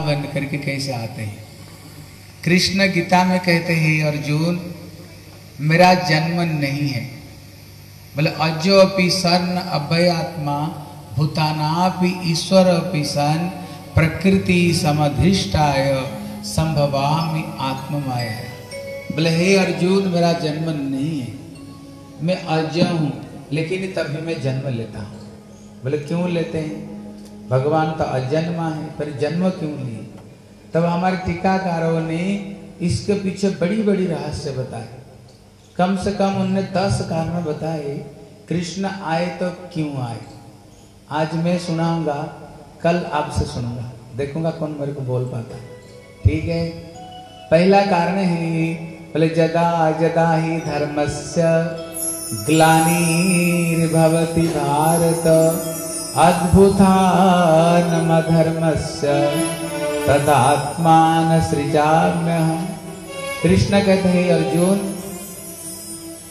बन करके कैसे आते हैं? कृष्ण गीता में कहते हैं अर्जुन, मेरा जन्म नहीं है। बोले अजो अपि सन अभयात्मा, भूतानापि ईश्वर अपि सन प्रकृति समधिष्ठाय, संभवामि आत्ममाया बोले, हे अर्जुन, मेरा जन्म नहीं है। मैं अजय हूँ, लेकिन तभी मैं जन्म लेता हूँ। बोले, क्यों लेते हैं? भगवान तो अजन्मा है, पर जन्म क्यों लिए? तब हमारे टीकाकारों ने इसके पीछे बड़ी बड़ी रहस्य बताए कम से कम उनने दस कारण बताए, कृष्ण आए तो क्यों आए? आज मैं सुनाऊँगा, कल आपसे सुनूँगा। देखूँगा कौन मेरे को बोल पाता। ठीक है? पहला कारण है बोले जदा जदा ही धर्मस्य ग्लानिर्भवति भारत। अद्भुतानमधर्मस्य तदात्मान सृजाम्य कृष्ण कहते हैं अर्जुन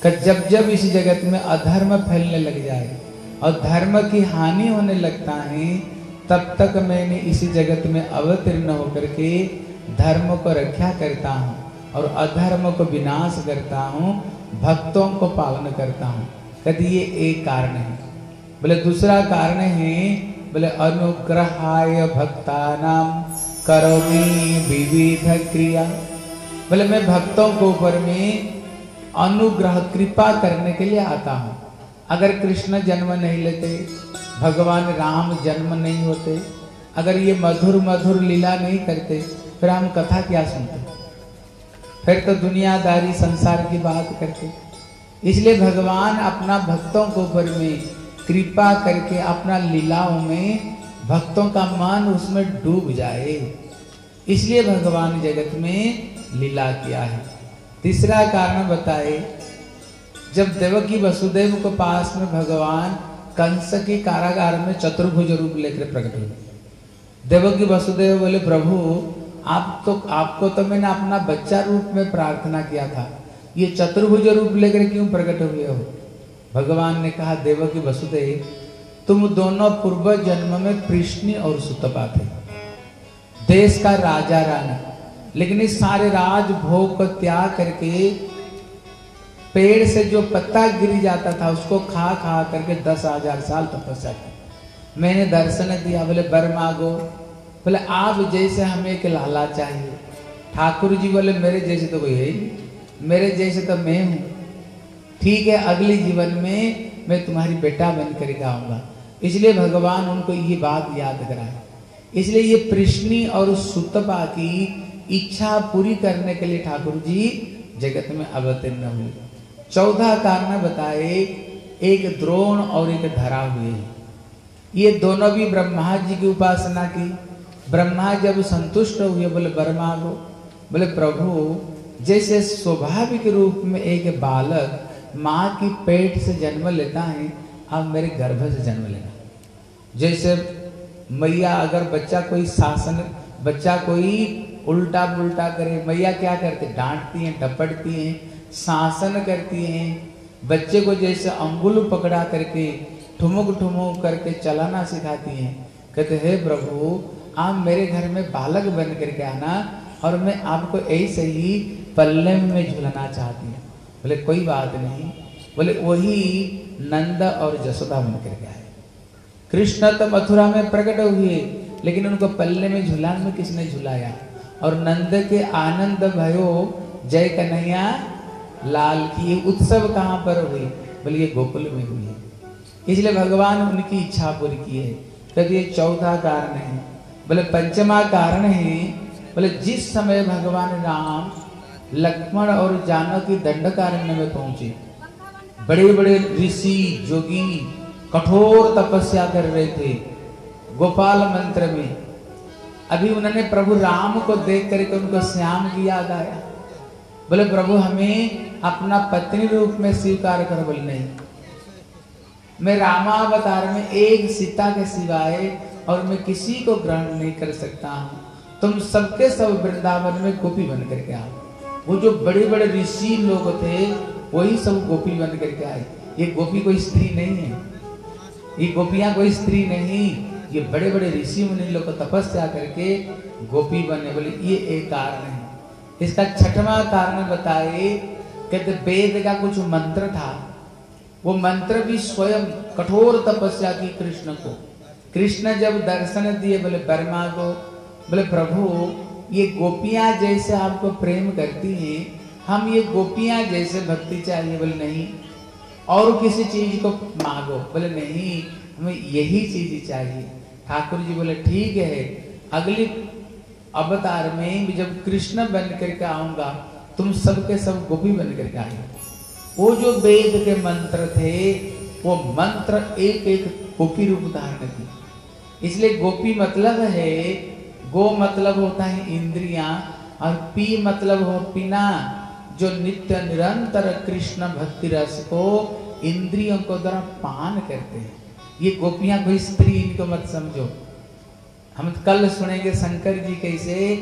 कि जब जब इस जगत में अधर्म फैलने लग जाए और धर्म की हानि होने लगता है, तब तक मैंने इसी जगत में अवतीर्ण होकर के धर्म को रक्षा करता हूँ और अधर्म को विनाश करता हूँ, भक्तों को पालन करता हूँ। कहते ये एक कारण है। बोले, दूसरा कारण है, बोले, अनुग्रहाय भक्तानाम करोमी विविध क्रिया। बोले, मैं भक्तों को ऊपर में अनुग्रह, कृपा करने के लिए आता हूँ। अगर कृष्ण जन्म नहीं लेते, भगवान राम जन्म नहीं होते, अगर ये मधुर मधुर लीला नहीं करते, फिर हम कथा क्या सुनते? फिर तो दुनियादारी, संसार की बात करते। इसलिए भगवान अपना भक्तों को ऊपर में कृपा करके अपना लीलाओं में भक्तों का मान उसमें डूब जाए। इसलिए भगवान जगत में लीला किया है। तीसरा कारण बताए, जब देवकी वसुदेव को पास में भगवान कंस के कारागार में चतुर्भुज रूप लेकर प्रकट हुए। देवकी वसुदेव बोले, प्रभु, आप तो आपको तो मैंने अपना बच्चा रूप में प्रार्थना किया था। ये चतुर्भुज रूप लेकर क्यों प्रकट हुए हो? भगवान ने कहा, देव की वसुदेव, तुम दोनों पूर्व जन्म में कृष्ण और सुतपा थे। देश का राजा रानी। लेकिन इस सारे राज भोग को त्याग करके पेड़ से जो पत्ता गिर जाता था, उसको खा खा करके दस हज़ार साल तपस्या की। मैंने दर्शन दिया, बोले, बर मांगो। बोले, आप जैसे हमें एक लाला चाहिए। ठाकुर जी बोले, मेरे जैसे तो कोई है ही मेरे जैसे तो मैं हूँ। ठीक है, अगले जीवन में मैं तुम्हारी बेटा बन कर आऊँगा इसलिए भगवान उनको ये बात याद कराए। इसलिए ये प्रश्नी और सुतपा की इच्छा पूरी करने के लिए ठाकुर जी जगत में अवतीर्ण हुए। चौदह कारण बताए, एक द्रोण और एक धरा हुए। ये दोनों भी ब्रह्मा जी की उपासना की। ब्रह्मा जब संतुष्ट हुए, बोले ब्रह्मा को बोले, प्रभु, जैसे स्वाभाविक रूप में एक बालक माँ की पेट से जन्म लेता है अब मेरे गर्भ से जन्म लेना जैसे मैया अगर बच्चा कोई शासन, बच्चा कोई उल्टा पुल्टा करे, मैया क्या करते, डांटती हैं डपटती हैं, शासन करती हैं, बच्चे को जैसे अंगुल पकड़ा करके, ठुमुक ठुमुक करके चलाना सिखाती हैं, कहते, हे प्रभु, आप मेरे घर में बालक बन करके आना और मैं आपको ऐसे ही पल्ले में झुलाना चाहती हूँ। बोले, कोई बात नहीं। बोले, वही नंद और जसोदा बन करके आए कृष्ण तो मथुरा में प्रकट हुए, लेकिन उनको पल्ले में झुलान में किसने झुलाया? और नंद के आनंद भयो, जय कन्हैया, लाल की उत्सव कहाँ पर हुई? बोले, ये गोकुल में हुई है। इसलिए भगवान उनकी इच्छा पूरी की है। कहते ये चौथा कारण है। बोले, पंचमा कारण है। बोले, जिस समय भगवान राम लक्ष्मण और जानकी दंडकारण्य में पहुँचे। बड़े बड़े ऋषि जोगी कठोर तपस्या कर रहे थे गोपाल मंत्र में। अभी उन्होंने प्रभु राम को देख करके उनको श्याम की याद आया। बोले, प्रभु, हमें अपना पत्नी रूप में स्वीकार कर बोले नहीं। मैं रामावतार में एक सीता के सिवाय और मैं किसी को ग्रहण नहीं कर सकता हूँ। तुम सबके सब वृंदावन में गोपी बन करके आओ। वो जो बड़े बड़े ऋषि लोग थे, वही सब गोपी बन करके आए। ये गोपी कोई स्त्री नहीं है। ये गोपियाँ कोई स्त्री नहीं। ये बड़े बड़े ऋषि मुनि लोग तपस्या करके गोपी बने। बोले, ये एक कारण है। इसका छठवा कारण बताए कहते वेद का कुछ मंत्र था, वो मंत्र भी स्वयं कठोर तपस्या की कृष्ण को। कृष्ण जब दर्शन दिए, बोले बर्मा को, बोले, प्रभु ये गोपियाँ जैसे आपको प्रेम करती हैं, हम ये गोपियाँ जैसे भक्ति चाहिए, बोले नहीं, और किसी चीज़ को मांगो, बोले नहीं, हमें यही चीज़ चाहिए। ठाकुर जी बोले, ठीक है, अगली अवतार में जब कृष्ण बन करके आऊँगा, तुम सबके सब गोपी बन करके आए वो जो वेद के मंत्र थे, वो मंत्र एक एक गोपी रूप धारण की इसलिए गोपी मतलब है गो मतलब होता है इंद्रिया और पी मतलब हो पीना, जो नित्य निरंतर कृष्ण भक्ति रस को इंद्रियों को द्वारा पान करते हैं। ये गोपियाँ कोई स्त्री, इनको मत समझो। हम कल सुनेंगे शंकर जी कैसे,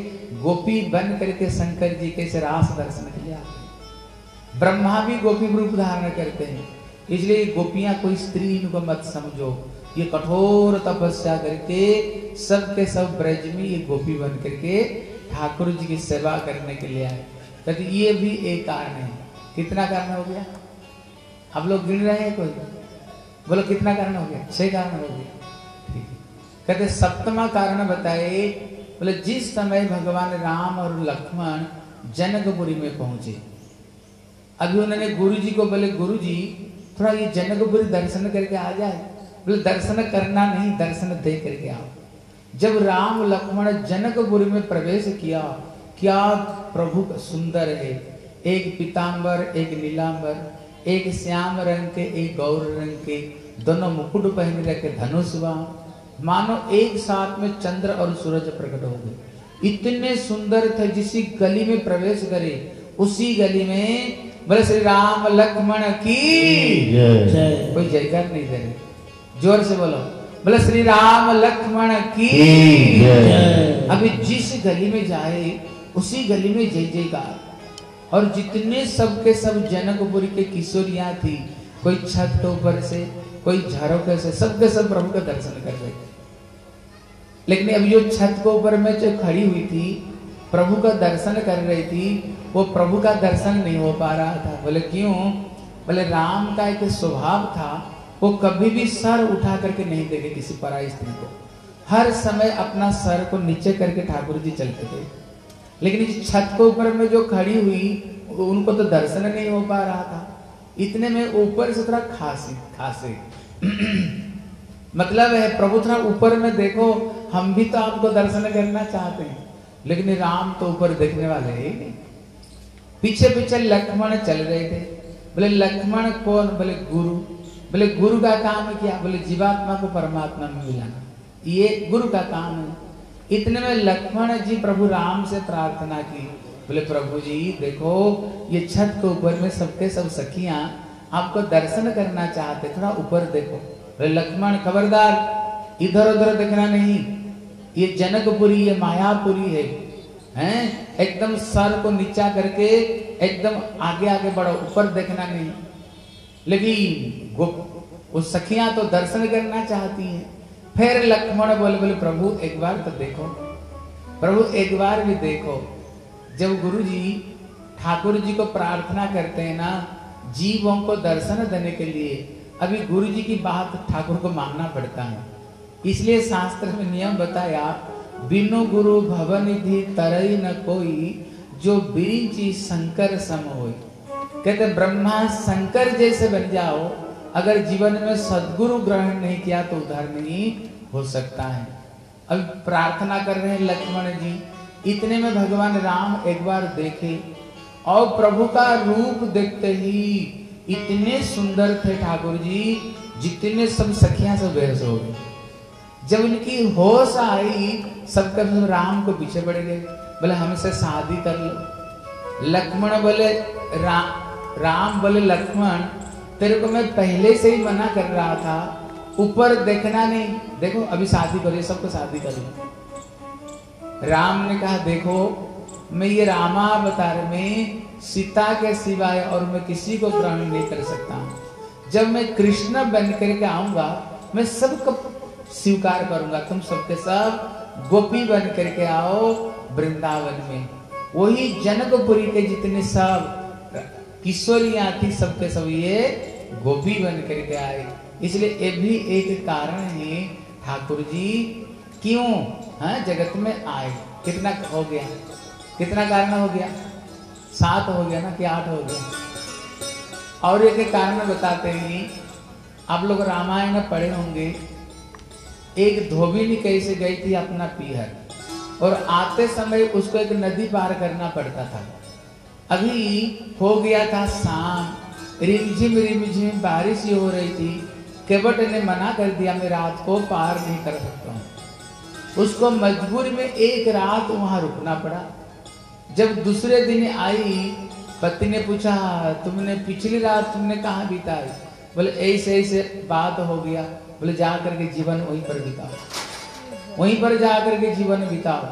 गोपी बन करके शंकर जी कैसे रास दर्शन के लिए आते ब्रह्मा भी गोपी रूप धारण करते हैं, इसलिए गोपियाँ कोई स्त्री, इनको मत समझो। ये कठोर तपस्या करके सब के सब ब्रज में ये गोपी बन करके ठाकुर जी की सेवा करने के लिए आए। कहते ये भी एक कारण है। कितना कारण हो गया? आप लोग गिन रहे हैं कोई? बोलो, कितना कारण हो गया? छह कारण हो गया ठीक कहते, सप्तमा कारण बताए, बोले, जिस समय भगवान राम और लक्ष्मण जनकपुरी में पहुँचे, अभी उन्होंने गुरु जी को बोले गुरु जी थोड़ा ये जनकपुरी दर्शन करके आ जाए। बोले दर्शन करना नहीं दर्शन दे करके आओ। जब राम लक्ष्मण जनकपुरी में प्रवेश किया क्या प्रभु सुंदर है? एक पीताम्बर एक नीलाम्बर एक श्याम रंग के एक गौर रंग के दोनों मुकुट पहन रखे धनुष मानो एक साथ में चंद्र और सूरज प्रकट हो गए। इतने सुंदर थे जिस गली में प्रवेश करे उसी गली में बोले श्री राम लक्ष्मण की जय। कोई जयकार नहीं रहे ज़ोर से बोलो। बोले श्री राम लक्ष्मण की अभी जिस गली में जाए उसी गली में जय जयकार। और जितने सबके सब जनकपुरी के किशोरियाँ थी कोई छत के ऊपर से कोई झरोके से सबके सब प्रभु का दर्शन कर रहे थे। लेकिन अब जो छत के ऊपर में जो खड़ी हुई थी प्रभु का दर्शन कर रही थी वो प्रभु का दर्शन नहीं हो पा रहा था। बोले क्यों? बोले राम का एक स्वभाव था वो कभी भी सर उठा करके नहीं देखे किसी पराई स्त्री को। हर समय अपना सर को नीचे करके ठाकुर जी चलते थे। लेकिन इस छत के ऊपर में जो खड़ी हुई, उनको तो दर्शन नहीं हो पा रहा था। इतने में ऊपर से थोड़ा खांसी खांसी। मतलब है, प्रभु थोड़ा ऊपर में देखो, हम भी तो आपको दर्शन करना चाहते हैं। लेकिन राम तो ऊपर देखने वाले ही नहीं। पीछे पीछे लक्ष्मण चल रहे थे। बोले, लक्ष्मण कौन? बोले, गुरु। बोले, गुरु का काम क्या? बोले, जीवात्मा को परमात्मा में मिलाना ये गुरु का काम है। इतने में लक्ष्मण जी प्रभु राम से प्रार्थना की। बोले, प्रभु जी, देखो, ये छत के ऊपर में सबके सब सखियाँ आपको दर्शन करना चाहते, थोड़ा ऊपर देखो। बोले, लक्ष्मण, खबरदार, इधर उधर देखना नहीं। ये जनकपुरी, ये मायापुरी है। हैं? एकदम सर को नीचा करके, एकदम आगे आगे बढ़ो, ऊपर देखना नहीं। लेकिन उस सखियाँ तो दर्शन करना चाहती हैं। फिर लक्ष्मण बोले बोले, प्रभु, एक बार तो देखो। प्रभु, एक बार भी देखो। जब गुरु जी ठाकुर जी को प्रार्थना करते हैं ना, जीवों को दर्शन देने के लिए, अभी गुरु जी की बात ठाकुर को मानना पड़ता है। इसलिए शास्त्र में नियम बताया, बिनु गुरु भवन तरई न कोई, जो बिरिंची शंकर सम हो कहते, ब्रह्मा शंकर जैसे बन जाओ अगर जीवन में सदगुरु ग्रहण नहीं किया तो उधार नहीं हो सकता है। अब प्रार्थना कर रहे हैं लक्ष्मण जी इतने में भगवान राम एक बार देखे और प्रभु का रूप देखते ही इतने सुंदर थे ठाकुर जी जितने सब सखियाँ सब बेहस हो गई जब उनकी होश आई सब सब राम को पीछे पड़ गए बोले हमसे शादी कर लो। लक्ष्मण बोले रा, राम बोले लक्ष्मण तेरे को मैं पहले से ही मना कर रहा था, ऊपर देखना नहीं। देखो, अभी शादी करो सबको शादी करो राम ने कहा, देखो, मैं ये रामावतार में सीता के सिवाय और मैं किसी को ग्रहण नहीं कर सकता। जब मैं कृष्ण बन करके आऊँगा, मैं सबको स्वीकार करूँगा। तुम सबके सब गोपी बन करके आओ वृंदावन में। वही जनकपुरी के जितने सब किशोरियाँ थी, सबके सब ये गोपी बन करके आए। इसलिए ये भी एक कारण है ठाकुर जी क्यों हाँ जगत में आए? कितना हो गया? कितना कारण हो गया? सात हो गया ना कि आठ हो गया? और एक कारण बताते हैं। आप लोग रामायण पढ़े होंगे। एक धोबिनी कैसे गई थी अपना पीहर? और आते समय उसको एक नदी पार करना पड़ता था। अभी हो गया था शाम। रिमझिम रिमझिम बारिश ही हो रही थी। केवट ने मना कर दिया, मैं रात को पार नहीं कर सकता हूँ। उसको मजबूरी में एक रात वहाँ रुकना पड़ा। जब दूसरे दिन आई, पति ने पूछा, तुमने पिछली रात तुमने कहा बिताई? बोले ऐसे ऐसे बात हो गया। बोले जा करके जीवन वहीं पर बिताओ। वहीं पर जा करके जीवन बिताओ।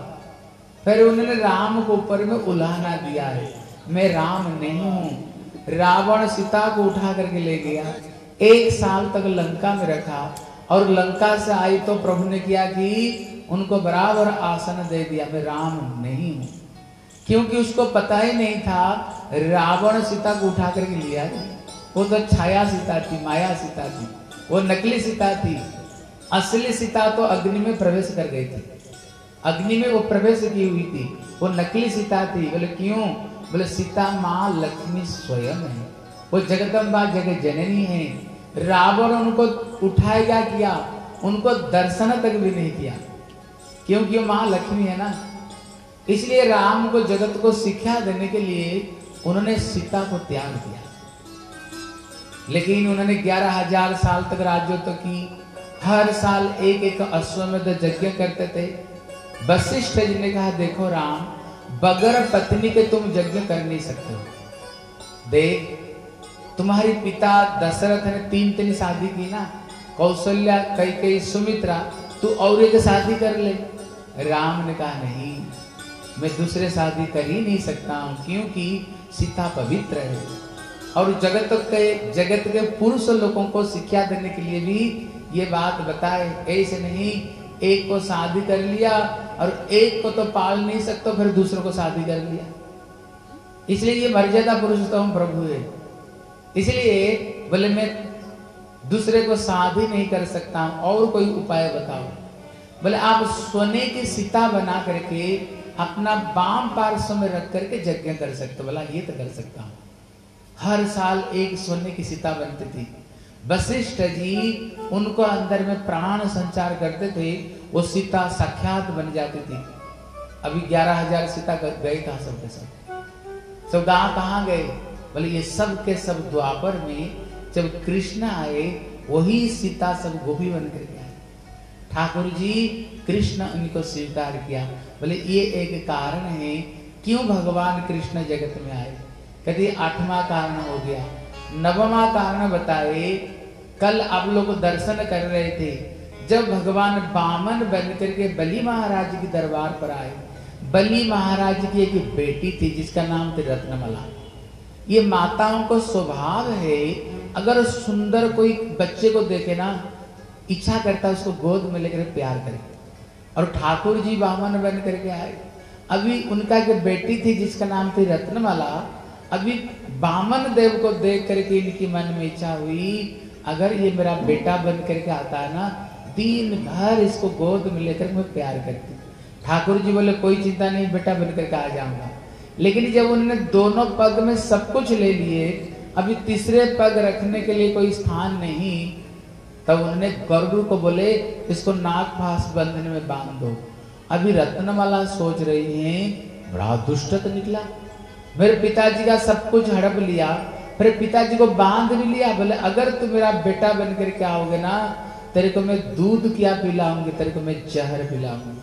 फिर उन्होंने राम को ऊपर में उलाहना दिया है, मैं राम नहीं हूँ रावण सीता को उठा करके ले गया। एक साल तक लंका में रखा और लंका से आई तो प्रभु ने किया कि उनको बराबर आसन दे दिया। मैं राम नहीं हूँ। क्योंकि उसको पता ही नहीं था, रावण सीता को उठा करके लिया। वो तो छाया सीता थी, माया सीता थी, वो नकली सीता थी। असली सीता तो अग्नि में प्रवेश कर गई थी। अग्नि में वो प्रवेश की हुई थी। वो नकली सीता थी। बोले, क्यों? बोले, सीता माँ लक्ष्मी स्वयं है। वो जगदम्बा जगत जननी है। रावण उनको उठाएगा किया उनको दर्शन तक भी नहीं किया। क्योंकि माँ लक्ष्मी है ना। इसलिए राम को जगत को शिक्षा देने के लिए उन्होंने सीता को त्याग दिया। लेकिन उन्होंने ग्यारह हज़ार साल तक राज्य तो की। हर साल एक एक अश्वमेध यज्ञ करते थे। वशिष्ठ जी ने कहा, देखो राम बगैर पत्नी के तुम यज्ञ कर नहीं सकते देख, तुम्हारी पिता दशरथ ने तीन तीन शादी की ना, कौशल्या कई कई सुमित्रा, तू और एक शादी कर ले। राम ने कहा, नहीं, मैं दूसरे शादी कर ही नहीं सकता हूँ, क्योंकि सीता पवित्र है। और जगत के जगत के पुरुष लोगों को शिक्षा देने के लिए भी ये बात बताए। ऐसे नहीं, एक को शादी कर लिया और एक को तो पाल नहीं सकते, फिर दूसरों को शादी कर लिया। इसलिए ये मर्यादा पुरुषोत्तम प्रभु है। इसलिए बोले, मैं दूसरे को शादी नहीं कर सकता और कोई उपाय बताओ? बोले, आप सोने की सीता बना करके अपना बाम पार्श्व में रख करके यज्ञ कर सकते बोला, ये तो कर सकता हूँ। हर साल एक सोने की सीता बनती थी। वशिष्ठ जी उनको अंदर में प्राण संचार करते थे वो सीता साक्षात बन जाती थी। अभी ग्यारह हज़ार सीता गए कहा सबके सब? सब गाँव कहाँ गए? बोले, ये सब के सब द्वापर में जब कृष्ण आए, वही सीता सब गोपी बन कर गया ठाकुर जी, कृष्ण उनको स्वीकार किया। बोले, ये एक कारण है, क्यों भगवान कृष्ण जगत में आए? कभी आठवां कारण हो गया। नवमा कारण बताए, कल आप लोग दर्शन कर रहे थे। जब भगवान बामन बन करके बलि महाराज के दरबार पर आए, बलि महाराज की एक बेटी थी जिसका नाम थी रत्नमला। ये माताओं को स्वभाव है, अगर सुंदर कोई बच्चे को देखे ना, इच्छा करता है उसको गोद में लेकर प्यार करे। और ठाकुर जी बामन बन करके आए। अभी उनका एक बेटी थी जिसका नाम थी रत्नमाला। अभी बामन देव को देख करके इनकी मन में इच्छा हुई, अगर ये मेरा बेटा बन करके आता है ना दिन भर इसको गोद में लेकर मैं प्यार करती ठाकुर जी बोले, कोई चिंता नहीं बेटा बन करके आ जाऊँगा। लेकिन जब उन्होंने दोनों पग में सब कुछ ले लिए, अभी तीसरे पग रखने के लिए कोई स्थान नहीं, तब उन्होंने गरुड़ को बोले, इसको नाग फास बंधन में बाँध। दो अभी रत्नमाला सोच रही है, बड़ा दुष्ट तो निकला। मेरे पिताजी का सब कुछ हड़प लिया फिर पिताजी को बाँध भी लिया। बोले, अगर तू मेरा बेटा बन करके आओगे ना तेरे को मैं दूध क्या पिलाऊँगी? तेरे को मैं जहर पिलाऊँगी।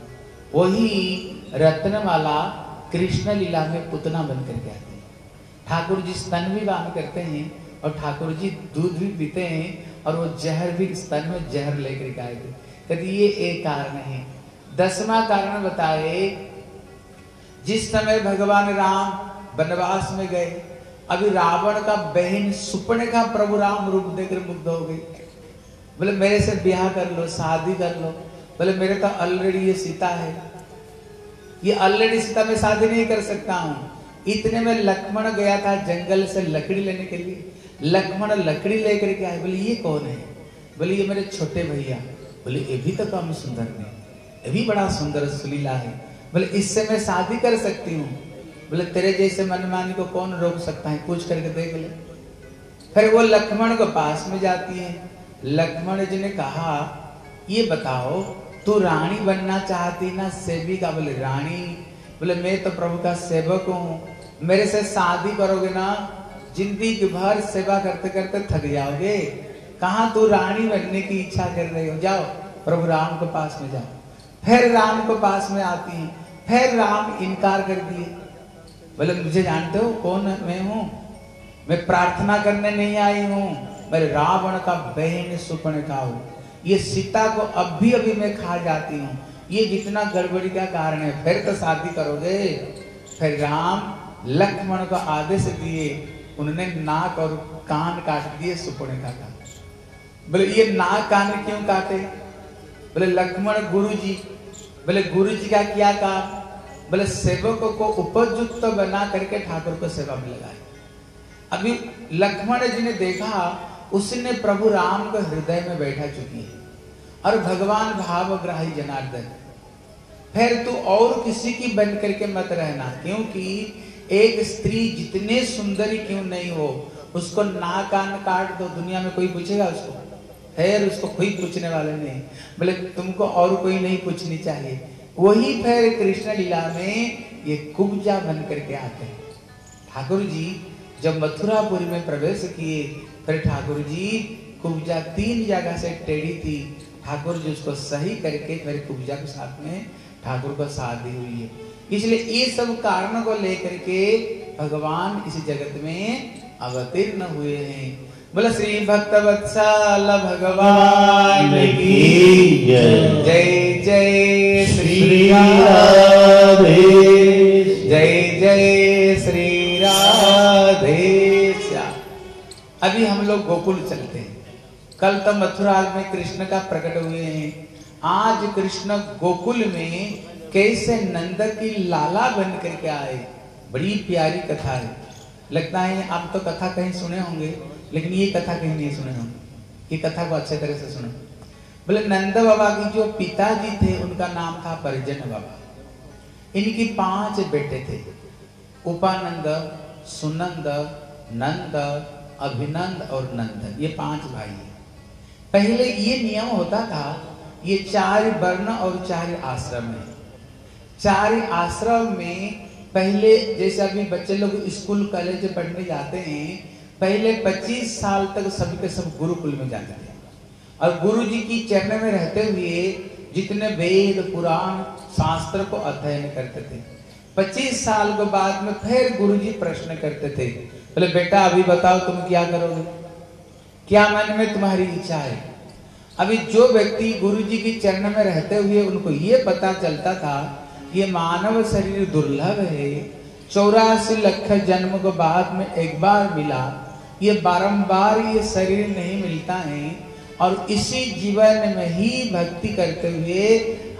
वही रत्नमाला कृष्ण लीला में पुतना बन करके आती है। ठाकुर जी स्तन भी बाँध करते हैं और ठाकुर जी दूध भी पीते हैं और वो जहर भी स्तन में जहर लेकर के आएगी। कहते ये एक कारण है। दसवा कारण बताए, जिस समय भगवान राम वनवास में गए, अभी रावण का बहन सुपने का प्रभु राम रूप देखकर मुग्ध हो गई। बोले, मेरे से ब्याह कर लो, शादी कर लो। बोले, मेरे तो ऑलरेडी ये सीता है। ये ऑलरेडी सीता में शादी नहीं कर सकता हूँ। इतने में लक्ष्मण गया था जंगल से लकड़ी लेने के लिए। लक्ष्मण लकड़ी लेकर के आए। बोले, ये कौन है? बोले, ये मेरे छोटे भैया। बोले, ये भी तो कम सुंदर नहीं ये भी बड़ा सुंदर सुलीला है। बोले, इससे मैं शादी कर सकती हूँ। बोले, तेरे जैसे मनमानी को कौन रोक सकता है? पूछ करके देख ले। फिर वो लक्ष्मण को पास में जाती है। लक्ष्मण जी ने कहा, ये बताओ, तू रानी बनना चाहती ना सेविका बोले, रानी। बोले, मैं तो प्रभु का सेवक हूँ। मेरे से शादी करोगे ना, ज़िंदगी भर सेवा करते करते थक जाओगे। कहा तू रानी बनने की इच्छा कर रही हो? जाओ, प्रभु राम के पास में जाओ। फिर राम के पास में आती, फिर राम इनकार कर दिए। बोले, मुझे जानते हो कौन मैं हूँ? मैं प्रार्थना करने नहीं आई हूँ। मैं रावण का बहन सुपन का हूँ। ये सीता को अब भी अभी मैं खा जाती हूँ। ये जितना गड़बड़ी का कारण है, फिर तो शादी करोगे? फिर राम लक्ष्मण को आदेश दिए उन्होंने नाक और कान काट दिए सुपर्णिका का बोले, ये नाक कान क्यों काटे? बोले, लक्ष्मण गुरु जी बोले गुरु जी का क्या काम? बोले, सेवकों को उपयुक्त बना करके ठाकुर को सेवा में लगाए। अभी लक्ष्मण जी ने देखा उसने प्रभु राम को हृदय में बैठा चुकी है और भगवान भावग्राही जनार्दन, फिर तू और किसी की बन करके मत रहना, क्योंकि एक स्त्री जितने सुंदरी क्यों नहीं हो, उसको ना कान काट दो, दुनिया में कोई पूछेगा उसको? फिर उसको कोई पूछने वाले नहीं बोले, तुमको और कोई नहीं पूछनी चाहिए। वही फिर कृष्ण लीला में ये कुब्जा बन करके आते हैं। ठाकुर जी, जब मथुरापुरी में प्रवेश किए फिर ठाकुर जी कुब्जा तीन जगह से टेढ़ी थी। ठाकुर जी उसको सही करके फिर कुब्जा के साथ में ठाकुर को शादी हुई है। इसलिए ये सब कारणों को लेकर के भगवान इस जगत में अवतीर्ण हुए हैं। बोला श्री भक्त वत्सल भगवान की जय। जय श्री राधे। जय जय श्री अभी हम लोग गोकुल चलते हैं। कल तो मथुरा में कृष्ण का प्रकट हुए हैं। आज कृष्ण गोकुल में कैसे नंद की लाला बन करके आए। बड़ी प्यारी कथा है। लगता है आप तो कथा कहीं सुने होंगे, लेकिन ये कथा कहीं नहीं सुने होंगे। ये कथा को अच्छे तरह से सुने। बोले, नंद बाबा की जो पिताजी थे, उनका नाम था परिजन बाबा। इनकी पाँच बेटे थे। उपानंद, सुनंद, नंद अभिनंद और नंदन, ये पाँच भाई है। पहले ये नियम होता था, ये चार वर्ण और चार आश्रम है। चार आश्रम में पहले, जैसे अभी बच्चे लोग स्कूल, कॉलेज पढ़ने जाते हैं, पहले 25 साल तक सभी के सब गुरुकुल में जाते थे। और गुरु जी की चरण में रहते हुए जितने वेद, पुराण, शास्त्र को अध्ययन करते थे। 25 साल के बाद में फिर गुरु जी प्रश्न करते थे बोले, बेटा, अभी बताओ तुम क्या करोगे? क्या मन में तुम्हारी इच्छा है? अभी जो व्यक्ति गुरु जी के चरण में रहते हुए उनको ये पता चलता था ये मानव शरीर दुर्लभ है, चौरासी लख जन्म को बाद में एक बार मिला। ये बारंबार ये शरीर नहीं मिलता है और इसी जीवन में ही भक्ति करते हुए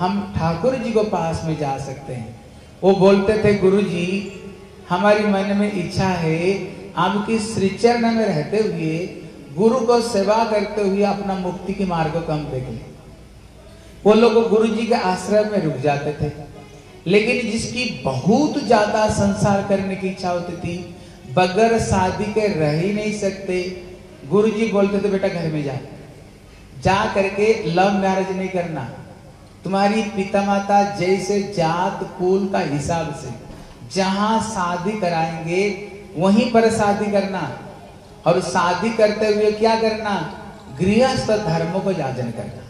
हम ठाकुर जी को पास में जा सकते हैं। वो बोलते थे गुरु जी हमारी मन में इच्छा है आपकी श्री चरण में रहते हुए गुरु को सेवा करते हुए अपना मुक्ति के मार्ग को हम देख। लें वो लोग गुरु जी के आश्रय में रुक जाते थे। लेकिन जिसकी बहुत ज़्यादा संसार करने की इच्छा होती थी, बगैर शादी के रह ही नहीं सकते। गुरु जी बोलते थे, बेटा, घर में जा। जा करके लव मैरिज नहीं करना। तुम्हारी पिता माता जैसे जात कुल का हिसाब से जहाँ शादी कराएँगे वहीं पर शादी करना। और शादी करते हुए क्या करना? गृहस्थ धर्म को याजन करना।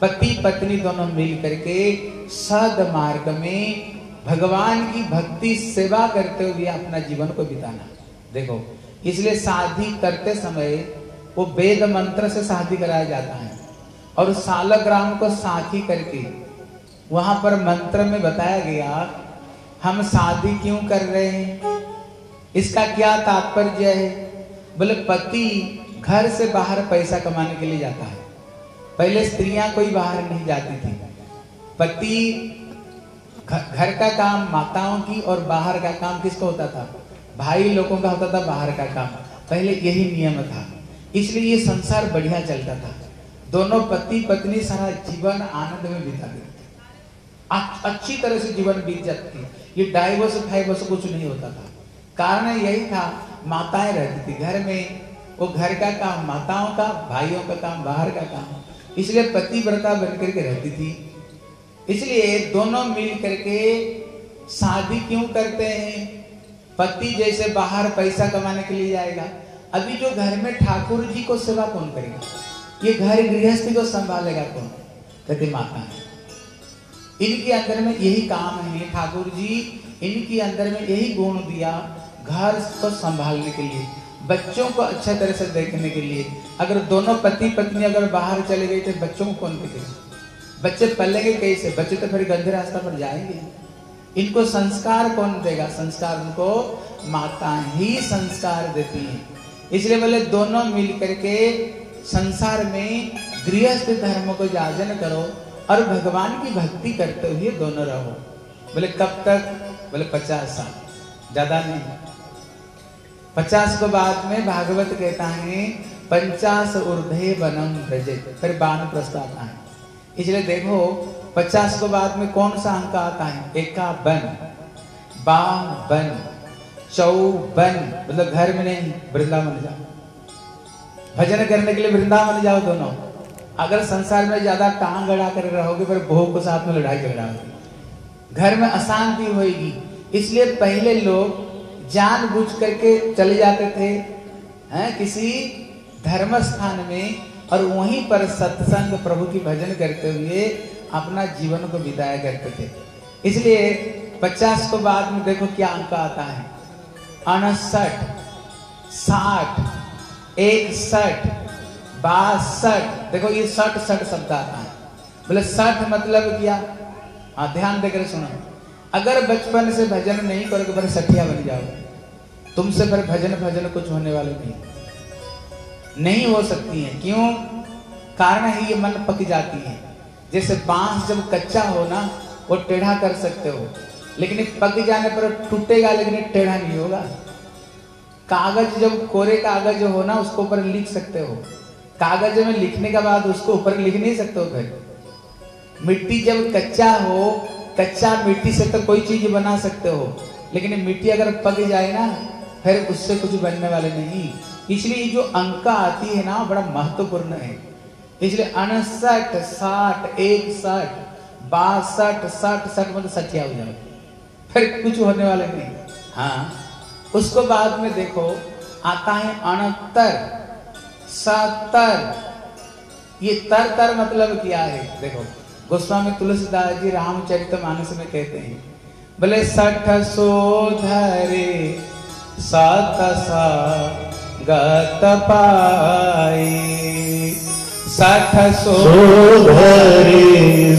पति पत्नी दोनों मिल करके सद मार्ग में भगवान की भक्ति सेवा करते हुए अपना जीवन को बिताना। देखो, इसलिए शादी करते समय वो वेद मंत्र से शादी कराया जाता है। और सालग्राम को साथी करके, वहाँ पर मंत्र में बताया गया, हम शादी क्यों कर रहे हैं? इसका क्या तात्पर्य है? बोले, पति घर से बाहर पैसा कमाने के लिए जाता है। पहले स्त्रियाँ कोई बाहर नहीं जाती थी। पति घर का काम माताओं की और बाहर का काम किसका होता था? भाई लोगों का होता था बाहर का काम। पहले यही नियम था। इसलिए ये संसार बढ़िया चलता था। दोनों पति पत्नी सारा जीवन आनंद में बिता देते अच्छी तरह से जीवन बीत जाती ये डाइवर्स फाइवर्स कुछ नहीं होता था। कारण यही था, माताएँ रहती थी घर में। वो घर का काम माताओं का, भाइयों का काम, बाहर का काम। इसलिए पतिव्रता बन करके रहती थी। इसलिए दोनों मिल करके शादी क्यों करते हैं? पति जैसे बाहर पैसा कमाने के लिए जाएगा। अभी जो घर में ठाकुर जी को सेवा कौन करेगा? ये घर गृहस्थी को संभालेगा कौन? कहते माता है इनके अंदर में यही काम है, ठाकुर जी। इनके अंदर में यही गुण दिया। घर को संभालने के लिए, बच्चों को अच्छा तरह से देखने के लिए। अगर दोनों पति पत्नी अगर बाहर चले गए तो बच्चों को कौन देखेगा? बच्चे पलेंगे कैसे? बच्चे तो फिर गंदे रास्ता पर जाएँगे। इनको संस्कार कौन देगा? संस्कार उनको माता ही संस्कार देती है। इसलिए बोले, दोनों मिल करके संसार में गृहस्थ धर्म को जाजन करो और भगवान की भक्ति करते हुए दोनों रहो। बोले, कब तक? बोले, पचास साल। ज़्यादा नहीं। पचास को बाद में भागवत कहता है पंचास ऊर्धे बनम ब्रजे फिर बान प्रस्ताव है इसलिए देखो, पचास को बाद में कौन सा अंक आता है? एका बन बाम बन चौ बन मतलब घर में नहीं, वृंदावन जाओ। भजन करने के लिए वृंदावन जाओ दोनों। अगर संसार में ज़्यादा टांग गड़ा कर रहोगे, फिर बहू को साथ में लड़ाई झगड़ा होगी। घर में अशांति होगी इसलिए पहले लोग जान बुझ करके चले जाते थे, हैं, किसी धर्म स्थान में, और वहीं पर सत्संग प्रभु की भजन करते हुए अपना जीवन को बिताया करते थे। इसलिए पचास को बाद में देखो क्या अंक आता है। अड़सठ, साठ, इकसठ, बासठ, देखो ये सठ सठ शब्द आता है। बोले सठ मतलब क्या? हाँ ध्यान देकर सुनो। अगर बचपन से भजन नहीं करोगे, फिर सठिया बन जाओ तुमसे फिर भजन भजन कुछ होने वाले नहीं। नहीं हो सकती है। क्यों? कारण है ये मन पक जाती है। जैसे बाँस जब कच्चा हो ना, वो टेढ़ा कर सकते हो। लेकिन पक जाने पर टूटेगा, लेकिन टेढ़ा नहीं होगा। कागज़ जब, कोरे कागज़ हो ना, उसको ऊपर लिख सकते हो। कागज़ में लिखने के बाद उसको ऊपर लिख नहीं सकते हो फिर। मिट्टी जब कच्चा हो कच्चा मिट्टी से तो कोई चीज़ बना सकते हो, लेकिन मिट्टी अगर पक जाए ना, फिर उससे कुछ बनने वाले नहीं। इसलिए जो अंका आती है ना बड़ा महत्वपूर्ण है। इसलिए अड़सठ, साठ इकसठ बासठ साठ सठ मतलब सठिया हो जाए फिर कुछ होने वाले नहीं। हाँ उसको बाद में देखो, आता है अणहत्तर सत्तर। ये तर तर मतलब क्या है? देखो। गोस्वामी तुलसीदास जी रामचरित मानस में कहते हैं बोले सठ सो धरे सत सा गत पाई सठ सोधरी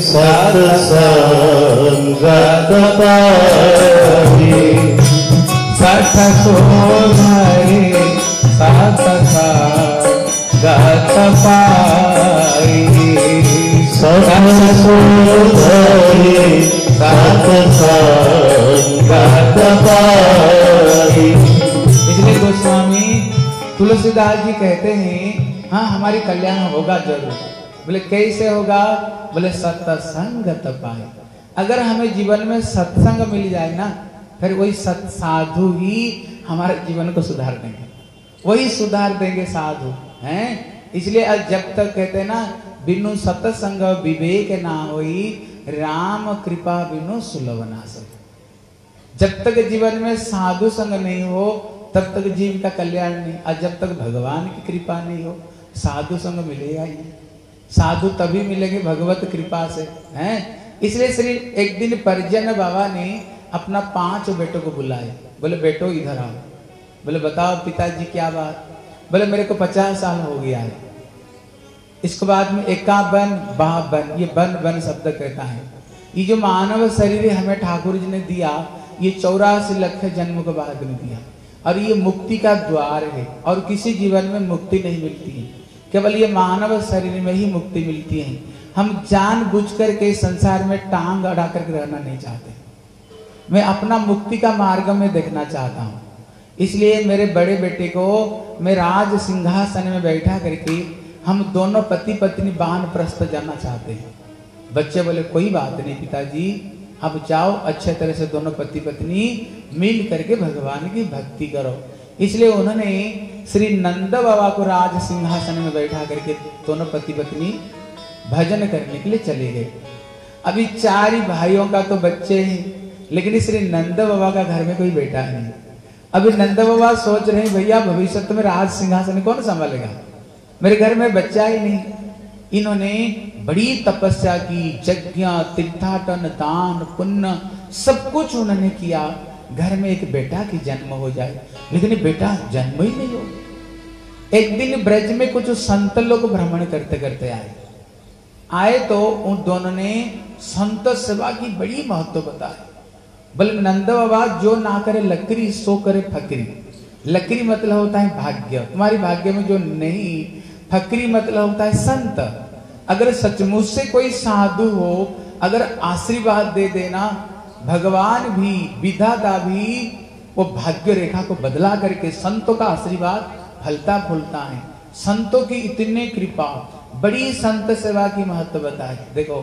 सत संगत पाई सठ सोधरी सत गत पाई इसलिए गोस्वामी, तुलसीदास जी कहते हैं हाँ हमारी कल्याण होगा ज़रूर। बोले, कैसे होगा? बोले सत्संगत पाए अगर हमें जीवन में सत्संग मिल जाए ना, फिर वही सत साधु ही हमारे जीवन को सुधार देंगे। वही सुधार देंगे साधु, हैं? इसलिए जब तक कहते हैं ना बिनु सत्संग विवेक ना होई, राम कृपा बिनु सुलभ ना सके जब तक जीवन में साधु संग नहीं हो, तब तक जीव का कल्याण नहीं। और जब तक भगवान की कृपा नहीं हो, साधु संग मिलेगा ही साधु तभी मिलेंगे भगवत कृपा से, हैं? इसलिए श्री एक दिन परिजन बाबा ने अपना पाँच बेटों को बुलाए। बोले, बेटो, इधर आओ। बोले, बताओ पिताजी क्या बात? बोले, मेरे को पचास साल हो गया है। इसके बाद में एका बन बाह बन, ये बन बन शब्द कहता है। ये जो मानव शरीर हमें ठाकुर जी ने दिया, ये चौरासी लख जन्म के बाद में दिया। और ये मुक्ति का द्वार है, और किसी जीवन में मुक्ति नहीं मिलती है। केवल ये मानव शरीर में ही मुक्ति मिलती है। हम जान बुझ करके संसार में टांग अड़ा करके रहना नहीं चाहते। मैं अपना मुक्ति का मार्ग में देखना चाहता हूँ। इसलिए मेरे बड़े बेटे को मैं राज सिंहासन में बैठा करके हम दोनों पति पत्नी बान प्रस्थ जाना चाहते हैं। बच्चे बोले, कोई बात नहीं पिताजी, अब जाओ, अच्छे तरह से दोनों पति पत्नी मिल करके भगवान की भक्ति करो। इसलिए उन्होंने श्री नंद बाबा को राज सिंहासन में बैठा करके दोनों पति पत्नी भजन करने के लिए चले गए। अभी चार ही भाइयों का तो बच्चे हैं, लेकिन श्री नंद बाबा का घर में कोई बेटा नहीं। अभी नंद बाबा सोच रहे भैया, भविष्य में राज सिंहासन कौन संभालेगा? मेरे घर में बच्चा ही नहीं। इन्होंने बड़ी तपस्या की, यज्ञ, तीर्थाटन, दान, पुण्य, सब कुछ उन्होंने किया। घर में एक बेटा की जन्म हो जाए। लेकिन बेटा जन्म ही नहीं हो एक दिन ब्रज में कुछ संत लोग भ्रमण करते करते आए। आए तो उन दोनों ने संत सेवा की बड़ी महत्व बताई। बोले, नंद बाबा, जो ना करे लकड़ी, सो करे फकरी। लकड़ी मतलब होता है भाग्य। तुम्हारी भाग्य में जो नहीं फकरी मतलब होता है संत। अगर सचमुच से कोई साधु हो, अगर आशीर्वाद दे देना, भगवान भी, विधाता भी, वो भाग्य रेखा को बदला करके संतों का आशीर्वाद फलता फूलता है। संतों की इतनी कृपा, बड़ी संत सेवा की महत्व बताए देखो,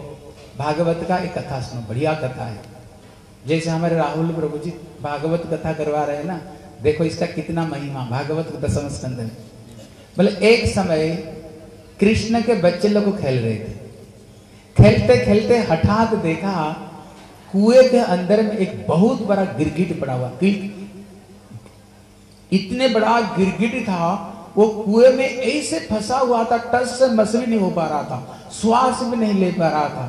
भागवत का एक कथा सुनो, बढ़िया कथा है। जैसे हमारे राहुल प्रभु जी भागवत कथा करवा रहे हैं ना, देखो इसका कितना महिमा, भागवत दसम स्कंद बोले एक समय कृष्ण के बच्चे लोग खेल रहे थे। खेलते खेलते हठात देखा, कुएँ के अंदर में एक बहुत बड़ा गिरगिट पड़ा हुआ। इतने बड़ा गिरगिट था, वो कुएँ में ऐसे फंसा हुआ था, टस से मस भी नहीं हो पा रहा था, श्वास भी नहीं ले पा रहा था।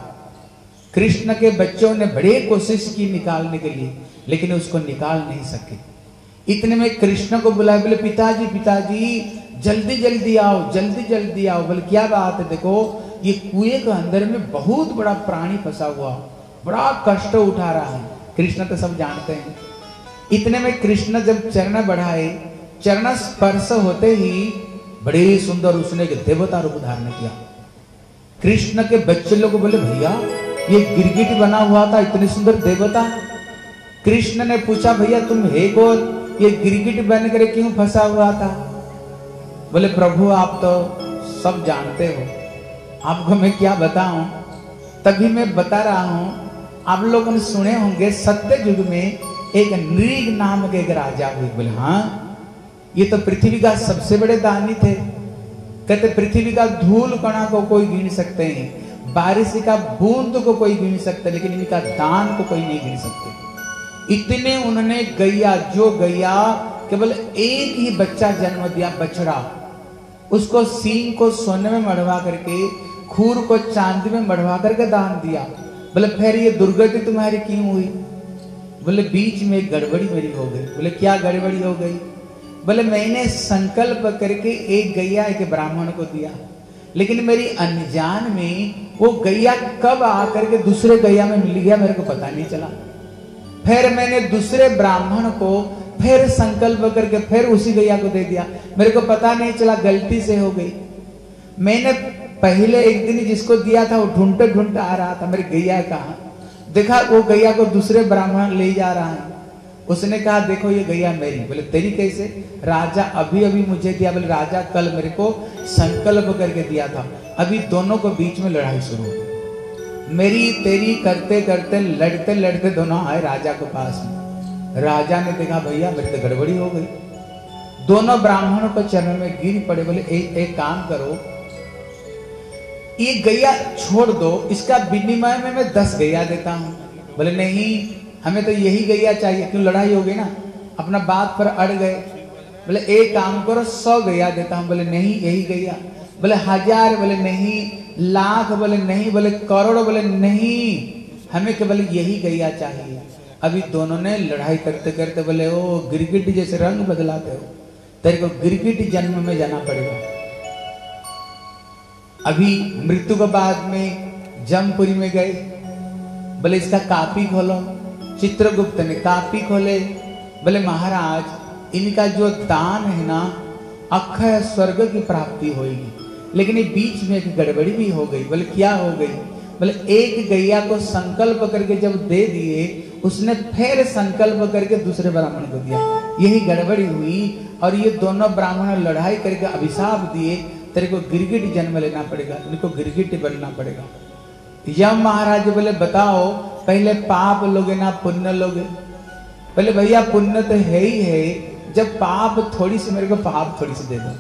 कृष्ण के बच्चों ने बड़े कोशिश की निकालने के लिए, लेकिन उसको निकाल नहीं सके। इतने में कृष्ण को बुलाया, बोले, पिताजी पिताजी जल्दी जल्दी आओ, जल्दी जल्दी आओ। बोले, क्या बात है? देखो, ये कुएँ के अंदर में बहुत बड़ा प्राणी फंसा हुआ बड़ा कष्ट उठा रहा है। कृष्ण तो सब जानते हैं। इतने में कृष्ण जब चरण बढ़ाए, चरण स्पर्श होते ही बड़े सुंदर उसने एक देवता रूप धारण किया। कृष्ण के बच्चे लोग बोले, भैया, ये गिरगिट बना हुआ था, इतने सुंदर देवता। कृष्ण ने पूछा, भैया, तुम हे कौन? ये गिरगिट बन कर क्यों फंसा हुआ था? बोले, प्रभु, आप तो सब जानते हो। आपको मैं क्या बताऊँ? तभी मैं बता रहा हूँ, आप लोगों ने सुने होंगे, सत्य युग में एक नृग नाम के एक राजा हुए। बोले हाँ ये तो पृथ्वी का सबसे बड़े दानी थे। कहते, पृथ्वी का धूल कणा को कोई गिन सकते हैं, बारिश का बूंद को कोई गिन सकता लेकिन इनका दान को कोई नहीं गिन सकते। इतने उन्होंने गैया, जो गैया, केवल एक ही बच्चा जन्म दिया, बछड़ा। उसको सींग को सोने में मढ़वा करके, खूर को चांदी में मढ़वा करके दान दिया। बोले, फिर ये दुर्गति तुम्हारी क्यों हुई? बोले, बीच में गड़बड़ी मेरी हो गई। बोले, क्या गड़बड़ी हो गई? बोले, मैंने संकल्प करके एक गैया एक ब्राह्मण को दिया। लेकिन मेरी अनजान में वो गैया कब आकर के दूसरे गैया में मिल गया, मेरे को पता नहीं चला। फिर मैंने दूसरे ब्राह्मण को फिर संकल्प करके फिर उसी गैया को दे दिया। मेरे को पता नहीं चला, गलती से हो गई। मैंने पहले एक दिन जिसको दिया था, वो ढूंढते ढूंढते आ रहा था, मेरी गैया कहा? देखा, वो गैया को दूसरे ब्राह्मण ले जा रहा है। उसने कहा, देखो, ये गैया मेरी। बोले, तेरी कैसे? राजा, अभी अभी मुझे दिया। बोले, राजा, कल मेरे को संकल्प करके दिया था। अभी दोनों को बीच में लड़ाई शुरू हो गई। मेरी, तेरी करते करते लड़ते लड़ते दोनों आए राजा के पास में। राजा ने देखा, भैया, मेरी तो गड़बड़ी हो गई। दोनों ब्राह्मणों के चरण में गिर पड़े, बोले एक एक काम करो, ये गैया छोड़ दो, इसका विनिमय में मैं दस गैया देता हूँ। बोले, नहीं, हमें तो यही गैया चाहिए, क्यों लड़ाई हो गई ना? अपना बात पर अड़ गए। बोले एक काम करो, सौ गैया देता हूँ। बोले, नहीं, यही गैया। बोले, हज़ार। बोले, नहीं। लाख? बोले, नहीं। बोले, करोड़? बोले, नहीं। हमें केवल यही गैया चाहिए। अभी दोनों ने लड़ाई करते करते बोले, ओ, गिरगिट जैसे रंग बदलाते हो। तेरे को गिरगिट जन्म में जाना पड़ेगा। अभी मृत्यु के बाद में जमपुरी में गए। बोले, इसका कापी खोलो। चित्रगुप्त ने कापी खोले। बोले, महाराज, इनका जो दान है ना, अक्षय स्वर्ग की प्राप्ति होगी लेकिन ये बीच में एक गड़बड़ी भी हो गई। बोले, क्या हो गई? बोले, एक गैया को संकल्प करके जब दे दिए उसने फिर संकल्प करके दूसरे ब्राह्मण को दिया। यही गड़बड़ी हुई और ये दोनों ब्राह्मण लड़ाई करके अभिशाप दिए, तेरे को गिरगिट जन्म लेना पड़ेगा, इनको गिरगिट बनना पड़ेगा। यम महाराज बोले, बताओ, पहले पाप लोगे ना पुण्य लोगे? बोले, भैया, पुण्य तो है ही है, जब पाप थोड़ी सी मेरे को पाप थोड़ी सी दे दो।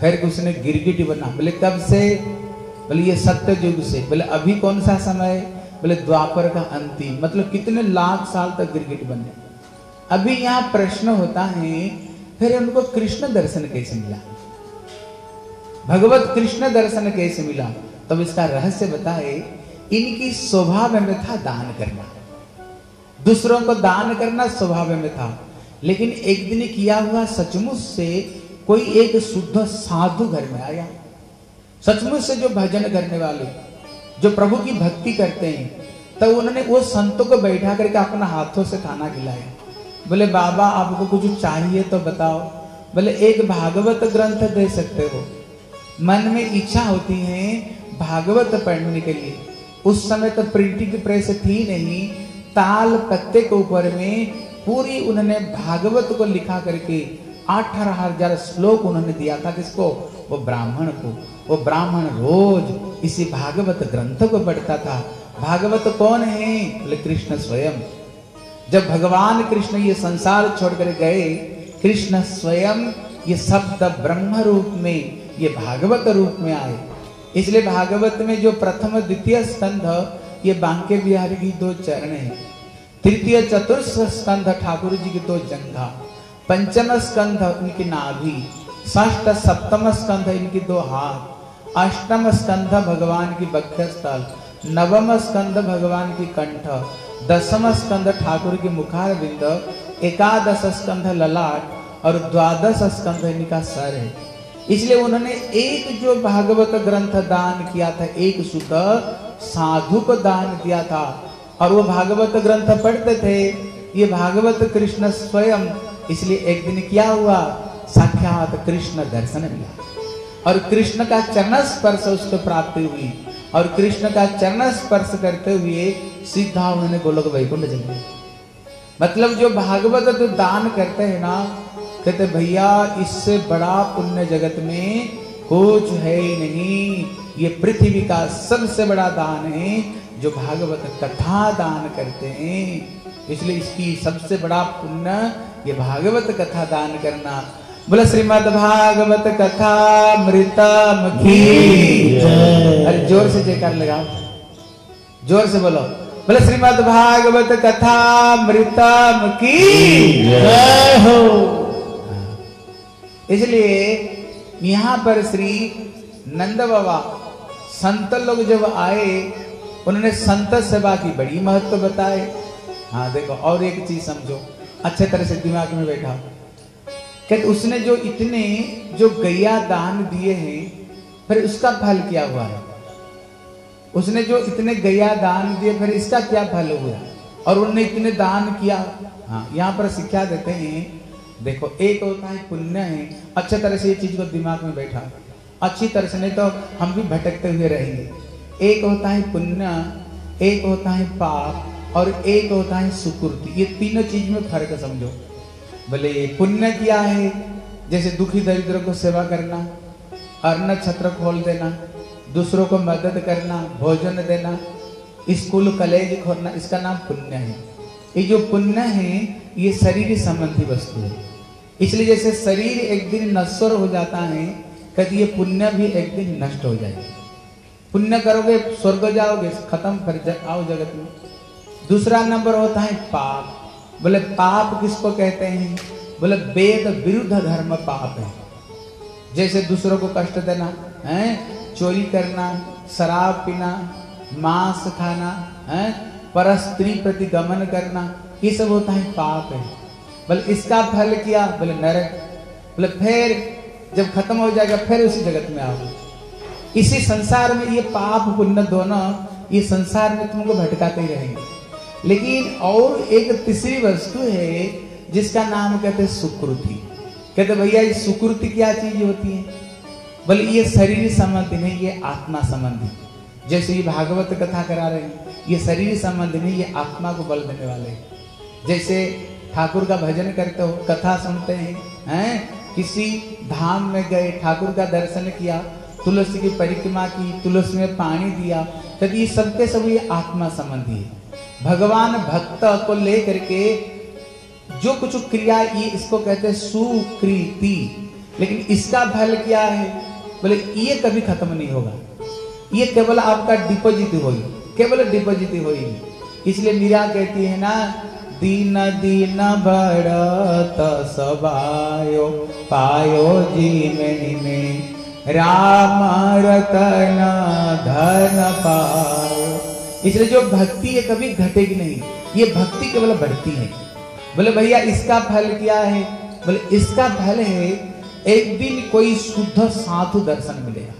फिर उसने गिरगिट बना, बोले, कब से? बोले, ये सत्य युग से। बोले, अभी कौन सा समय बोले द्वापर का अंतिम। मतलब कितने लाख साल तक गिरगिट बने। अभी यहाँ प्रश्न होता है, फिर उनको कृष्ण दर्शन कैसे मिला? भगवत कृष्ण दर्शन कैसे मिला? तब इसका रहस्य बताए, इनकी स्वभाव में था दान करना। दूसरों को दान करना स्वभाव में था, लेकिन एक दिन किया हुआ सचमुच से कोई एक शुद्ध साधु घर में आया। सचमुच से जो भजन करने वाले जो प्रभु की भक्ति करते हैं, तब तो उन्होंने वो संतों को बैठा करके अपना हाथों से खाना खिलाया। बोले, बाबा, आपको कुछ चाहिए तो बताओ। बोले, एक भागवत ग्रंथ दे सकते हो। मन में इच्छा होती है भागवत पढ़ने के लिए। उस समय तो प्रिंटिंग प्रेस थी नहीं, ताल पत्ते के ऊपर में पूरी उन्होंने भागवत को लिखा करके अठारह हज़ार श्लोक उन्होंने दिया था किसको? वो ब्राह्मण को। वो ब्राह्मण रोज इसी भागवत ग्रंथ को पढ़ता था। भागवत कौन है? बोले, कृष्ण स्वयं। जब भगवान कृष्ण ये संसार छोड़कर गए, कृष्ण स्वयं ये शब्द ब्रह्म रूप में, ये भागवत रूप में आए। इसलिए भागवत में जो प्रथम द्वितीय स्कंध, ये बांके बिहारी की दो चरण है। तृतीय, चतुर्थ स्कंध ठाकुर जी की दो जंघा। पंचम स्कंध उनकी नाभि। षष्ठ, सप्तम स्कंध इनकी दो हाथ। अष्टम स्कंध भगवान की बक्षस्थल नवम स्कंध भगवान की कंठ दसम स्कंध ठाकुर की मुखार बिंद एकादश स्कंध ललाट और द्वादश स्कंध इनका सर है। इसलिए उन्होंने एक जो भागवत ग्रंथ दान किया था, एक सुत साधु को दान किया था, और वो भागवत ग्रंथ पढ़ते थे। ये भागवत कृष्ण स्वयं, इसलिए एक दिन क्या हुआ? साक्षात कृष्ण दर्शन मिला। और कृष्ण का चरण स्पर्श उसको प्राप्त हुई। और कृष्ण का चरण स्पर्श करते हुए सीधा उन्होंने गोलोक वैकुंठ चल मतलब जो भागवत जो दान करते हैं ना, कहते, भैया, इससे बड़ा पुण्य जगत में कुछ है ही नहीं। ये पृथ्वी का सबसे बड़ा दान है, जो भागवत कथा दान करते हैं। इसलिए इसकी सबसे बड़ा पुण्य ये भागवत कथा दान करना बोला श्रीमद भागवत कथा मृतम की अरे ज़ोर से जयकार लगाओ। ज़ोर से बोलो। बोले श्रीमद भागवत कथा मृतम की जय हो। इसलिए यहाँ पर श्री नंद बाबा संत लोग जब आए उन्होंने संत सेवा की बड़ी महत्व बताए। हाँ देखो और एक चीज़ समझो। अच्छे तरह से दिमाग में बैठा कहते उसने जो इतने, जो गैया दान दिए हैं, फिर उसका फल क्या हुआ? है उसने जो इतने गैया दान दिए, फिर इसका क्या फल हुआ? और उन्होंने इतने दान किया। हाँ यहाँ पर शिक्षा देते हैं। देखो, एक होता है पुण्य है। अच्छे तरह से ये चीज़ को दिमाग में बैठा। अच्छी तरह से, नहीं तो हम भी भटकते हुए रहेंगे। एक होता है पुण्य, एक होता है पाप, और एक होता है सुकृति। ये तीनों चीज़ में फ़र्क समझो। बोले पुण्य क्या है, जैसे दुखी दरिद्र को सेवा करना, अन्न छत्र खोल देना, दूसरों को मदद करना, भोजन देना, स्कूल, कॉलेज खोलना, इसका नाम पुण्य है। ये जो पुण्य है, ये शरीर संबंधी वस्तु है। इसलिए जैसे शरीर एक दिन नश्वर हो जाता है, कभी ये पुण्य भी एक दिन नष्ट हो जाएगा। पुण्य करोगे, स्वर्ग जाओगे, खत्म कर आओ जगत में। दूसरा नंबर होता है पाप। बोले, पाप किसको कहते हैं? बोले, वेद विरुद्ध धर्म पाप है। जैसे दूसरों को कष्ट देना, है? चोरी करना, शराब पीना, मांस खाना, है? पर स्त्री प्रति गमन करना, ये सब होता है पाप है। बोले, इसका फल किया? बोले नरक बोले, फिर जब खत्म हो जाएगा, फिर उसी जगत में आओ। इसी संसार में ये पाप पुण्य दोनों, ये संसार में तुमको भटकाते ही रहेंगे। लेकिन और एक तीसरी वस्तु है, जिसका नाम कहते सुकृति। कहते भैया, ये सुकृति क्या चीज़ होती है? बोले, ये शरीर संबंधी नहीं, ये आत्मा संबंधी। जैसे ये भागवत कथा करा रहे हैं, ये शरीर संबंधी नहीं, ये आत्मा को बल देने वाले हैं। जैसे ठाकुर का भजन करते हो, कथा सुनते हैं हैं? किसी धाम में गए, ठाकुर का दर्शन किया, तुलसी की परिक्रमा की, तुलसी में पानी दिया तो ये सबके सब ये आत्मा संबंधी है। भगवान भक्त को लेकर के जो कुछ क्रिया ये इसको कहते हैं सुकृति। लेकिन इसका फल क्या है? बोले, ये कभी खत्म नहीं होगा। ये केवल आपका डिपॉजिट होगी केवल डिपॉजिट होगी इसलिए मीरा कहती है ना, दीन दीन बढ़त सबायो पायो जी में। राम रतन धन पायो। इसलिए जो भक्ति है कभी घटेगी नहीं। ये भक्ति केवल बढ़ती है। बोले, भैया, इसका फल क्या है? बोले, इसका फल है, एक दिन कोई शुद्ध साधु दर्शन मिलेगा।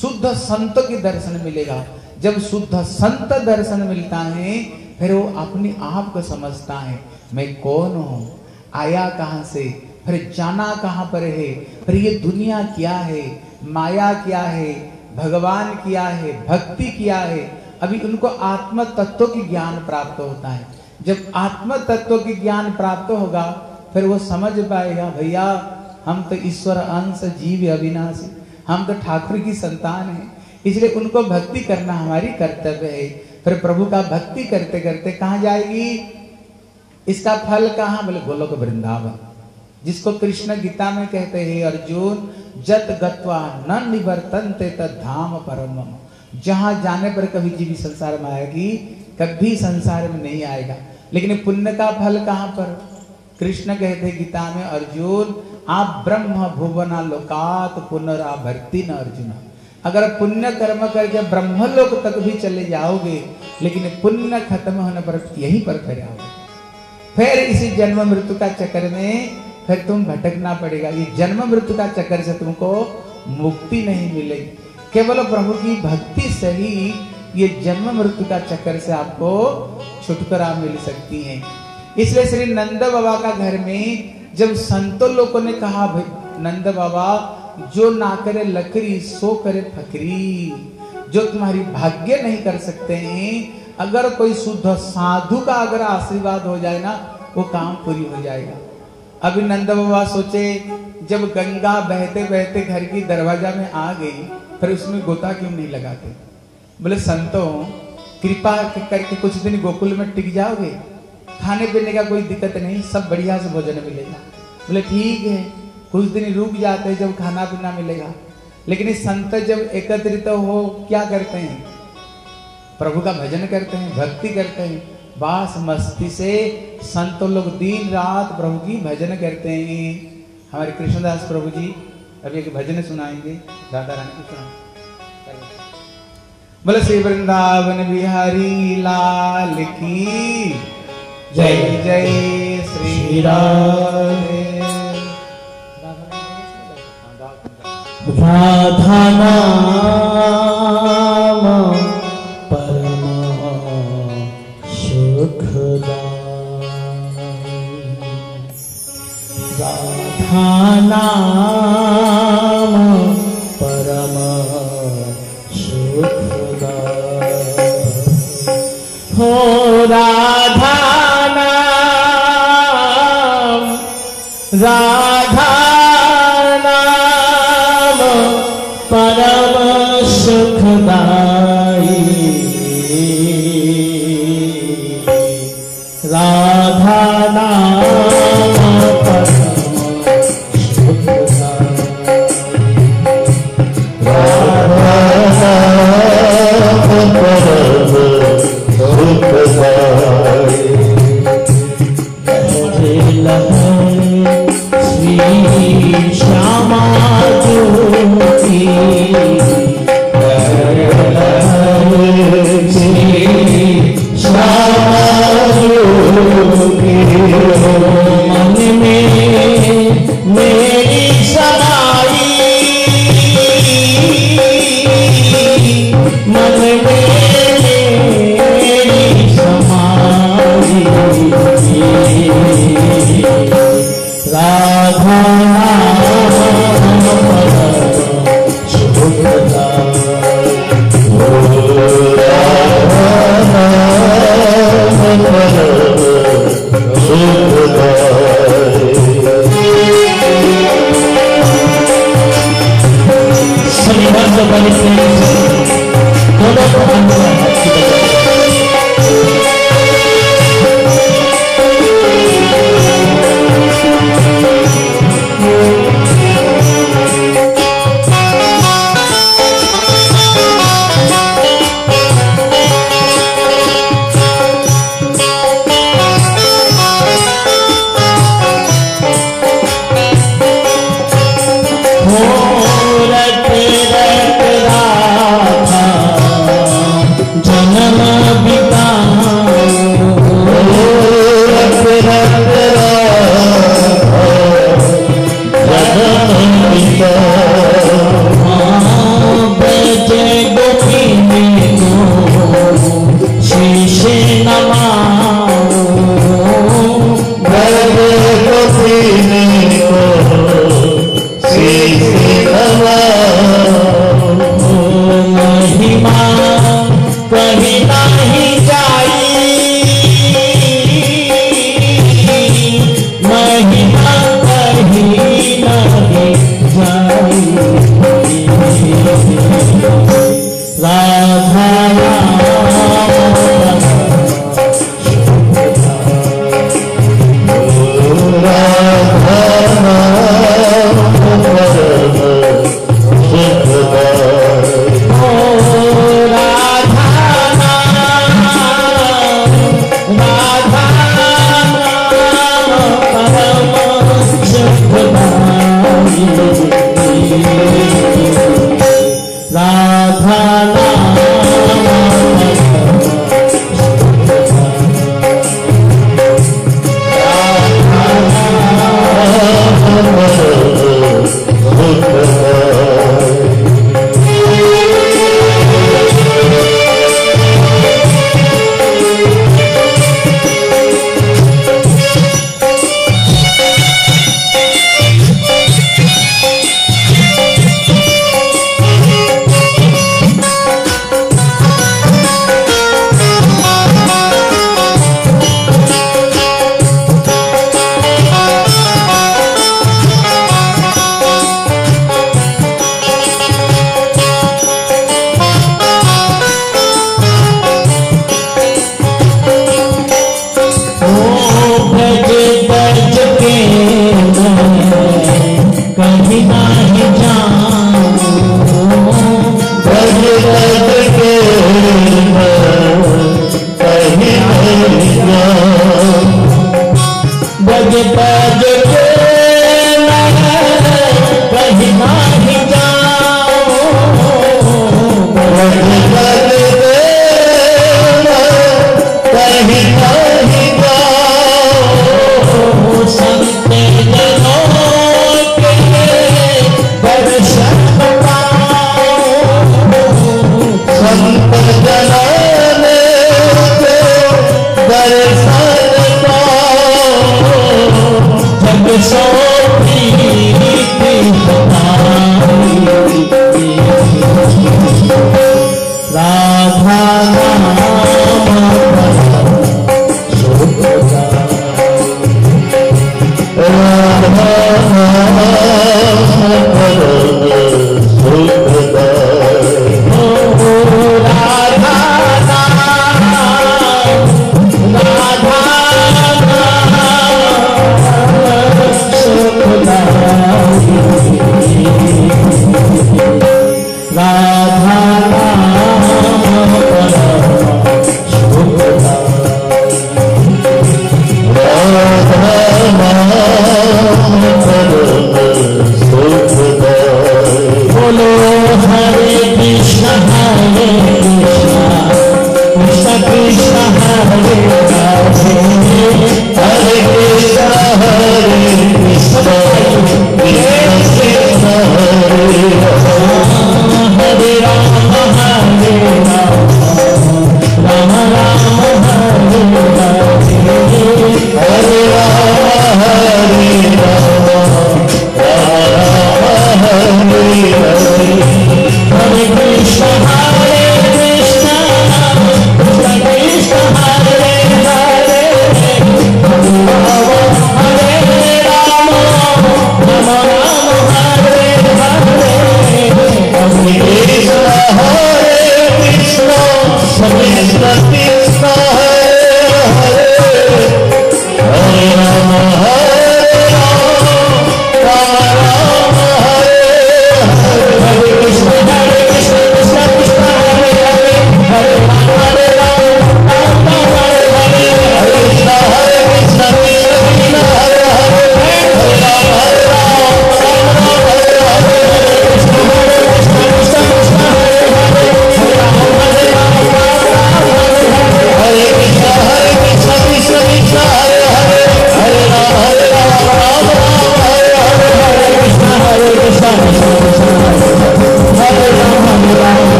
शुद्ध संत की दर्शन मिलेगा। जब शुद्ध संत दर्शन मिलता है, फिर वो अपने आप को समझता है, मैं कौन हूँ? आया कहाँ से? फिर जाना कहाँ पर है? फिर ये दुनिया क्या है? माया क्या है? भगवान क्या है? भक्ति क्या है? अभी उनको आत्म तत्व की ज्ञान प्राप्त होता है। जब आत्म तत्व की ज्ञान प्राप्त होगा, फिर वो समझ पाएगा, भैया, हम तो ईश्वर अंश जीव अविनाशी, हम तो ठाकुर की संतान है। इसलिए उनको भक्ति करना हमारी कर्तव्य है। फिर प्रभु का भक्ति करते करते कहा जाएगी? इसका फल कहाँ? बोले, गोलोक वृंदावन। जिसको कृष्ण गीता में कहते हैं, अर्जुन, जत गत्वा न निवर्तन ते धाम परम जहाँ जाने पर कभी जीवी संसार में आएगी, कभी संसार में नहीं आएगा। लेकिन पुण्य का फल कहाँ पर? कृष्ण कहते गीता में, अर्जुन, आप ब्रह्म भुवना लोकात पुनराभर्ती न अर्जुन। अगर पुण्य कर्म करके ब्रह्मलोक तक भी चले जाओगे, लेकिन पुण्य खत्म होने पर यहीं पर फिर आओगे। फिर इसी जन्म मृत्यु का चक्कर में फिर तुम भटकना पड़ेगा। ये जन्म मृत्यु का चक्कर से तुमको मुक्ति नहीं मिलेगी। केवल प्रभु की भक्ति से ही ये जन्म मृत्यु का चक्कर से आपको छुटकारा मिल सकती है। इसलिए श्री नंद बाबा का घर में जब संतों लोगों ने कहा नंद बाबा, जो ना करे लकड़ी, सो करे फकरी। जो तुम्हारी भाग्य नहीं कर सकते हैं, अगर कोई शुद्ध साधु का अगर आशीर्वाद हो जाए ना, वो काम पूरी हो जाएगा। अभी नंद बाबा सोचे, जब गंगा बहते बहते घर की दरवाज़ा में आ गई फिर उसमें गोता क्यों नहीं लगाते? बोले, संतों, कृपा करके कुछ दिन गोकुल में टिक जाओगे। खाने पीने का कोई दिक्कत नहीं, सब बढ़िया से भोजन मिलेगा। बोले, ठीक है, कुछ दिन रुक जाते हैं जब खाना पीना मिलेगा। लेकिन संत जब एकत्रित तो हो, क्या करते हैं? प्रभु का भजन करते हैं, भक्ति करते हैं। बास मस्ती से संत लोग दिन रात प्रभु की भजन करते हैं। हमारे कृष्णदास प्रभु जी अभी एक भजन सुनाएँगे राधा रानी की बोले, श्री वृंदावन बिहारी लाल की जय जय श्री राधे। राधा नाम, परम राधा नाम राधा राधा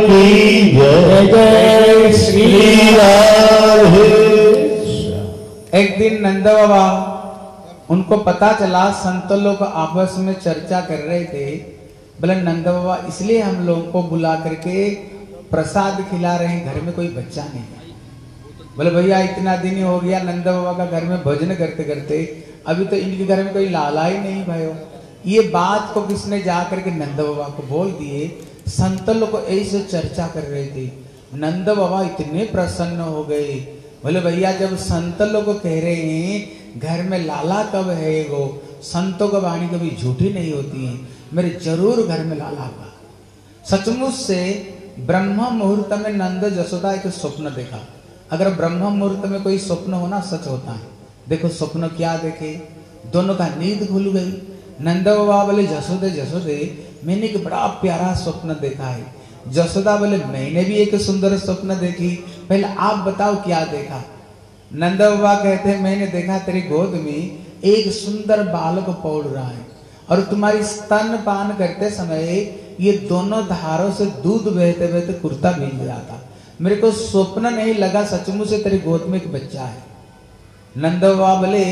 की जय जय श्री एक दिन नंद बाबा उनको पता चला, संत लोग आपस में चर्चा कर रहे थे। बोले, नंद बाबा, इसलिए हम लोगों को बुला करके प्रसाद खिला रहे हैं, घर में कोई बच्चा नहीं बोले, भैया, इतना दिन ही हो गया, नंद बाबा का घर में भजन करते करते अभी तो इनके घर में कोई लाला ही नहीं भयो ये बात को किसने जा करके नंद बाबा को बोल दिए? संत लोग को ऐसे चर्चा कर रहे थे। नंद बाबा इतने प्रसन्न हो गए। बोले, भैया, जब संत लोग कह रहे हैं, घर में लाला कब है वो? संतों का वाणी कभी झूठी नहीं होती है। मेरे ज़रूर घर में लाला का। सचमुच से ब्रह्म मुहूर्त में नंद जसोदा एक स्वप्न देखा। अगर ब्रह्म मुहूर्त में कोई स्वप्न होना सच होता है, देखो स्वप्न क्या देखे। दोनों का नींद खुल गई। नंद बाबा बोले जसोदे जसोदे, मैंने एक बड़ा प्यारा स्वप्न देखा है। जसोदा बोले मैंने भी एक सुंदर स्वप्न देखी। पहले आप बताओ क्या देखा? नंद बाबा कहते हैं, मैंने देखा तेरी गोद में एक सुंदर बालक पौड़ रहा है और तुम्हारी स्तन पान करते समय ये दोनों धारों से दूध बहते बहते कुर्ता भीग रहा था। मेरे को स्वप्न नहीं लगा, सचमुच से तेरी गोद में एक बच्चा है। नंद बाबा बोले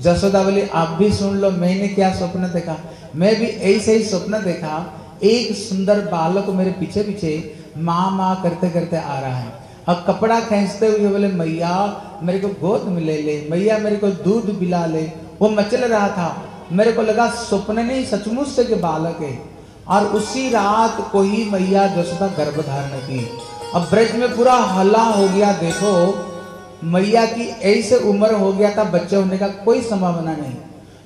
जसोदा बोले आप भी सुन लो, मैंने क्या स्वप्न देखा? मैं भी ऐसे ही स्वप्न देखा, एक सुंदर बालक मेरे पीछे पीछे माँ माँ करते करते आ रहा है। और कपड़ा खींचते हुए बोले, मैया, मेरे को गोद में ले ले, मैया, मेरे को दूध पिला ले। वो मचल रहा था। मेरे को लगा, स्वप्न नहीं, सचमुच से के बालक है। और उसी रात को ही मैया जसोदा गर्भ धारण की। अब ब्रज में पूरा हल्ला हो गया, देखो। मैया की ऐसे उम्र हो गया था, बच्चे होने का कोई संभावना नहीं।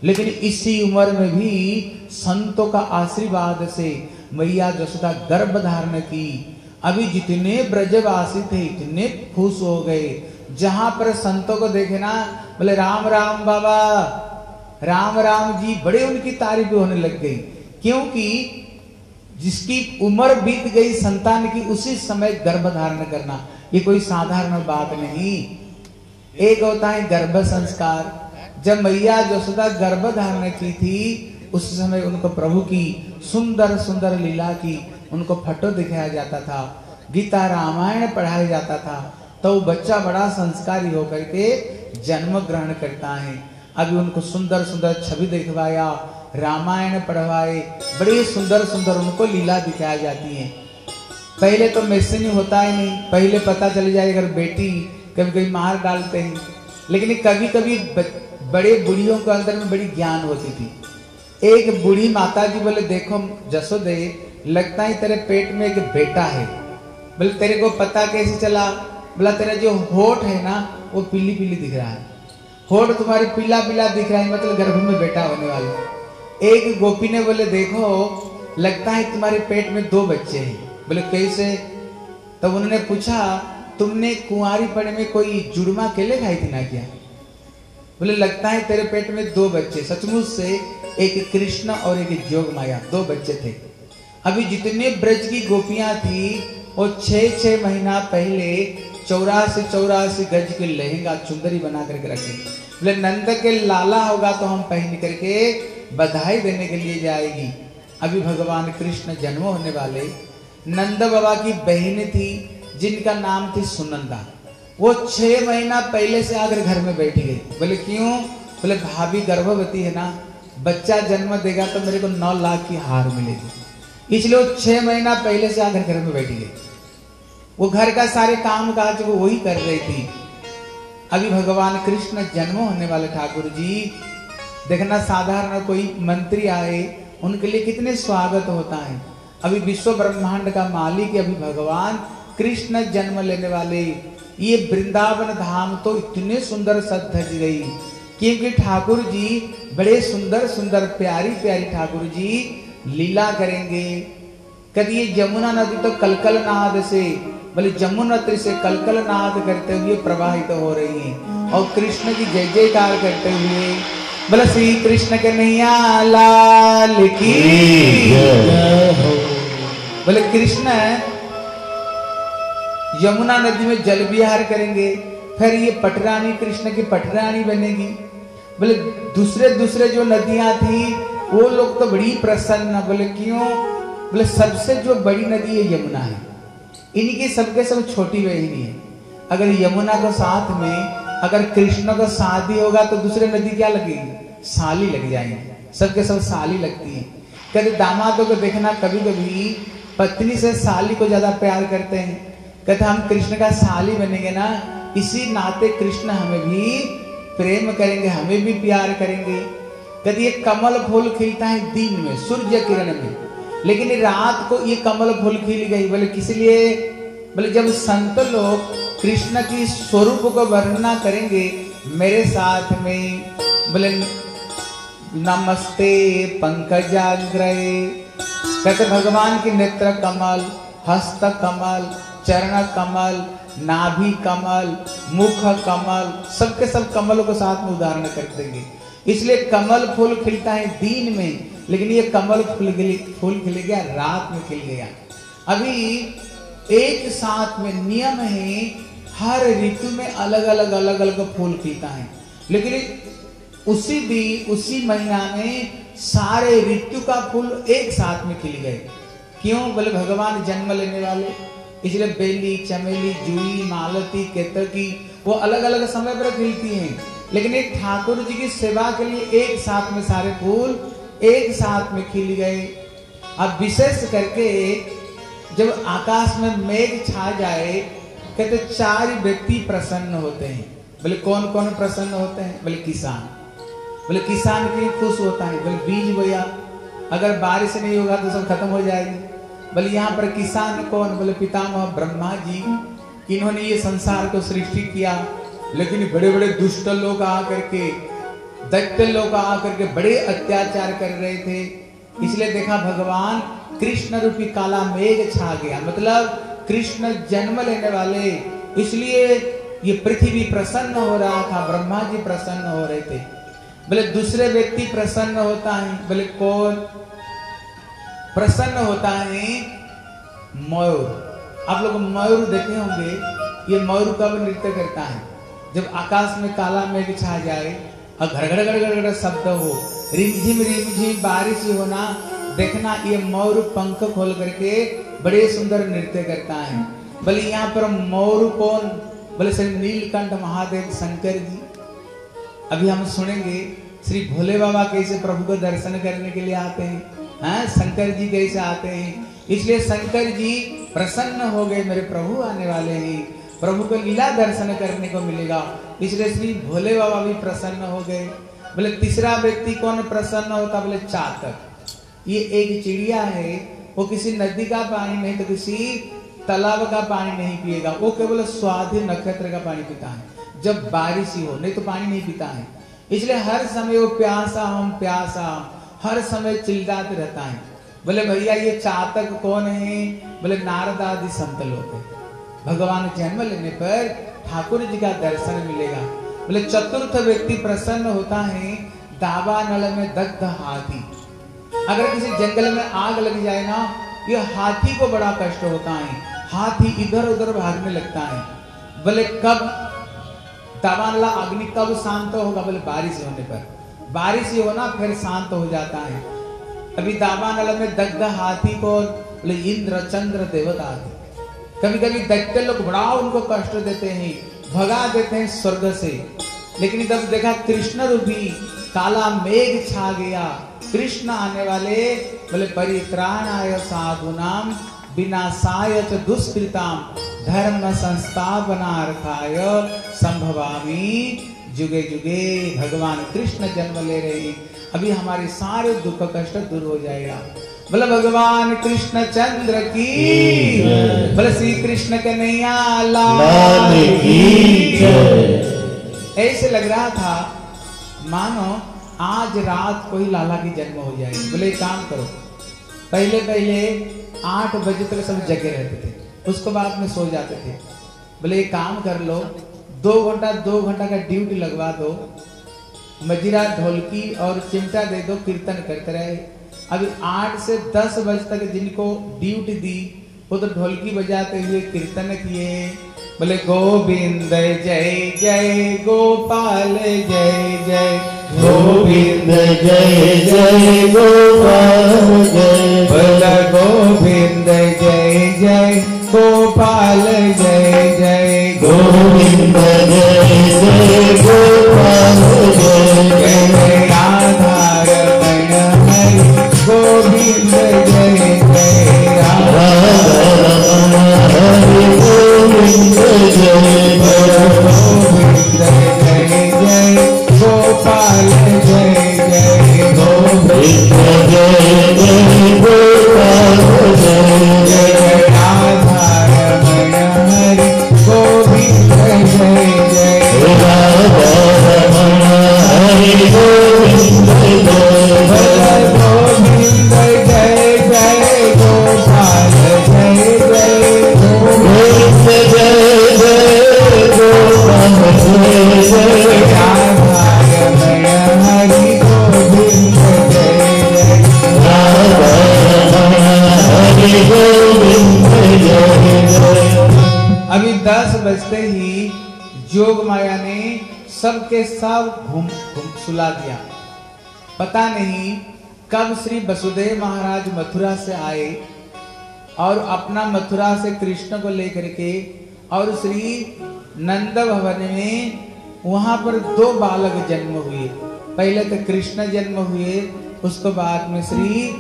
लेकिन इसी उम्र में भी संतों का आशीर्वाद से मैया जसोदा गर्भ धारण की। अभी जितने ब्रजवासी थे, इतने खुश हो गए। जहाँ पर संतों को देखे ना, बोले, राम राम बाबा, राम राम जी, बड़े उनकी तारीफ़ होने लग गई। क्योंकि जिसकी उम्र बीत गई संतान की, उसी समय गर्भ धारण करना। ये कोई साधारण बात नहीं। एक होता है गर्भ संस्कार। जब मैया जसोदा गर्भ धारण की थी, उस समय उनको प्रभु की सुंदर सुंदर लीला की उनको फटो दिखाया जाता था। गीता रामायण पढ़ाया जाता था। तो वो बच्चा बड़ा संस्कारी होकर के जन्म ग्रहण करता है। अभी उनको सुंदर सुंदर छवि दिखवाया, रामायण पढ़वाए, बड़ी सुंदर सुंदर उनको लीला दिखाई जाती है। पहले तो मैसेज होता ही नहीं, पहले पता चल जाए अगर बेटी कभी कभी मार डालते हैं। लेकिन कभी कभी बड़े बुढ़ियों के अंदर में बड़ी ज्ञान होती थी। एक बूढ़ी माता जी बोले, देखो जसोदे लगता है तेरे पेट में एक बेटा है। बोले, तेरे को पता कैसे चला? बोला, तेरा जो होठ है ना, वो पीली पीली दिख रहा है। होठ तुम्हारी पीला पीला दिख रहा है मतलब गर्भ में बेटा होने वाला है। एक गोपी ने बोले, देखो, लगता है तुम्हारे पेट में दो बच्चे हैं। बोले, कैसे? तब उन्होंने पूछा तुमने कुंवारी पड़े में कोई जुड़मा केले खाई थी ना क्या? बोले, लगता है तेरे पेट में दो बच्चे। सचमुच से एक कृष्ण और एक जोग माया, दो बच्चे थे। अभी जितने ब्रज की गोपियाँ थी, वो छह छह महीना पहले चौरासी चौरासी गज के लहंगा चुंदरी बना करके रखे। बोले, नंद के लाला होगा तो हम पहन करके बधाई देने के लिए जाएगी। अभी भगवान कृष्ण जन्म होने वाले। नंद बाबा की बहन थी जिनका नाम थी सुनंदा। वो छह महीना पहले से आकर घर में बैठी गई। बोले, क्यों? बोले, भाभी गर्भवती है ना, बच्चा जन्म देगा तो मेरे को नौ लाख की हार मिलेगी। इसलिए वो छह महीना पहले से आकर घर में बैठी गई। वो घर का सारे काम काज वो वही कर रही थी। अभी भगवान कृष्ण जन्म होने वाले ठाकुर जी, देखना साधारण कोई मंत्री आए, उनके लिए कितने स्वागत होता है। अभी विश्व ब्रह्मांड का मालिक अभी भगवान कृष्ण जन्म लेने वाले ये वृंदावन धाम तो इतने सुंदर सद धज गई क्योंकि ठाकुर जी बड़े सुंदर सुंदर प्यारी प्यारी ठाकुर जी लीला करेंगे। कभी ये यमुना नदी तो कलकल नाद से बोले जमुनत्री से कलकल नाद करते हुए प्रवाहित तो हो रही है। और कृष्ण की जय जयकार करते हुए बोले श्री कृष्ण के नैया लाल की बोले कृष्ण यमुना नदी में जल विहार करेंगे, फिर ये पटरानी, कृष्ण की पटरानी बनेगी। बोले, दूसरे दूसरे जो नदियाँ थी, वो लोग तो बड़ी प्रसन्न बोले, क्यों? बोले, सबसे जो बड़ी नदी है यमुना है। इनकी सबके सब छोटी बहनी है। अगर यमुना को साथ में, अगर कृष्ण को शादी होगा तो दूसरे नदी क्या लगेगी? साली लग जाएँगे। सबके सब साली लगती है। कहते, दामादों को देखना कभी कभी पत्नी से साली को ज़्यादा प्यार करते हैं। कहते हम कृष्ण का साली बनेंगे ना, इसी नाते कृष्ण हमें भी प्रेम करेंगे, हमें भी प्यार करेंगे। कहते ये कमल फूल खिलता है दिन में, सूर्य किरण में। लेकिन रात को ये कमल फूल खिल गई, बोले, किस लिए? बोले, जब संत लोग कृष्ण की स्वरूप को वर्णना करेंगे, मेरे साथ में, बोले, नमस्ते पंकजाग्रय कहते भगवान की नेत्र कमल, हस्त कमल चरण कमल, नाभि कमल, मुख कमल, सबके सब कमलों को साथ में उदाहरण कर देंगे। इसलिए कमल फूल खिलता है दिन में, लेकिन ये कमल फूल फूल खिल गया, रात में खिल गया। अभी एक साथ में नियम है, हर ऋतु में अलग अलग अलग अलग फूल खिलता है। लेकिन उसी दिन उसी महीना में सारे ऋतु का फूल एक साथ में खिल गए। क्यों? बोले, भगवान जन्म लेने वाले। इसलिए बेली, चमेली जुई मालती, केतकी, वो अलग अलग समय पर खिलती हैं। लेकिन एक ठाकुर जी की सेवा के लिए एक साथ में सारे फूल एक साथ में खिल गए। अब विशेष करके जब आकाश में मेघ छा जाए, कहते चार व्यक्ति प्रसन्न होते हैं। बोले कौन कौन प्रसन्न होते हैं? बोले, किसान। बोले, किसान के लिए खुश होता है। बोले, बीज बोया। अगर बारिश नहीं होगा तो सब खत्म हो जाएगी। बोले, यहाँ पर किसान कौन? बोले, पितामह ब्रह्मा जी इन्होंने ये संसार को सृष्टि किया। लेकिन बड़े बड़े दुष्ट लोग आकर के दैत्य लोग आकर के बड़े अत्याचार कर रहे थे। इसलिए देखा, भगवान कृष्ण रूपी काला मेघ छा गया। मतलब कृष्ण जन्म लेने वाले। इसलिए ये पृथ्वी प्रसन्न हो रहा था, ब्रह्मा जी प्रसन्न हो रहे थे। बोले, दूसरे व्यक्ति प्रसन्न होता है। बोले, कौन? प्रसन्न होता है मयूर। आप लोग मयूर देखे होंगे, ये मयूर कब नृत्य करता है। जब आकाश में काला मेघ छा जाए, और घड़घड़ घड़घड़ घड़ शब्द हो, रिमझिम रिमझिम बारिश होना, देखना ये मयूर पंख खोल करके बड़े सुंदर नृत्य करता है। बोले, यहाँ पर मयूर कौन? बोले श्री नीलकंठ महादेव शंकर जी। अभी हम सुनेंगे, श्री भोले बाबा कैसे प्रभु को दर्शन करने के लिए आते हैं। हाँ शंकर जी कैसे आते हैं? इसलिए शंकर जी प्रसन्न हो गए, मेरे प्रभु आने वाले हैं। प्रभु को लीला दर्शन करने को मिलेगा। इसलिए श्री भोले बाबा भी प्रसन्न हो गए। बोले, तीसरा व्यक्ति कौन प्रसन्न होता? बोले, चातक। ये एक चिड़िया है, वो किसी नदी का पानी नहीं तो किसी तालाब का पानी नहीं पिएगा। वो केवल स्वाधीन नक्षत्र का पानी पीता है। जब बारिश ही हो, नहीं तो पानी नहीं पीता है। इसलिए हर समय वो प्यासा हम प्यासा हम। हर समय चिल्लाते रहता है। बोले, भैया, ये चातक कौन है? बोले, नारद आदि संत लोग भगवान जन्म लेने पर ठाकुर जी का दर्शन मिलेगा। बोले, चतुर्थ व्यक्ति प्रसन्न होता है, दावा नल में दग्ध हाथी। अगर किसी जंगल में आग लग जाए ना, ये हाथी को बड़ा कष्ट होता है। हाथी इधर उधर भागने लगता है। बोले, कब? दावानला अग्नि कब शांत होगा? बोले, बारिश होने पर। बारिश ही होना फिर शांत हो जाता है। अभी दावानल में दग्ध हाथी को इंद्र, चंद्र देवता आदि कभी कभी दैत्य लोग बड़ा उनको कष्ट देते हैं, भगा देते हैं स्वर्ग से। लेकिन जब देखा, कृष्ण रूपी काला मेघ छा गया। कृष्ण आने वाले, बोले, परित्राणाय साधुनाम, विनाशाय च दुष्कृताम, धर्म संस्थापनार्थाय संभवामी। जुगे जुगे भगवान कृष्ण जन्म ले रहे हैं। अभी हमारे सारे दुख कष्ट दूर हो जाएगा। बोले भगवान कृष्ण चंद्र की। बोले श्री कृष्ण कन्हैया लाल लाल की जय। ऐसे लग रहा था मानो आज रात को ही लाला की जन्म हो जाएगी। बोले काम करो पहले पहले आठ बजे तक सब जगे रहते थे उसके बाद में सो जाते थे। बोले काम कर लो दो घंटा दो घंटा का ड्यूटी लगवा दो। मजीरा ढोलकी और चिमटा दे दो कीर्तन करते रहे। अभी आठ से दस बजे तक जिनको ड्यूटी दी वो तो ढोलकी बजाते हुए कीर्तन किए बोले गोविंद जय जय गोपाल जय जय गोविंद जय जय गोपाल जय बोला गोविंद जय जय गोपाल जय जय गोविंद जय जय गोपाल जय जय राधा जय जय राधा गोविंद जय। माया ने सबके सब घूम घूम सुला दिया। पता नहीं कब श्री वसुदेव महाराज मथुरा से आए और अपना मथुरा से कृष्ण को लेकर के और श्री नंद भवन में वहाँ पर दो बालक जन्म हुए। पहले तो कृष्ण जन्म हुए, उसके बाद में श्री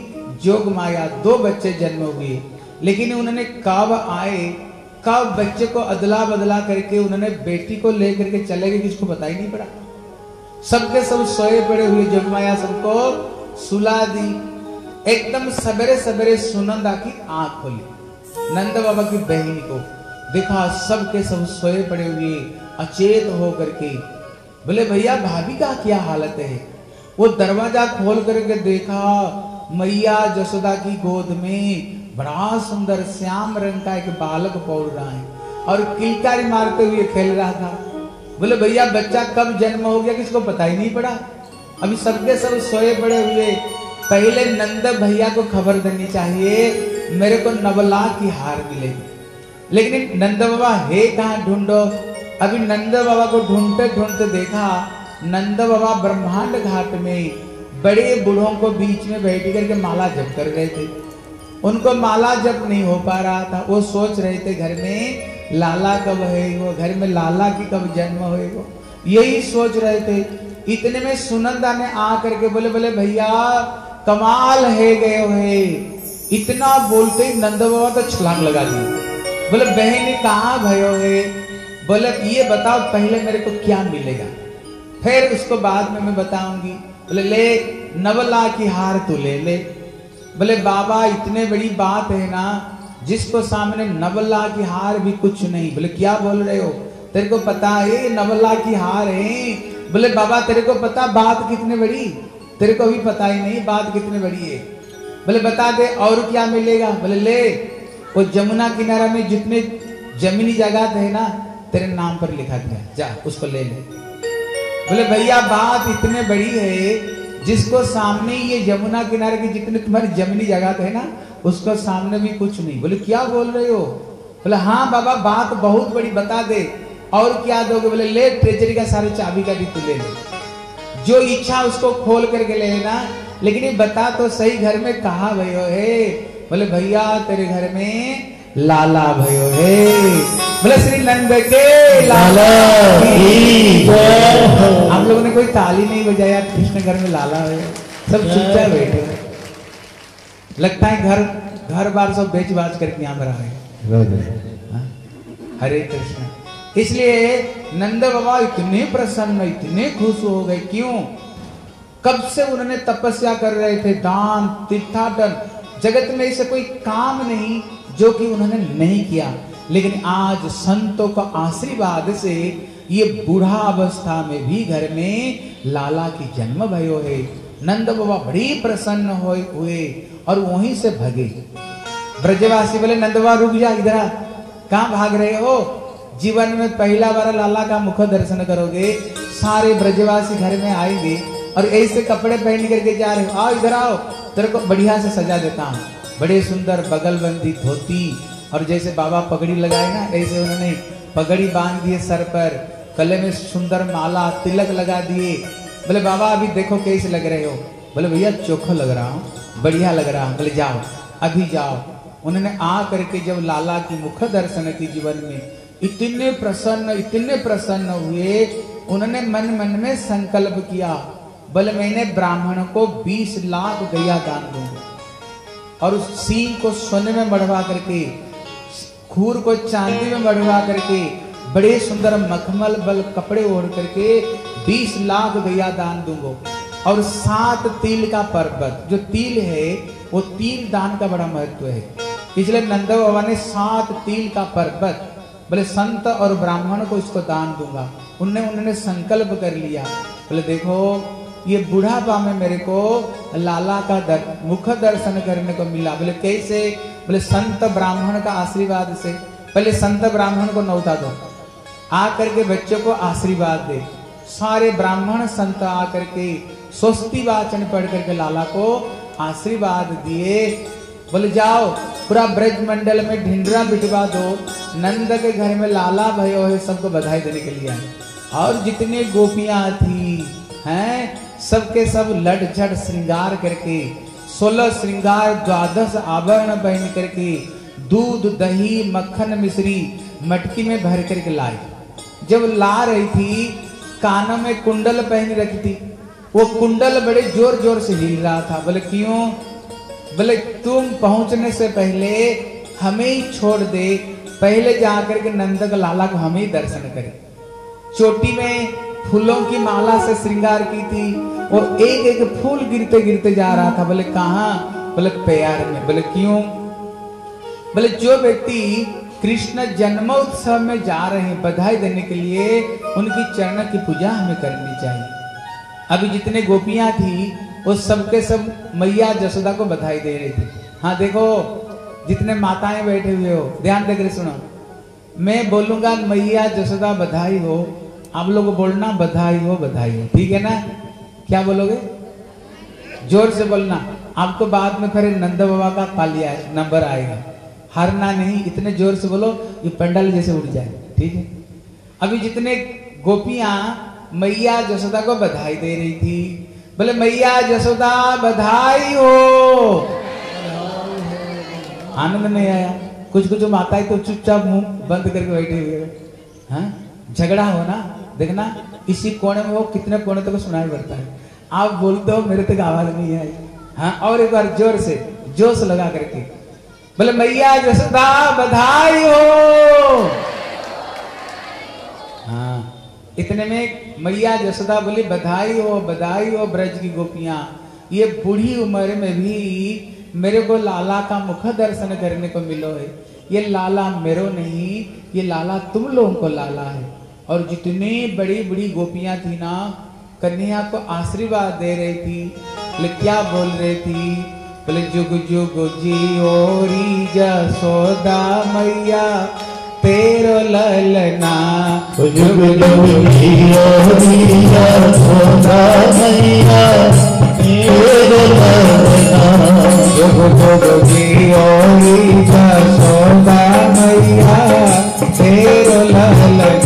जोग माया दो बच्चे जन्म हुए। लेकिन उन्होंने कब आए कब बच्चे को अदला बदला करके उन्होंने बेटी को लेकर के चले गए, किसको पता ही नहीं पड़ा? सबके सब सोए पड़े हुए जोगमाया सबको सुला दी। एकदम सवेरे सवेरे सुनंदा की आँख खोली। नंद बाबा की बहन को देखा, सबके सब सोए पड़े हुए, अचेत हो करके बोले, भैया, भाभी का क्या हालत है? वो दरवाज़ा खोल करके देखा, मैया जसोदा की गोद में बड़ा सुंदर श्याम रंग का एक बालक पौड़ रहा है और किलकारी मारते हुए खेल रहा था। बोले, भैया, बच्चा कब जन्म हो गया? किसको पता ही नहीं पड़ा। अभी सबके सब सोए पड़े हुए। पहले नंद भैया को खबर देनी चाहिए। मेरे को नवला की हार मिलेगी लेकिन नंद बाबा, हे कहा ढूंढो? अभी नंद बाबा को ढूंढते ढूंढते देखा, नंद बाबा ब्रह्मांड घाट में बड़े बूढ़ों को बीच में बैठ करके माला जप कर रहे थे। उनको माला जब नहीं हो पा रहा था, वो सोच रहे थे, घर में लाला कब है वो? घर में लाला की कब जन्म होएगो यही सोच रहे थे। इतने में सुनंदा ने आ करके बोले बोले, भैया, कमाल है गए है इतना बोलते ही नंद बाबा तो छलांग लगा दी बोले, बहन, कहाँ भयो है बोले, ये बताओ, पहले मेरे को क्या मिलेगा? फिर उसको बाद में मैं बताऊँगी। बोले, ले नवला की हार तू ले ले। बोले, बाबा, इतने बड़ी बात है ना, जिसको सामने नवला की हार भी कुछ नहीं। बोले, क्या बोल रहे हो? तेरे को पता है, ये नवला की हार है। बोले, बाबा, तेरे को पता, बात कितनी बड़ी? तेरे को भी पता ही नहीं, बात कितनी बड़ी है। बोले, बता दे, और क्या मिलेगा? बोले, ले, वो जमुना किनारा में जितने जमीनी जगह है ना, तेरे नाम पर लिखा गया जा, उसको ले ले। बोले, भैया, बात इतने बड़ी है जिसको सामने ये यमुना किनारे की जितने तुम्हारी जमीनी जगह है ना, उसको सामने भी कुछ नहीं। बोले, क्या बोल रहे हो? बोले हाँ बाबा, बात बहुत बड़ी, बता दे। और क्या दोगे? बोले, ले ट्रेजरी का सारे चाबी का भी तू ले जो इच्छा उसको खोल करके ले लेना। लेकिन ये बता तो सही, घर में कहा भयो है? बोले, भैया, तेरे घर में लाला भयो है। बोले श्री नंद के लाला हम लोगों ने कोई ताली नहीं बजाया कृष्ण घर में लाला है। सब चुपचाप बैठे हैं। लगता है घर घर बार सब बेच बाज करके यहाँ पर आए हाँ? हरे कृष्ण। इसलिए नंद बाबा इतने प्रसन्न इतने खुश हो गए। क्यों? कब से उन्होंने तपस्या कर रहे थे? दान तीर्थाटन। जगत में ऐसे कोई काम नहीं। जो कि उन्होंने नहीं किया। लेकिन आज संतों का आशीर्वाद से ये बूढ़ा अवस्था में भी घर में लाला की जन्म भयो है। नंद बाबा बड़ी प्रसन्न होए और वहीं से भगे। ब्रजवासी बोले, नंद बाबा, रुक जा इधर। कहाँ भाग रहे हो? जीवन में पहला बार लाला का मुख दर्शन करोगे। सारे ब्रजवासी घर में आएँगे और ऐसे कपड़े पहन करके जा रहे हो। आओ इधर आओ। तेरे को बढ़िया से सजा देता हूँ। बड़े सुंदर बगल बगलबंदी धोती, और जैसे बाबा पगड़ी लगाए ना, ऐसे उन्होंने पगड़ी बाँध दिए सर पर, गले में सुंदर माला, तिलक लगा दिए। बोले, बाबा, अभी देखो कैसे लग रहे हो? बोले, भैया, चोखो लग रहा हूँ, बढ़िया लग रहा हूँ। बोले, जाओ, अभी जाओ। उन्होंने आ करके जब लाला की मुख दर्शन की जीवन में इतने प्रसन्न इतने प्रसन्न हुए, उन्होंने मन मन में संकल्प किया। बोले, मैंने ब्राह्मण को 20 लाख गैया दान दूँगा। और उस सींग को सोने में बढ़वा करके, खूर को चांदी में बढ़वा करके, बड़े सुंदर मखमल बल कपड़े ओढ़ करके 20 लाख गैया दान दूँगा। और सात तिल का पर्वत, जो तिल है, वो तिल दान का बड़ा महत्व है। इसलिए नंद बाबा ने सात तिल का पर्वत, बोले संत और ब्राह्मण को इसको दान दूँगा। उनने, उन्होंने संकल्प कर लिया। बोले देखो ये बुढ़ापा में मेरे को लाला का दर, मुख दर्शन करने को मिला। बोले कैसे? बोले संत ब्राह्मण का आशीर्वाद से। पहले संत ब्राह्मण को नौता दो। आकर के बच्चों को आशीर्वाद दे। सारे ब्राह्मण संत आकर के स्वस्ति वाचन पढ़ करके लाला को आशीर्वाद दिए। बोले जाओ पूरा ब्रज मंडल में ढिंडरा बिटवा दो। नंद के घर में लाला भयो है सबको बधाई देने के लिए और जितनी गोपियाँ थी हैं सबके सब लट झट श्रृंगार करके, सोलह श्रृंगार द्वादश आभरण पहन करके, दूध, दही, मक्खन मिश्री मटकी में भर करके लाई जब ला रही थी, कानों में कुंडल पहन रखी थी, वो कुंडल बड़े ज़ोर ज़ोर से हिल रहा था। बोले, क्यों? बोले, तुम पहुँचने से पहले हमें ही छोड़ दे। पहले जाकर के नंदक लाला को हमें दर्शन करे। चोटी में फूलों की माला से श्रृंगार की थी। वो एक एक फूल गिरते गिरते जा रहा था। बोले, कहा? बोले, प्यार में। बोले, क्यों? बोले, जो व्यक्ति कृष्ण जन्मोत्सव में जा रहे हैं बधाई देने के लिए, उनकी चरण की पूजा हमें करनी चाहिए। अभी जितने गोपियाँ थी, वो सबके सब मैया जसोदा को बधाई दे रही थी। हाँ देखो, जितने माताएँ बैठे हुए हो, ध्यान देकर सुनो। मैं बोलूँगा, मैया जसोदा बधाई हो, आप लोग बोलना बधाई हो बधाई हो। ठीक है ना? क्या बोलोगे? ज़ोर से बोलना। आपको बाद में फिर नंद बाबा का तालिया नंबर आएगा। हारना नहीं, इतने ज़ोर से बोलो ये पंडाल जैसे उड़ जाए। ठीक है? अभी जितने गोपियाँ मैया जसोदा को बधाई दे रही थी, बोले, मैया जसोदा, बधाई हो। आनंद नहीं आया। कुछ कुछ माताएँ तो चुपचाप मुँह बंद करके बैठे हुए हैं? झगड़ा हो ना? देखना। इसी कोने में वो कितने कोने तक तो सुनाई पड़ता है? आप बोलते हो, मेरे तक आवाज़ नहीं आई। हाँ और एक बार ज़ोर से, जोश लगा करके। बोले, मैया, जसदा बधाई हो। हाँ इतने में मैया जसोदा बोली, बधाई हो बधाई हो ब्रज की गोपियाँ। ये बूढ़ी उम्र में भी मेरे को लाला का मुख दर्शन करने को मिलो है। ये लाला मेरो नहीं, ये लाला तुम लोगों को लाला है। और जितनी बड़ी बड़ी गोपियाँ थी ना कन्हैया को आशीर्वाद दे रही थी। बोले क्या बोल रही थी? बोले जुग जुग जी जियोरी जसोदा मैया तेरो ललना। जुग जुग जुग जुग जियोरी जसोदा मैया तेरो ललना। जुग जुग जियो जिया सोना मैया तेरे ललना।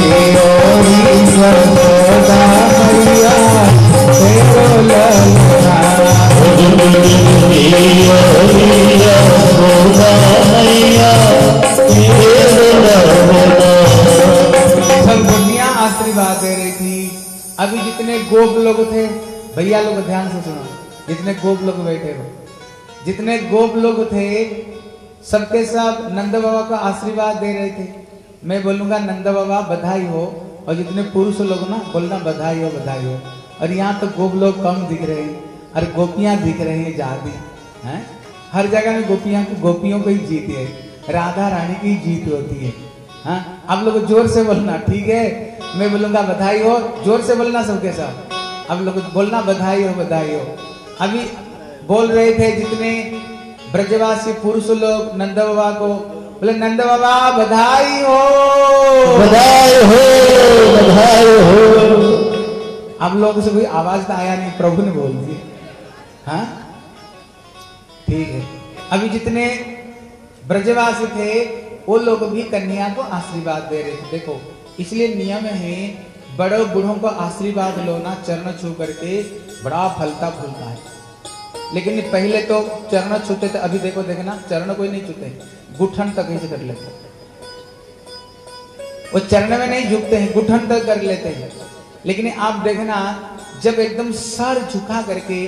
आशीर्वाद दे रही थी। अभी जितने गोप लोग थे, भैया लोग ध्यान से सुनो, जितने गोप लोग बैठे हो, जितने गोप लोग थे, सबके सब नंद बाबा को आशीर्वाद दे रहे थे। मैं बोलूँगा, नंद बाबा, बधाई हो। और जितने पुरुष लोग ना, बोलना बधाई हो बधाई हो। और यहाँ तो गोप लोग कम दिख रहे हैं, और गोपियाँ दिख रही हैं ज़्यादा। हैं? हर जगह में गोपियाँ, गोपियों को ही जीत है। राधा रानी की जीत होती है। हाँ? आप लोग ज़ोर से बोलना ठीक है? मैं बोलूँगा बधाई हो। ज़ोर से बोलना सबके साथ। अब लोग बोलना बधाई हो बधाई हो। अभी बोल रहे थे जितने ब्रजवासी पुरुष लोग नंद बाबा को। बोले नंद बाबा बधाई हो। बधाई हो बधाई हो। आप लोगों से कोई आवाज़ तो आया नहीं प्रभु ने बोल दी। हाँ? ठीक है। अभी जितने ब्रजवासी थे, वो लोग भी कन्या को आशीर्वाद दे रहे थे देखो, इसलिए नियम है, बड़े बूढ़ों को आशीर्वाद लो ना चरण छू करके बड़ा फलता फूलता है। लेकिन पहले तो चरण छूते थे, अभी देखो, देखना, चरण कोई नहीं छूते, गुठन तक ऐसे कर लेते वो चरण में नहीं झुकते हैं, गुठन तक कर लेते हैं। लेकिन आप देखना, जब एकदम सर झुका करके,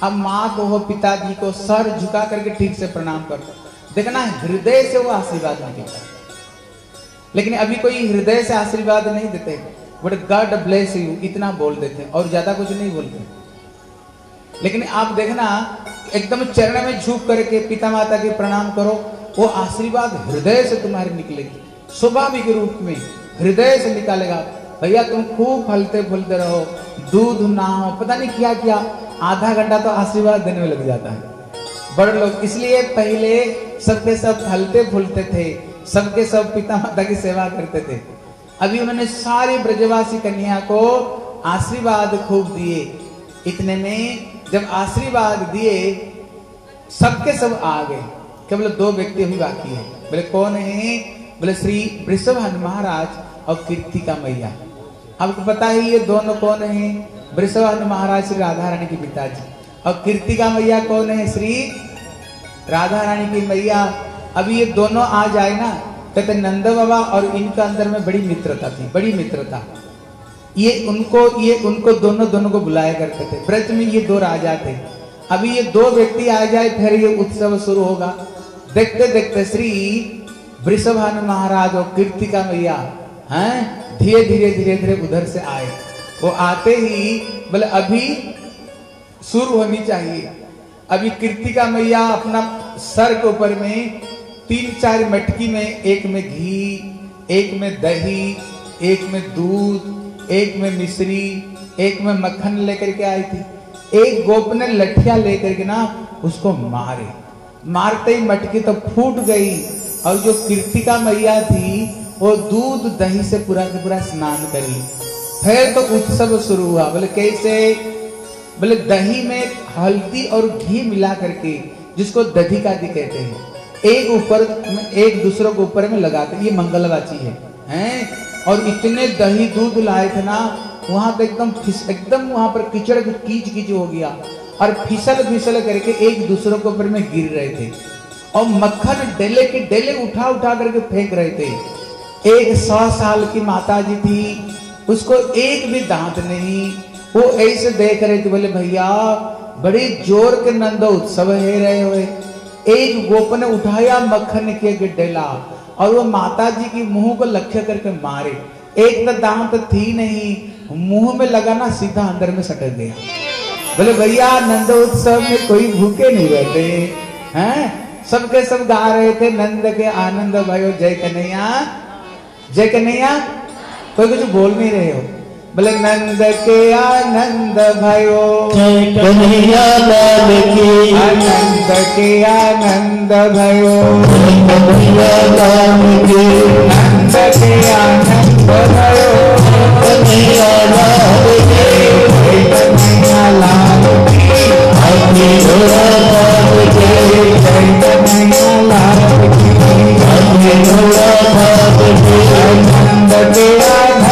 हम माँ को हो, पिताजी को सर झुका करके ठीक से प्रणाम करो देखना, हृदय से वो आशीर्वाद निकलता लेकिन अभी कोई हृदय से आशीर्वाद नहीं देते। बट गॉड ब्लेस यू इतना बोल देते और ज़्यादा कुछ नहीं बोलते। लेकिन आप देखना, एकदम चरण में झुक करके पिता माता के प्रणाम करो, वो आशीर्वाद हृदय से तुम्हारे निकलेगी। स्वाभाविक रूप में हृदय से निकालेगा। भैया, तुम खूब फलते फूलते रहो, दूध ना हो पता नहीं क्या क्या, आधा घंटा तो आशीर्वाद देने में लग जाता है। बड़े लोग, इसलिए पहले सबके सब फलते फूलते थे, सबके सब पिता माता की सेवा करते थे। अभी उन्होंने सारी ब्रजवासी कन्या को आशीर्वाद खूब दिए। इतने में जब आशीर्वाद दिए, सबके सब आ गए। केवल दो व्यक्ति अभी बाकी है। बोले, कौन है? बोले, श्री वृषभन महाराज और कीर्तिका मैया। आपको पता है ये दोनों कौन है? वृषभन महाराज, श्री राधा रानी के पिताजी। और कीर्तिका मैया कौन है? श्री राधा रानी की मैया, अभी ये दोनों आ जाए ना कहते नंद बाबा और इनका अंदर में बड़ी मित्रता थी, बड़ी मित्रता। ये उनको ये उनको दोनों दोनों को बुलाया करते थे। व्रत में ये दो राजा थे। अभी ये दो व्यक्ति आ जाए, फिर ये उत्सव शुरू होगा। देखते देखते श्री वृषभानु महाराज और कीर्तिका मैया, हैं, धीरे धीरे धीरे धीरे उधर से आए। वो आते ही, बोले, अभी शुरू होनी चाहिए। अभी कीर्तिका मैया अपना सर के ऊपर में तीन चार मटकी में, एक में घी, एक में दही, एक में दूध, एक में मिश्री, एक में मक्खन लेकर के आई थी। एक गोप ने लठिया लेकर के ना उसको मारे। मारते ही मटकी तो फूट गई और जो कीर्तिका मैया थी, वो दूध, दही से पूरा का पूरा स्नान करी। फिर तो उत्सव शुरू हुआ। बोले, कैसे बोले, दही में हल्दी और घी मिला करके जिसको दधी का दी कहते हैं, एक ऊपर एक दूसरे को ऊपर में लगाते ये मंगलवाची है, हैं? और इतने दही दूध लाए थे ना, वहाँ तो एकदम एकदम वहाँ पर कीचड़ कीच कीच हो गया, और फिसल फिसल करके एक दूसरे के ऊपर में गिर रहे थे, और मक्खन डेले के डेले उठा उठा करके फेंक रहे थे, एक सौ साल की माता जी थी, उसको एक भी दांत नहीं वो ऐसे देख रहे थे, बोले, भैया, बड़े ज़ोर के नंद उत्सव है रहे हुए। एक गोप ने उठाया मक्खन के गिड्डेला और वो माता जी की मुँह को लक्ष्य करके मारे। एक तो दांत थी नहीं, मुँह में लगाना सीधा अंदर में सटक गया। बोले, भैया, नंद उत्सव में कोई भूखे नहीं रहते, हैं? सबके सब गा रहे थे, नंद के आनंद भयो जय कन्हैया जय कन्हैया। कोई कुछ बोल नहीं रहे हो। बोले नंद के आनंद भयो कन्हैया लाल की। आनंद के आनंद भयो कन्हैया लाल की। नंद के आनंद भयो कन्हैया लाल की। कन्हैया लाल की। अपनी लाल की। कन्हैया लाल की। अपनी लाल की। आनंद के आनंद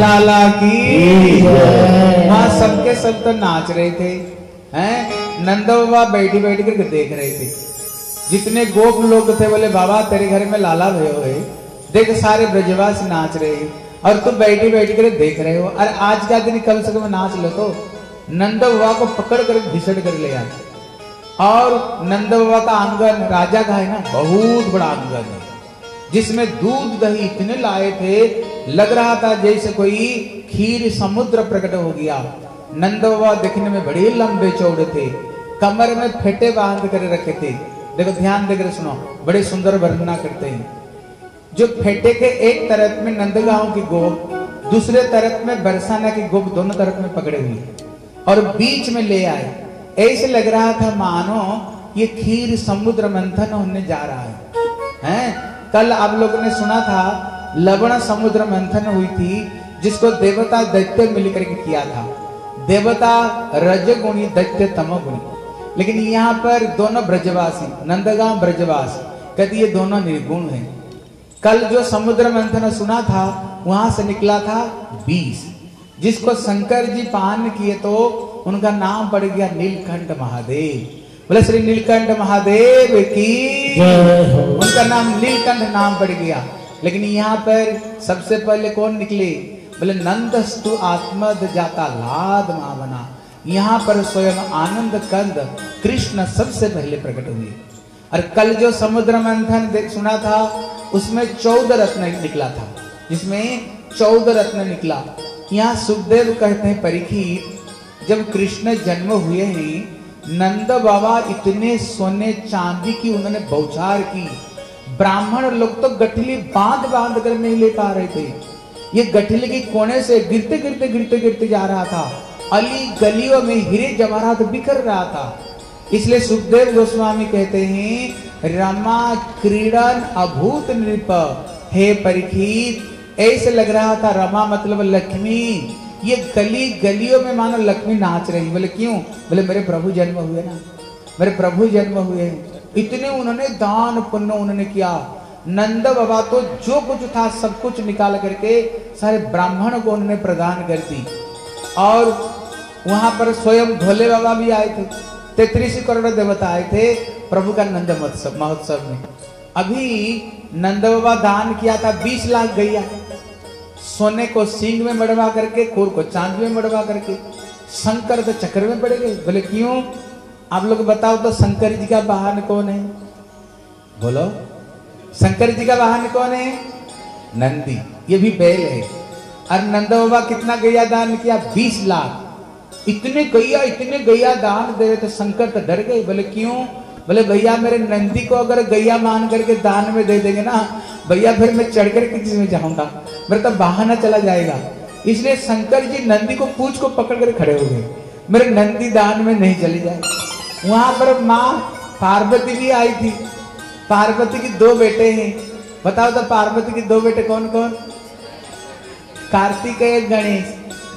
लाला की। वहाँ सबके सब तो नाच रहे थे। हैं? बाबा बैठी, बैठ करके देख रहे थे। जितने गोप लोग थे बोले, बाबा, तेरे घर में लाला भयो है देख, सारे ब्रजवास नाच रहे और तुम बैठी, बैठ कर देख रहे हो। अरे, आज का दिन कम से कम नाच लो तो। नंद बाबा को पकड़ कर घिसट कर ले आए और नंद बाबा का आँगन राजा का है ना, बहुत बड़ा आँगन है। जिसमें दूध दही इतने लाए थे, लग रहा था जैसे कोई खीर समुद्र प्रकट हो गया। नंद बाबा देखने में बड़े लंबे चौड़े थे, कमर में फेटे बाँध कर रखे थे। देखो, ध्यान देकर सुनो, बड़े सुंदर वर्णना करते हैं। जो फेटे के एक तरफ़ में नंदगांव की गोप, दूसरे तरफ़ में बरसाना की गोप दोनों तरफ़ में पकड़े हुए। और बीच में ले आए। ऐसे लग रहा था, मानो ये खीर समुद्र मंथन होने जा रहा है। हैं? कल आप लोगों ने सुना था, लवण समुद्र मंथन हुई थी, जिसको देवता दैत्य मिलकर के किया था। देवता रजगुणी, दैत्य तमोगुणी। लेकिन यहाँ पर दोनों ब्रजवासी, नंदगांव ब्रजवास, कहते ये दोनों निर्गुण हैं। कल जो समुद्र मंथन सुना था, वहाँ से निकला था बीस। जिसको शंकर जी पान किए तो उनका नाम पड़ गया नीलकंठ महादेव। बोले श्री नीलकंठ महादेव की उनका नाम नीलकंठ नाम पड़ गया लेकिन यहाँ पर सबसे पहले कौन निकले बोले नंदस्तु आत्मद जाता लाद मावना यहाँ पर स्वयं आनंद कंद कृष्ण सबसे पहले प्रकट हुए और कल जो समुद्र मंथन देख सुना था उसमें चौदह रत्न निकला था जिसमें चौदह रत्न निकला यहाँ सुखदेव कहते हैं परीक्षित जब कृष्ण जन्म हुए हैं नंद बाबा इतने सोने चांदी की उन्होंने बौछार की। ब्राह्मण लोग तो गठिली बाँध बाँध कर नहीं ले पा रहे थे। ये गठिली के कोने से गिरते गिरते गिरते गिरते जा रहा था। अली गलियों में हीरे जवाहरात बिखर रहा था। इसलिए सुखदेव गोस्वामी कहते हैं, रमा क्रीडन अभूत नृप। हे परीक्षित ऐसे लग रहा था रमा मतलब लक्ष्मी। ये गली, गलियों में मानो लक्ष्मी नाच रही बोले, क्यों? बोले, मेरे प्रभु जन्म हुए ना। मेरे प्रभु जन्म हुए इतने उन्होंने दान पुण्य उन्होंने किया। नंद बाबा तो जो कुछ था, सब कुछ निकाल करके सारे ब्राह्मण को उन्होंने प्रदान कर दी। और वहाँ पर स्वयं भोले बाबा भी आए थे। तैतीस करोड़ देवता आए थे प्रभु का नंद महोत्सव महोत्सव में। अभी नंद बाबा दान किया था, बीस लाख गैया। सोने को सींग में मड़वा करके, खोर को चाँद में मड़वा करके, शंकर तो चक्र में पड़ गए। बोले, क्यों? आप लोग बताओ तो शंकर जी का वाहन कौन है? बोलो, शंकर जी का वाहन कौन है? नंदी, ये भी बैल है। और नंद बाबा, कितना गैया दान किया? बीस लाख। इतने गैया इतने गैया दान दे तो शंकर तो डर गए। बोले, क्यों? बोले भैया मेरे नंदी को अगर गैया मान करके दान में दे देंगे ना, भैया, फिर मैं चढ़ कर किसमें जाऊँगा। मेरा तो बहाना चला जाएगा। इसलिए शंकर जी नंदी को पूछ को पकड़ कर खड़े हो गए। मेरे नंदी दान में नहीं चली जाए। वहाँ पर माँ पार्वती भी आई थी। पार्वती की दो बेटे हैं। बताओ तो पार्वती के दो बेटे कौन कौन कार्तिकेय गणेश।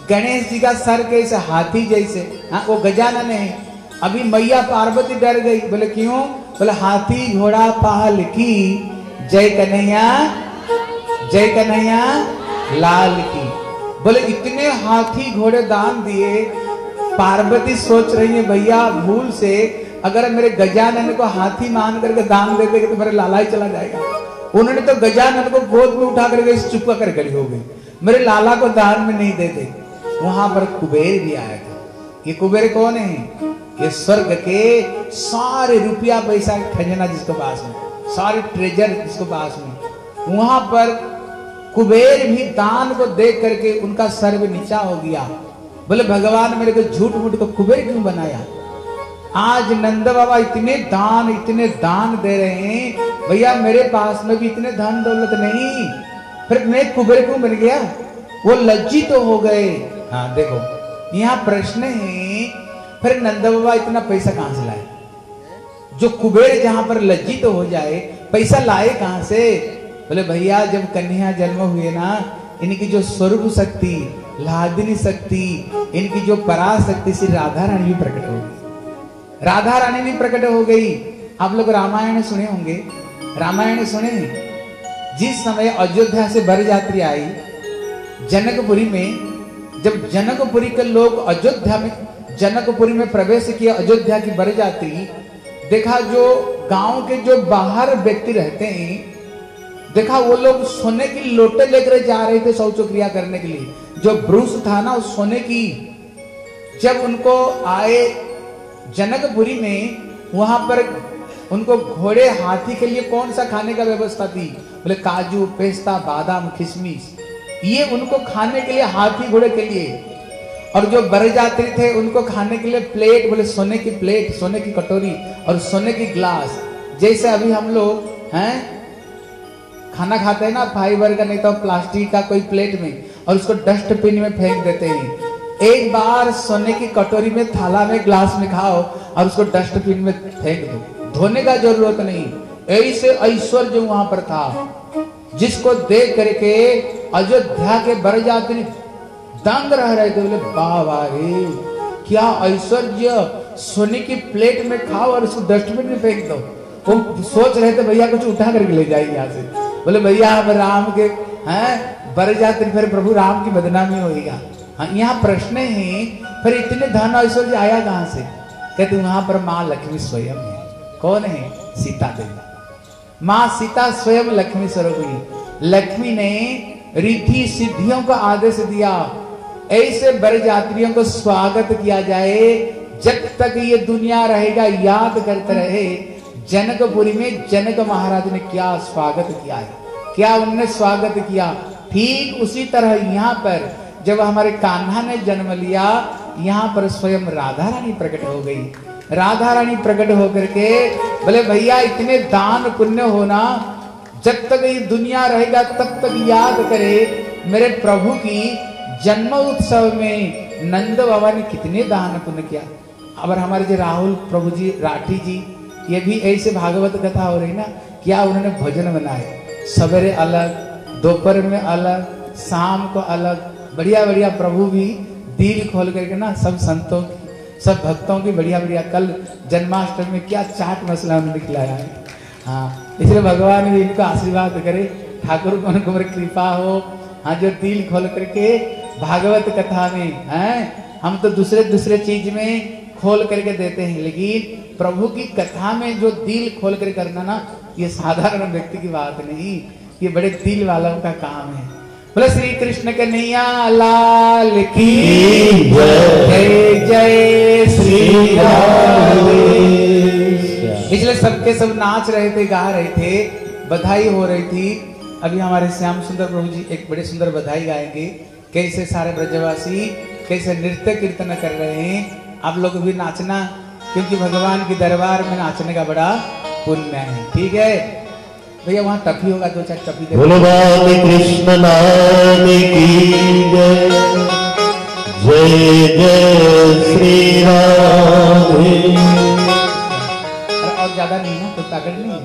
गणेश जी का सर कैसे? हाथी जैसे। हाँ वो गजानन है। अभी मैया पार्वती डर गई। बोले, क्यों? बोले, हाथी, घोड़ा पहल की जय कन्हैया जय कन्हैया, लाल की। बोले, इतने हाथी, घोड़े दान दिए। पार्वती सोच रही है, भैया, भूल से अगर मेरे गजानन को हाथी मान करके दान दे देंगे तो मेरे लाला ही चला जाएगा। उन्होंने तो गजानन को गोद में उठा करके चुपका कर गली हो गई। मेरे लाला को दान में नहीं दे दे वहाँ पर कुबेर भी आया था। ये कुबेर कौन है? ये स्वर्ग के सारे रुपया पैसा खजाना जिसको पास में, सारे ट्रेजर जिसको पास में। वहाँ पर कुबेर भी दान को देख करके उनका सर भी नीचा हो गया। बोले, भगवान मेरे को झूठ मूठ को कुबेर क्यों बनाया? आज नंद बाबा इतने दान इतने दान दे रहे हैं। भैया, मेरे पास में भी इतने धन दौलत नहीं। फिर मैं कुबेर क्यों बन गया? वो लज्जित तो हो गए। हाँ देखो, यहाँ प्रश्न है फिर नंद बाबा इतना पैसा कहाँ से लाए? जो कुबेर जहाँ पर लज्जित तो हो जाए, पैसा लाए कहाँ से? बोले, भैया, जब कन्या जन्म हुए ना, इनकी जो स्वरूप शक्ति, लादिनी शक्ति, इनकी जो पराशक्ति श्री राधा रानी भी प्रकट हो गई। राधा रानी भी प्रकट हो गई। आप लोग रामायण सुने होंगे? रामायण सुने? जिस समय अयोध्या से बर यात्री आई, जनकपुरी में, जब जनकपुरी के लोग अयोध्या में जनकपुरी में प्रवेश किया, अयोध्या की बर यात्री देखा जो गाँव के जो बाहर व्यक्ति रहते हैं, देखा वो लोग सोने की लोटे लेकर जा रहे थे शौचक्रिया करने के लिए। जो ब्रूस था ना, उस सोने की, जब उनको आए जनकपुरी में, वहाँ पर उनको घोड़े हाथी के लिए कौन सा खाने का व्यवस्था थी? बोले, काजू, पेस्ता, बादाम किशमिश ये उनको खाने के लिए हाथी घोड़े के लिए। और जो बरजात्री थे, उनको खाने के लिए प्लेट बोले सोने की प्लेट सोने की कटोरी और सोने की ग्लास जैसे अभी हम लोग, हैं? खाना खाते हैं ना फाइबर का, नहीं तो प्लास्टिक का कोई प्लेट में, और उसको डस्टबिन में फेंक देते हैं। एक बार सोने की कटोरी में, थाला में ग्लास में खाओ और उसको डस्टबिन में फेंक दो। धोने का ज़रूरत नहीं। ऐसे ऐश्वर्य वहाँ पर था, जिसको देख करके अयोध्या के बरजात्री दंग रह रहे थे, बोले, बाबा रे, क्या ऐश्वर्य? सोने की प्लेट में खाओ और उसको डस्टबिन में फेंक दो। वो सोच रहे थे, भैया, कुछ उठा करके ले जाएँगे यहाँ से। बोले, भैया हम राम के, हैं बरजात्री फिर प्रभु राम की बदनामी होगा हाँ यहाँ प्रश्न है, फिर इतने धन ऐश्वर्य आया कहाँ से? कहते, वहाँ पर माँ लक्ष्मी स्वयं है। कौन है? सीता देवी। माँ सीता स्वयं लक्ष्मी स्वरूप हुई लक्ष्मी ने रिद्धि सिद्धियों का आदेश दिया। ऐसे बरजात्रियों को स्वागत किया जाए, जब तक ये दुनिया रहेगा, याद करते रहे, जनकपुरी में जनक महाराज ने क्या स्वागत किया है? क्या उनने स्वागत किया? ठीक उसी तरह यहाँ पर, जब हमारे कान्हा ने जन्म लिया, यहाँ पर स्वयं राधा रानी प्रकट हो गई। राधा रानी प्रकट होकर के, बोले, भैया, इतने दान पुण्य होना, जब तक ये दुनिया रहेगा, तब तक याद करे, मेरे प्रभु की जन्म उत्सव में नंद बाबा ने कितने दान पुण्य किया। अब हमारे जो राहुल प्रभु जी, राठी जी, ये भी ऐसे भागवत कथा हो रही ना, क्या उन्होंने भोजन बनाए सवेरे अलग, दोपहर में अलग, शाम को अलग बढ़िया बढ़िया प्रभु भी दिल खोल करके ना सब संतों की, सब भक्तों की बढ़िया बढ़िया कल जन्माष्टमी में क्या चाट मसला उन्होंने खिलाया है। हाँ इसलिए भगवान भी इनको आशीर्वाद करे, ठाकुर को उनको कृपा हो हाँ जो दिल खोल करके भागवत कथा में, हैं? हम तो दूसरे दूसरे चीज़ में खोल करके देते हैं, लेकिन प्रभु की कथा में जो दिल खोल कर करना ना, ये साधारण व्यक्ति की बात नहीं, ये बड़े दिल वालों का काम है। बोले श्री कृष्ण कन्हैया, लाल की जय। जय श्री इसलिए सबके सब नाच रहे थे, गा रहे थे, बधाई हो रही थी। अभी हमारे श्याम सुंदर प्रभु जी एक बड़े सुंदर बधाई गाएँगे। कैसे सारे ब्रजवासी कैसे नृत्य कीर्तन कर रहे हैं आप लोग भी नाचना क्योंकि भगवान के दरबार में नाचने का बड़ा पुण्य है। ठीक है? भैया वहाँ टपी होगा दो चार भगवान कृष्ण नाम की जय। जय श्री राम और ज़्यादा नहीं है कोई ताकत नहीं है?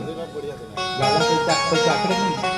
ज़्यादा कोई ताकत नहीं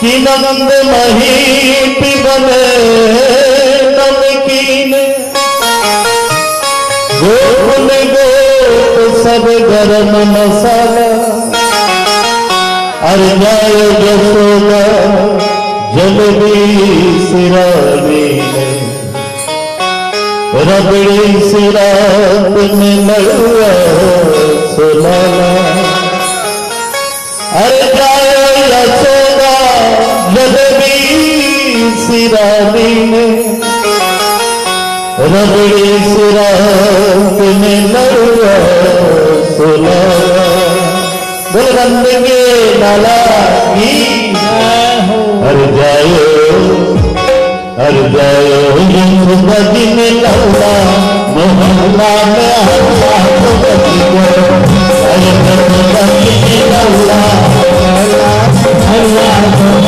कि नंद महीप बने नमकीन गोकुल गोप सब गरम मसाला अर जाय जसोदा जल भी सिरानी रबड़ी सिरात में लड़ुआ सुलाला अरे जाय जगबी सिरानी में रबड़ी सुला बोल रंग के लाला की हर जायो हर जायो जी में लौड़ा मोहल्ला में तो बची गयो अरे यशोदा जी में लौड़ा हल्ला तो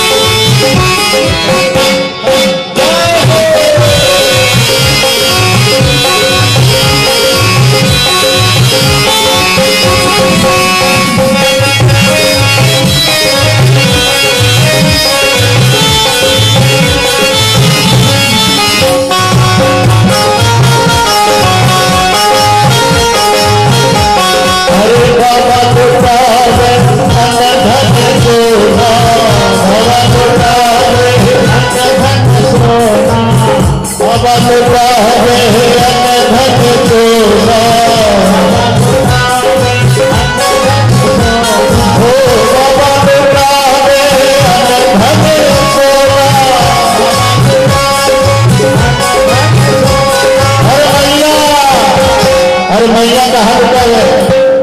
सबन हर मैया हर मैया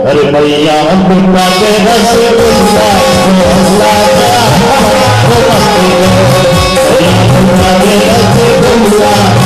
हर मैया अंबिका के रस गुंजा मोहल्ला का हो मस्ती हर मैया के रस गुंजा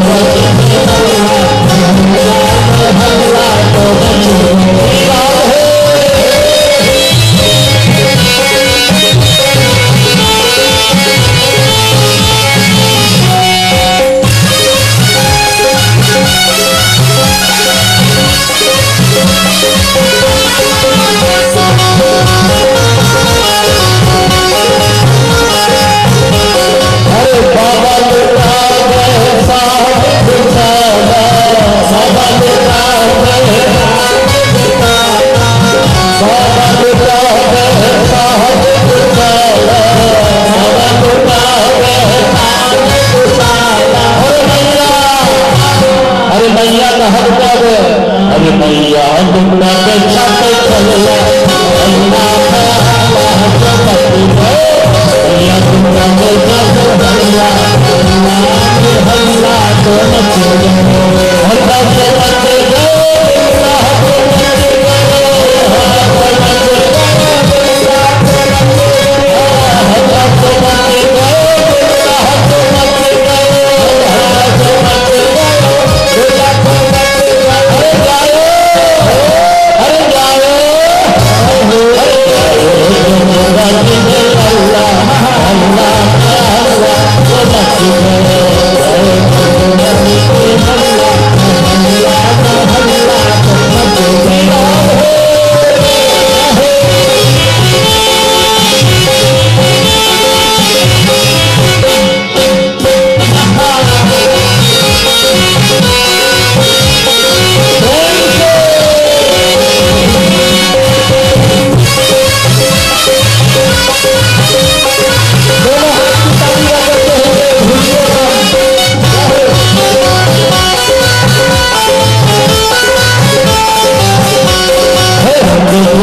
Thank you. हरे भैया हर हल्ला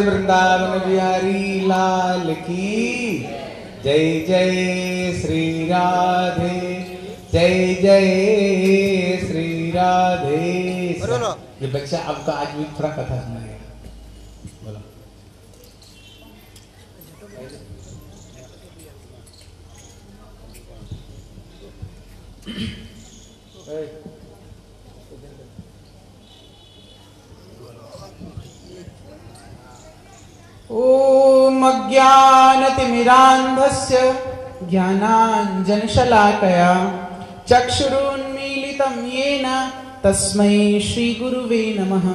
वृंदावन बिहारी लाल की। जय जय श्री राधे जय जय श्री राधे। ये बच्चा आपका आज भी थोड़ा कथा सुनाएगा। बोलो। ॐ अज्ञानतिमिरान्धस्य ज्ञानाञ्जनशलाकया चक्षुरुन्मीलितं येन तस्मै श्रीगुरुवे नमः।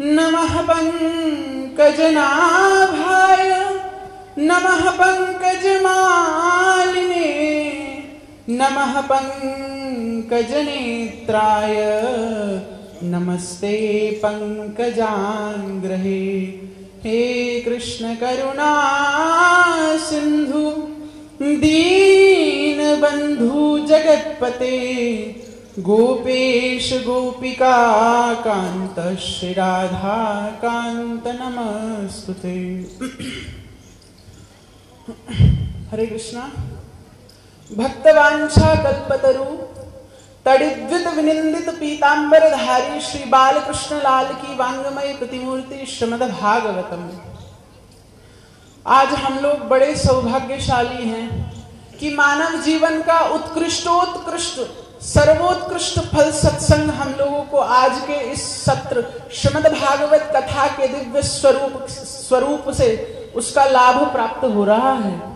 नमः पङ्कजनाभाय, नमः पङ्कजमालिने, नमः पङ्कजनेत्राय। नमस्ते पङ्कजाङ्ग्रहे। हे कृष्ण करुणा सिन्धु दीनबन्धु जगत्पते, गोपेश गोपिका कान्त श्रीराधा कान्त नमस्तुते। हरे कृष्णा भक्तवांछा कल्पतरु तड़िद्वित विनिंदित पीतांबर धारी श्री बालकृष्ण लाल की वांगमय प्रतिमूर्ति श्रीमद भागवतम। आज हम लोग बड़े सौभाग्यशाली हैं कि मानव जीवन का उत्कृष्टोत्कृष्ट, सर्वोत्कृष्ट फल सत्संग हम लोगों को आज के इस सत्र श्रीमद भागवत कथा के दिव्य स्वरूप स्वरूप से उसका लाभ प्राप्त हो रहा है।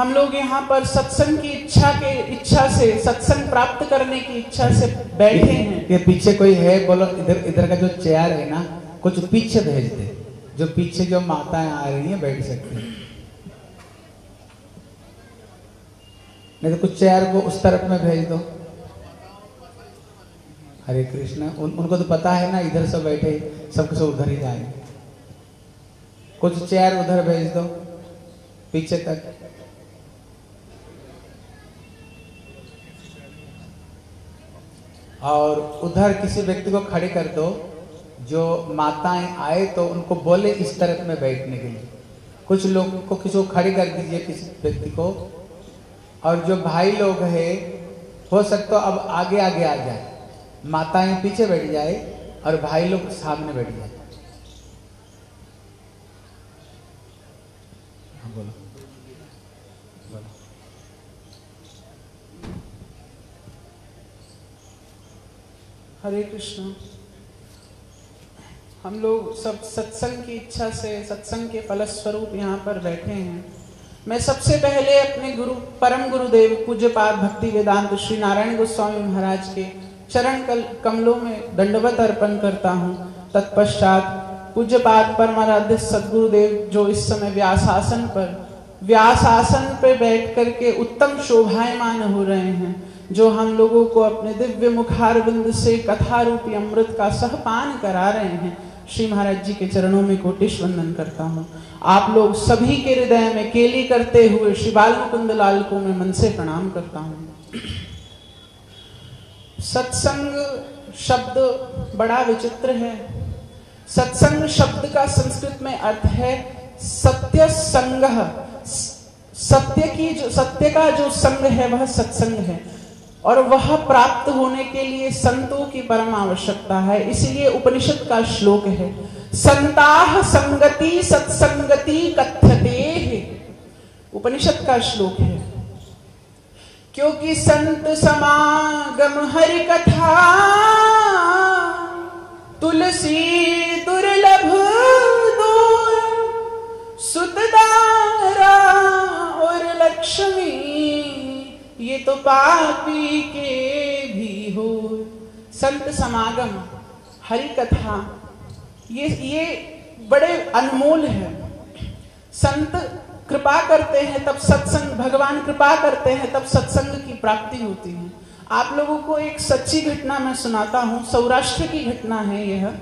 हम लोग यहाँ पर सत्संग की इच्छा के इच्छा से सत्संग प्राप्त करने की इच्छा से बैठे हैं। ये पीछे कोई है बोलो इधर इधर का जो चेयर है ना कुछ पीछे भेज दे। जो पीछे जो माताएँ आ रही हैं बैठ सकती हैं। नहीं तो कुछ चेयर को उस तरफ़ में भेज दो। हरे कृष्ण उन, उनको तो पता है ना इधर सब बैठे सब कुछ उधर ही जाएँगे। कुछ चेयर उधर भेज दो पीछे तक। और उधर किसी व्यक्ति को खड़े कर दो, जो माताएँ आए तो उनको बोले इस तरफ़ में बैठने के लिए। कुछ लोगों को किसी को खड़े कर दीजिए किसी व्यक्ति को। और जो भाई लोग है, हो सकता अब आगे आगे आ जाए। माताएँ पीछे बैठ जाए और भाई लोग सामने बैठ जाए। हरे कृष्ण। हम लोग सब सत्संग की इच्छा से, सत्संग के फलस्वरूप यहाँ पर बैठे हैं। मैं सबसे पहले अपने गुरु, परम गुरुदेव पूज्यपाद भक्ति वेदांत श्री नारायण गोस्वामी महाराज के चरण कल, कमलों में दंडवत अर्पण करता हूँ। तत्पश्चात पूज्य पूज्यपाद परमाराध्य सदगुरुदेव जो इस समय व्यासासन पर व्यासासन पर बैठ करके उत्तम शोभायमान हो रहे हैं। जो हम लोगों को अपने दिव्य मुखारविंद से कथा रूपी अमृत का सहपान करा रहे हैं, श्री महाराज जी के चरणों में कोटिश वंदन करता हूँ। आप लोग सभी के हृदय में केली करते हुए श्री बाल मुकुंद लाल को मैं मन से प्रणाम करता हूँ। सत्संग शब्द बड़ा विचित्र है। सत्संग शब्द का संस्कृत में अर्थ है सत्य संग सत्य की जो सत्य का जो संग है, वह सत्संग है। और वह प्राप्त होने के लिए संतों की परम आवश्यकता है। इसलिए उपनिषद का श्लोक है संताह संगति सत्संगति कथ्यते उपनिषद का श्लोक है, क्योंकि संत समागम हरि कथा तुलसी दुर्लभ दो सुतदारा और लक्ष्मी ये तो पापी के भी हो। संत समागम हरि कथा ये ये बड़े अनमोल है। संत कृपा करते हैं तब सत्संग, भगवान कृपा करते हैं तब सत्संग की प्राप्ति होती है। आप लोगों को एक सच्ची घटना मैं सुनाता हूँ, सौराष्ट्र की घटना है यह।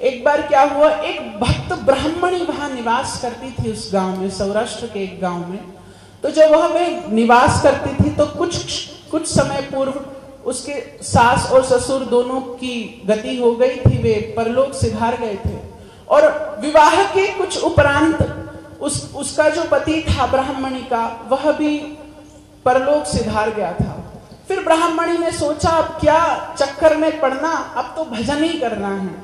एक बार क्या हुआ, एक भक्त ब्राह्मणी वहाँ निवास करती थी उस गाँव में, सौराष्ट्र के एक गाँव में। तो जब वह वे निवास करती थी तो कुछ कुछ समय पूर्व उसके सास और ससुर दोनों की गति हो गई थी, वे परलोक सिधार गए थे। और विवाह के कुछ उपरांत उस, उसका जो पति था ब्राह्मणी का, वह भी परलोक सिधार गया था। फिर ब्राह्मणी ने सोचा, अब क्या चक्कर में पड़ना? अब तो भजन ही करना है।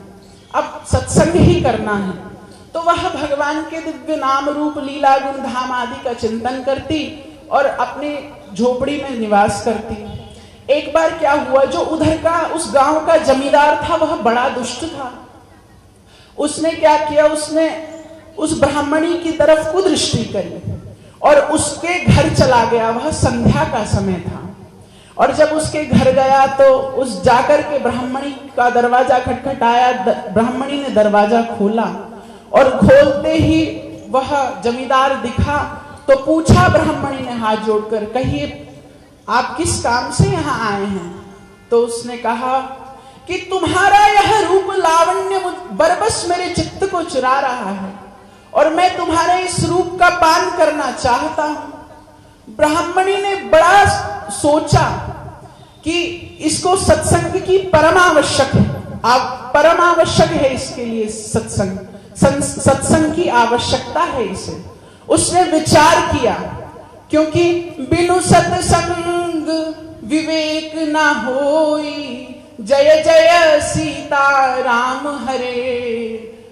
अब सत्संग ही करना है। तो वह भगवान के दिव्य नाम रूप, लीला गुण धाम आदि का चिंतन करती और अपने झोपड़ी में निवास करती। एक बार क्या हुआ, जो उधर का, उस गाँव का जमींदार था, वह बड़ा दुष्ट था। उसने क्या किया, उसने उस ब्राह्मणी की तरफ़ कुदृष्टि करी और उसके घर चला गया। वह संध्या का समय था और जब उसके घर गया तो उस जाकर के ब्राह्मणी का दरवाज़ा खटखटाया। ब्राह्मणी ने दरवाज़ा खोला। और खोलते ही वह जमींदार दिखा तो पूछा ब्राह्मणी ने हाथ जोड़कर, कहिए, आप किस काम से यहाँ आए हैं? तो उसने कहा कि तुम्हारा यह रूप लावण्य बरबस मेरे चित्त को चुरा रहा है, और मैं तुम्हारे इस रूप का पान करना चाहता हूँ। ब्राह्मणी ने बड़ा सोचा कि इसको सत्संग की परमावश्यक है। आप परम आवश्यक है इसके लिए सत्संग। सत्संग की आवश्यकता है इसे। उसने विचार किया, क्योंकि बिनु सत्संग विवेक ना होई। जय जय सीता राम हरे,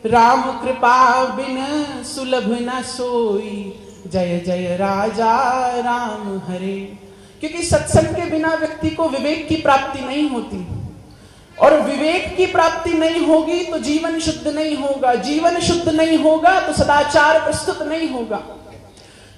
राम कृपा बिन सुलभ न सोई। जय जय राजा राम हरे। क्योंकि सत्संग के बिना व्यक्ति को विवेक की प्राप्ति नहीं होती। और विवेक की प्राप्ति नहीं होगी तो जीवन शुद्ध नहीं होगा। जीवन शुद्ध नहीं होगा तो सदाचार प्रस्तुत नहीं होगा।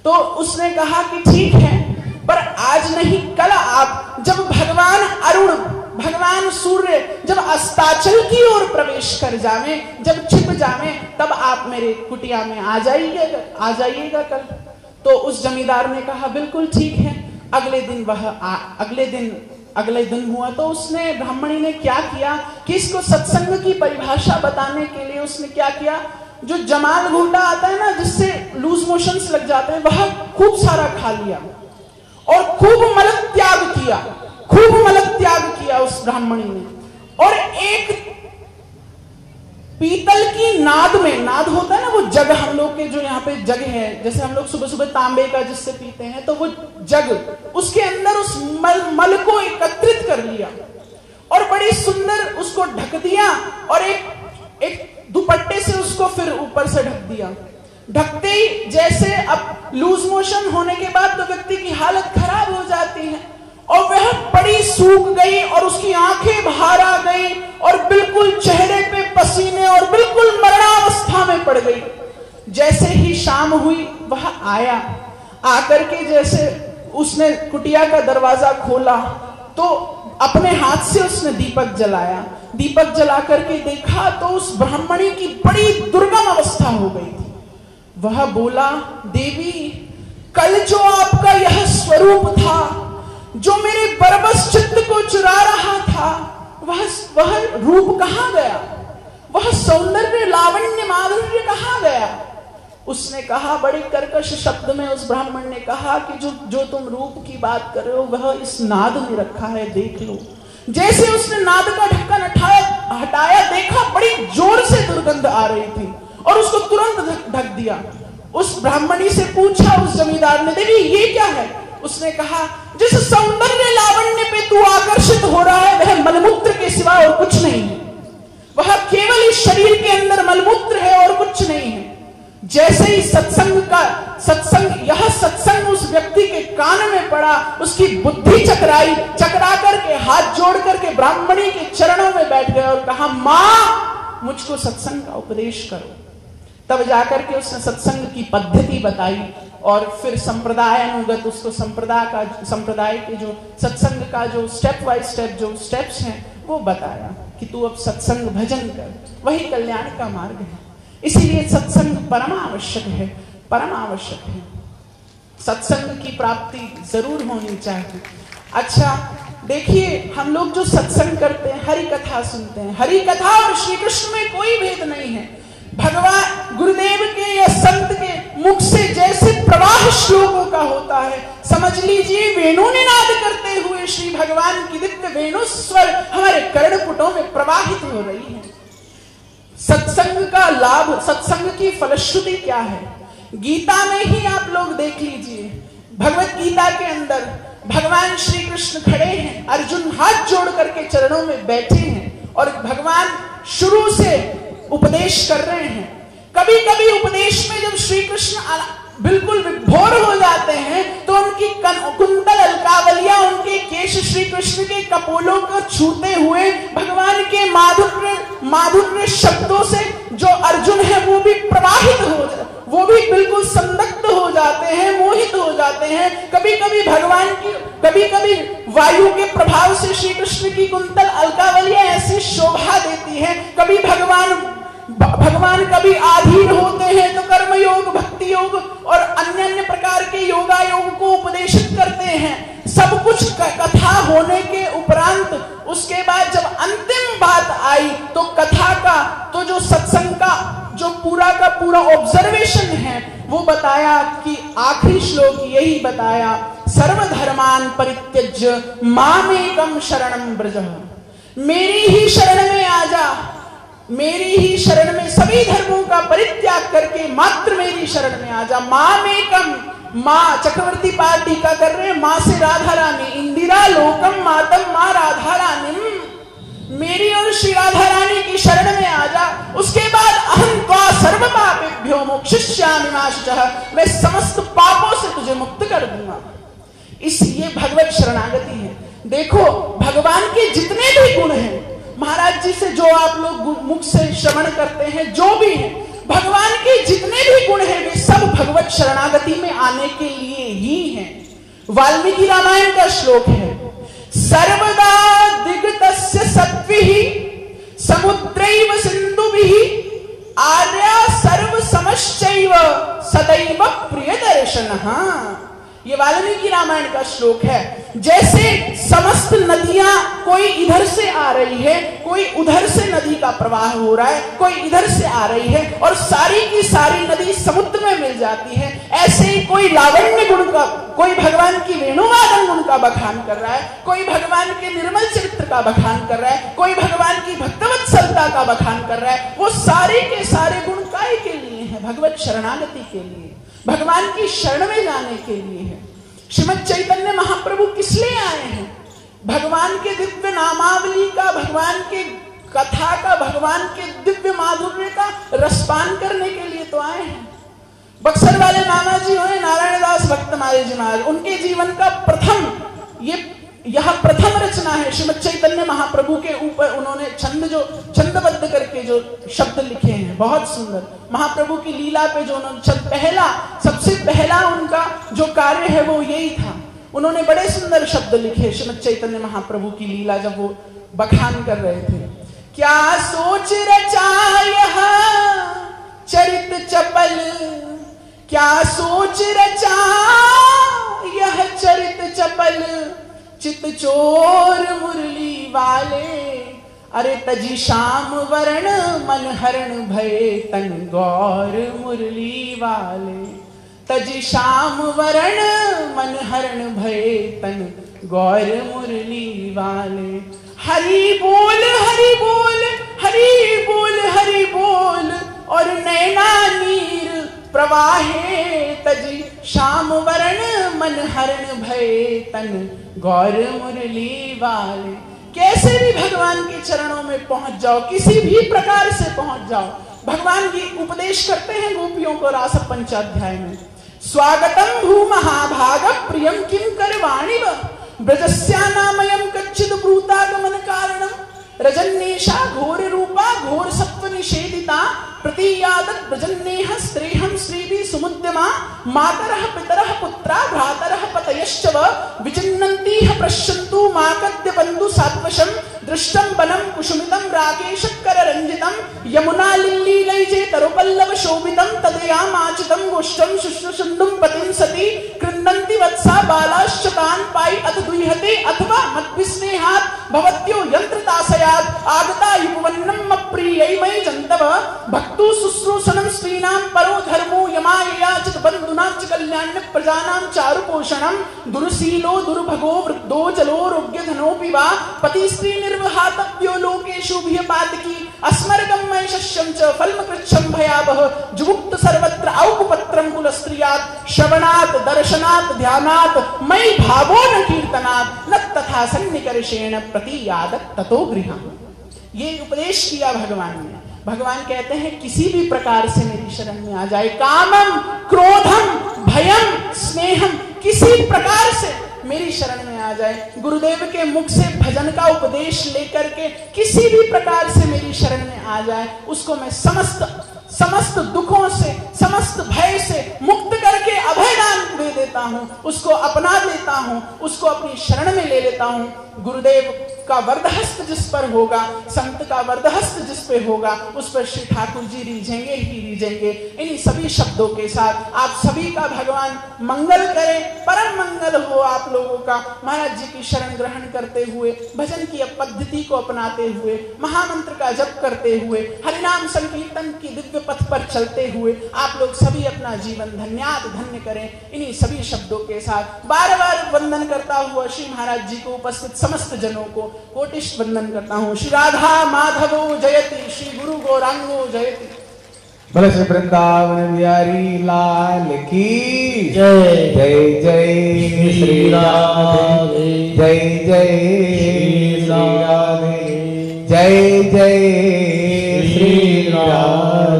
तो उसने कहा कि ठीक है पर आज नहीं कल आप जब भगवान अरुण भगवान सूर्य जब अस्ताचल की ओर प्रवेश कर जावे जब छिप जावे तब आप मेरे कुटिया में आ जाइएगा आ जाइएगा कल। तो उस जमींदार ने कहा बिल्कुल ठीक है अगले दिन वह आ, अगले दिन अगले दिन हुआ तो उसने ब्राह्मणी ने क्या किया कि इसको सत्संग की परिभाषा बताने के लिए उसने क्या किया? जो जमाल घूटा आता है ना, जिससे लूज मोशन लग जाते हैं, वह खूब सारा खा लिया और खूब मलक त्याग किया, खूब मलक त्याग किया उस ब्राह्मणी ने। और एक पीतल की नाद में, नाद होता है ना, वो जग हम लोग के जो यहाँ पे जग है, जैसे हम लोग सुबह सुबह तांबे का जिससे पीते हैं तो वो जग, उसके अंदर उस मल मल को एकत्रित कर लिया। और बड़ी सुंदर उसको ढक दिया, और एक एक दुपट्टे से उसको फिर ऊपर से ढक दिया। ढकते ही जैसे अब लूज मोशन होने के बाद तो व्यक्ति की हालत खराब हो जाती है। और वह बड़ी सूख गई और उसकी आँखें बाहर आ गई और बिल्कुल चेहरे पे पसीने और बिल्कुल मरणावस्था में पड़ गई। जैसे ही शाम हुई, वह आया। आकर के जैसे उसने कुटिया का दरवाज़ा खोला तो अपने हाथ से उसने दीपक जलाया। दीपक जला करके देखा तो उस ब्राह्मणी की बड़ी दुर्गम अवस्था हो गई थी। वह बोला, देवी, कल जो आपका यह स्वरूप था जो मेरे बरबस चित्त को चुरा रहा था, वह वह रूप कहाँ गया? वह सौंदर्य लावण्य माधुर्य कहाँ गया? उसने कहा, बड़े कर्कश शब्द में उस ब्राह्मण ने कहा कि जो जो तुम रूप की बात कर रहे हो, वह इस नाद में रखा है, देख लो। जैसे उसने नाद का ढक्कन हटाया हटाया, देखा, बड़ी ज़ोर से दुर्गंध आ रही थी और उसको तुरंत ढक दिया। उस ब्राह्मणी से पूछा उस जमींदार ने, देवी, ये क्या है? उसने कहा जिस सौंदर्य लावण्य पे तू आकर्षित हो रहा है, वह मलमूत्र के सिवा और कुछ नहीं है। वह केवल इस शरीर के अंदर मलमूत्र है और कुछ नहीं है। जैसे ही सत्संग का, सत्संग, यह सत्संग उस व्यक्ति के कान में पड़ा, उसकी बुद्धि चकराई चकरा करके हाथ जोड़ करके ब्राह्मणी के चरणों में बैठ गए और कहा, माँ, मुझको सत्संग का उपदेश करो। तब जाकर के उसने सत्संग की पद्धति बताई। और फिर संप्रदाय अनुगत उसको संप्रदाय का, संप्रदाय के जो सत्संग का जो स्टेप बाय स्टेप जो स्टेप्स हैं, वो बताया कि तू अब सत्संग भजन कर। वही कल्याण का मार्ग है। इसीलिए सत्संग परम आवश्यक है परम आवश्यक है। सत्संग की प्राप्ति ज़रूर होनी चाहिए। अच्छा देखिए, हम लोग जो सत्संग करते हैं, हरि कथा सुनते हैं। हरि कथा और श्री कृष्ण में कोई भेद नहीं है। भगवान गुरुदेव के या संत के मुख से जैसे प्रवाह श्लोकों का होता है। समझ लीजिए वेणु निनाद करते हुए श्री भगवान की दिव्य वेणु स्वर हमारे कर्णपुटों में प्रवाहित हो रही है। सत्संग का लाभ, सत्संग की फलश्रुति क्या है? गीता में ही आप लोग देख लीजिए, भगवत गीता के अंदर भगवान श्री कृष्ण खड़े हैं, अर्जुन हाथ जोड़ करके चरणों में बैठे हैं और भगवान शुरू से उपदेश कर रहे हैं। कभी कभी उपदेश में जब श्री कृष्ण बिल्कुल विभोर हो जाते हैं तो उनकी कुंतल अलकावलिया, उनके केश श्री कृष्ण के कपोलों को छूते हुए भगवान के माधुर्य माधुर्य शब्दों से जो अर्जुन है, वो भी प्रवाहित हो जाए वो भी बिल्कुल संदग्ध हो जाते हैं, मोहित हो जाते हैं। कभी कभी भगवान की कभी कभी वायु के प्रभाव से श्री कृष्ण की कुंतल अलकावलिया ऐसी शोभा देती है। कभी भगवान भगवान कभी आधीन होते हैं तो कर्म योग भक्ति योग और अन्य अन्य प्रकार के योगा योग को उपदेशित करते हैं। सब कुछ कथा होने के उपरांत उसके बाद जब अंतिम बात आई तो कथा का तो जो सत्संग का, जो पूरा का पूरा ऑब्जर्वेशन है, वो बताया कि आखिरी श्लोक यही बताया, सर्वधर्मान परित्यज्य मामेकम शरणम ब्रज मेरी ही शरण में आ जा मेरी ही शरण में सभी धर्मों का परित्याग करके मात्र मेरी शरण में आ जा। माँ में कम, माँ चक्रवर्ती पाठ टीका कर रहे माँ से राधा रानी, इंदिरा लोकम मातम, माँ राधा रानी। मेरी और श्री राधा रानी की शरण में आ जा। उसके बाद अहम त्वा सर्व पापेभ्यो मैं समस्त पापों से तुझे मुक्त कर दूँगा। इसलिए भगवत शरणागति है। देखो, भगवान के जितने भी गुण हैं महाराज जी से जो आप लोग मुख से श्रवण करते हैं, जो भी है, भगवान के जितने भी गुण हैं, वे सब भगवत शरणागति में आने के लिए ही हैं। वाल्मीकि रामायण का श्लोक है, सर्वदा दिग्त सत्वी समुद्र सिंधु भी आर्या सर्व समश्चैव सदैव प्रिय दर्शन ये वाल्मीकि रामायण का श्लोक है। जैसे समस्त नदियाँ कोई इधर से आ रही है, कोई उधर से नदी का प्रवाह हो रहा है, कोई इधर से आ रही है और सारी की सारी नदी समुद्र में मिल जाती है। ऐसे ही कोई लावण्य गुण का, कोई भगवान की वेणुवादन गुण का बखान कर रहा है, कोई भगवान के निर्मल चरित्र का बखान कर रहा है, कोई भगवान की भक्तवत्सलता का बखान कर रहा है। वो सारे के सारे गुण काय के लिए है? भगवत शरणागति के लिए। भगवान की शरण में जाने के लिए है। श्रीमद चैतन्य महाप्रभु किस लिए आए हैं? भगवान के दिव्य नामावली का, भगवान के कथा का, भगवान के दिव्य माधुर्य का रसपान करने के लिए तो आए हैं। बक्सर वाले नाना जी हुए नारायण दास भक्त मारे जी महाराज, उनके जीवन का प्रथम ये यह प्रथम रचना है। श्रीमद चैतन्य महाप्रभु के ऊपर उन्होंने छंद जो, छंदबद्ध करके जो शब्द लिखे हैं, बहुत सुंदर। महाप्रभु की लीला पे जो उन्होंने पहला, सबसे पहला उनका जो कार्य है वो यही था। उन्होंने बड़े सुंदर शब्द लिखे श्रीमद चैतन्य महाप्रभु की लीला जब वो बखान कर रहे थे। क्या सोच रचा यह चरित चपल? क्या सोच रचा यह चरित चपल? चित चोर मुरली वाले। अरे तजी शाम वरण मन हरण भय तन गौर मुरली वाले। तजी शाम वरण मन हरण भय तन गौर मुरली वाले। हरि बोल हरि बोल हरि बोल हरि बोल, और नैना नीर प्रवाहे तजी शाम वर्ण मन हरण भय तन गौर मुरली वाले। कैसे भी भगवान के चरणों में पहुँच जाओ, किसी भी प्रकार से पहुँच जाओ, भगवान जी उपदेश करते हैं गोपियों को रास पंचाध्याय में। स्वागतम भू महाभाग प्रियम किम कर वाणिव ब्रजस्यानामयम कच्चिद ब्रूतागमन कारणम। रजन्नेशा घोर रूपा घोर सत्व निषेधिता, प्रतीयादत ब्रजन्नेह स्त्रेहम श्रीभि सुमुद्यमा, मातरः पितरः पुत्रा भ्रातरः पतयश्च व विचिन्नन्तीह पश्यन्तु माकद्य बन्धु सात्वशं, दृष्टं वनं कुसुमितं राकेशकर रञ्जितं, यमुना लिल्लीलैजे तरुपल्लव शोभितं तदयामाचितं गोष्ठं शुश्रूषुन्दुं पतिं सति कृन्दन्ति वत्सा बालाश्च तान् पायि अथ दुह्यते अथवा मद्विस्नेहात् भवत्यो यन्त्रदासयात् आगता युवन्नम अप्रियै मयि जन्तव, भक्तु शुश्रूषणं स्त्रीणां परो धर्मो यमायाचित बन्धुनां च कल्याण्य प्रजानां चारुपोषणं, दुर्शीलो दुर्भगो वृद्धो जलोरोग्य धनोऽपि वा पति स्त्री निर्वहातव्यो लोकेषु भियपातकी अस्मर्गमय शस्यं च फल्मकृच्छं भयावह, जुगुप्त सर्वत्र भावो न न तथा सन्निकर्षेण ततो गृहम्। ये उपदेश किया भगवान ने। भगवान कहते हैं, किसी भी प्रकार से मेरी शरण में आ जाए। कामम क्रोधम भयम स्नेहम किसी प्रकार से मेरी शरण में आ जाए। गुरुदेव के मुख से भजन का उपदेश लेकर के किसी भी प्रकार से मेरी शरण में आ जाए, उसको मैं समस्त समस्त दुखों से, समस्त भय से मुक्त करके अभय दान दे देता हूँ, उसको अपना लेता हूँ, उसको अपनी शरण में ले लेता हूँ। गुरुदेव का वरदहस्त जिस पर होगा, संत का वरदहस्त जिस पे होगा, उस पर श्री ठाकुर जी रीझेंगे ही रीझेंगे। इन्हीं सभी शब्दों के साथ आप सभी का भगवान मंगल करे, परम मंगल हो आप लोगों का। महाराज जी की शरण ग्रहण करते हुए, भजन की पद्धति को अपनाते हुए, महामंत्र का जप करते हुए, हरिनाम संकीर्तन की दिव्य पथ पर चलते हुए आप लोग सभी अपना जीवन धन्याद धन्य करें। इन्हीं सभी शब्दों के साथ बार बार वंदन करता हुआ श्री महाराज जी को उपस्थित समस्त जनों को कोटिश वंदन करता हूँ। श्री राधा माधवो जयति श्री गुरु गौरांगो जयति। श्री वृंदावन बिहारी लाल की जय। जय जय श्री राधे। जय जय श्री राधे। जय जय श्री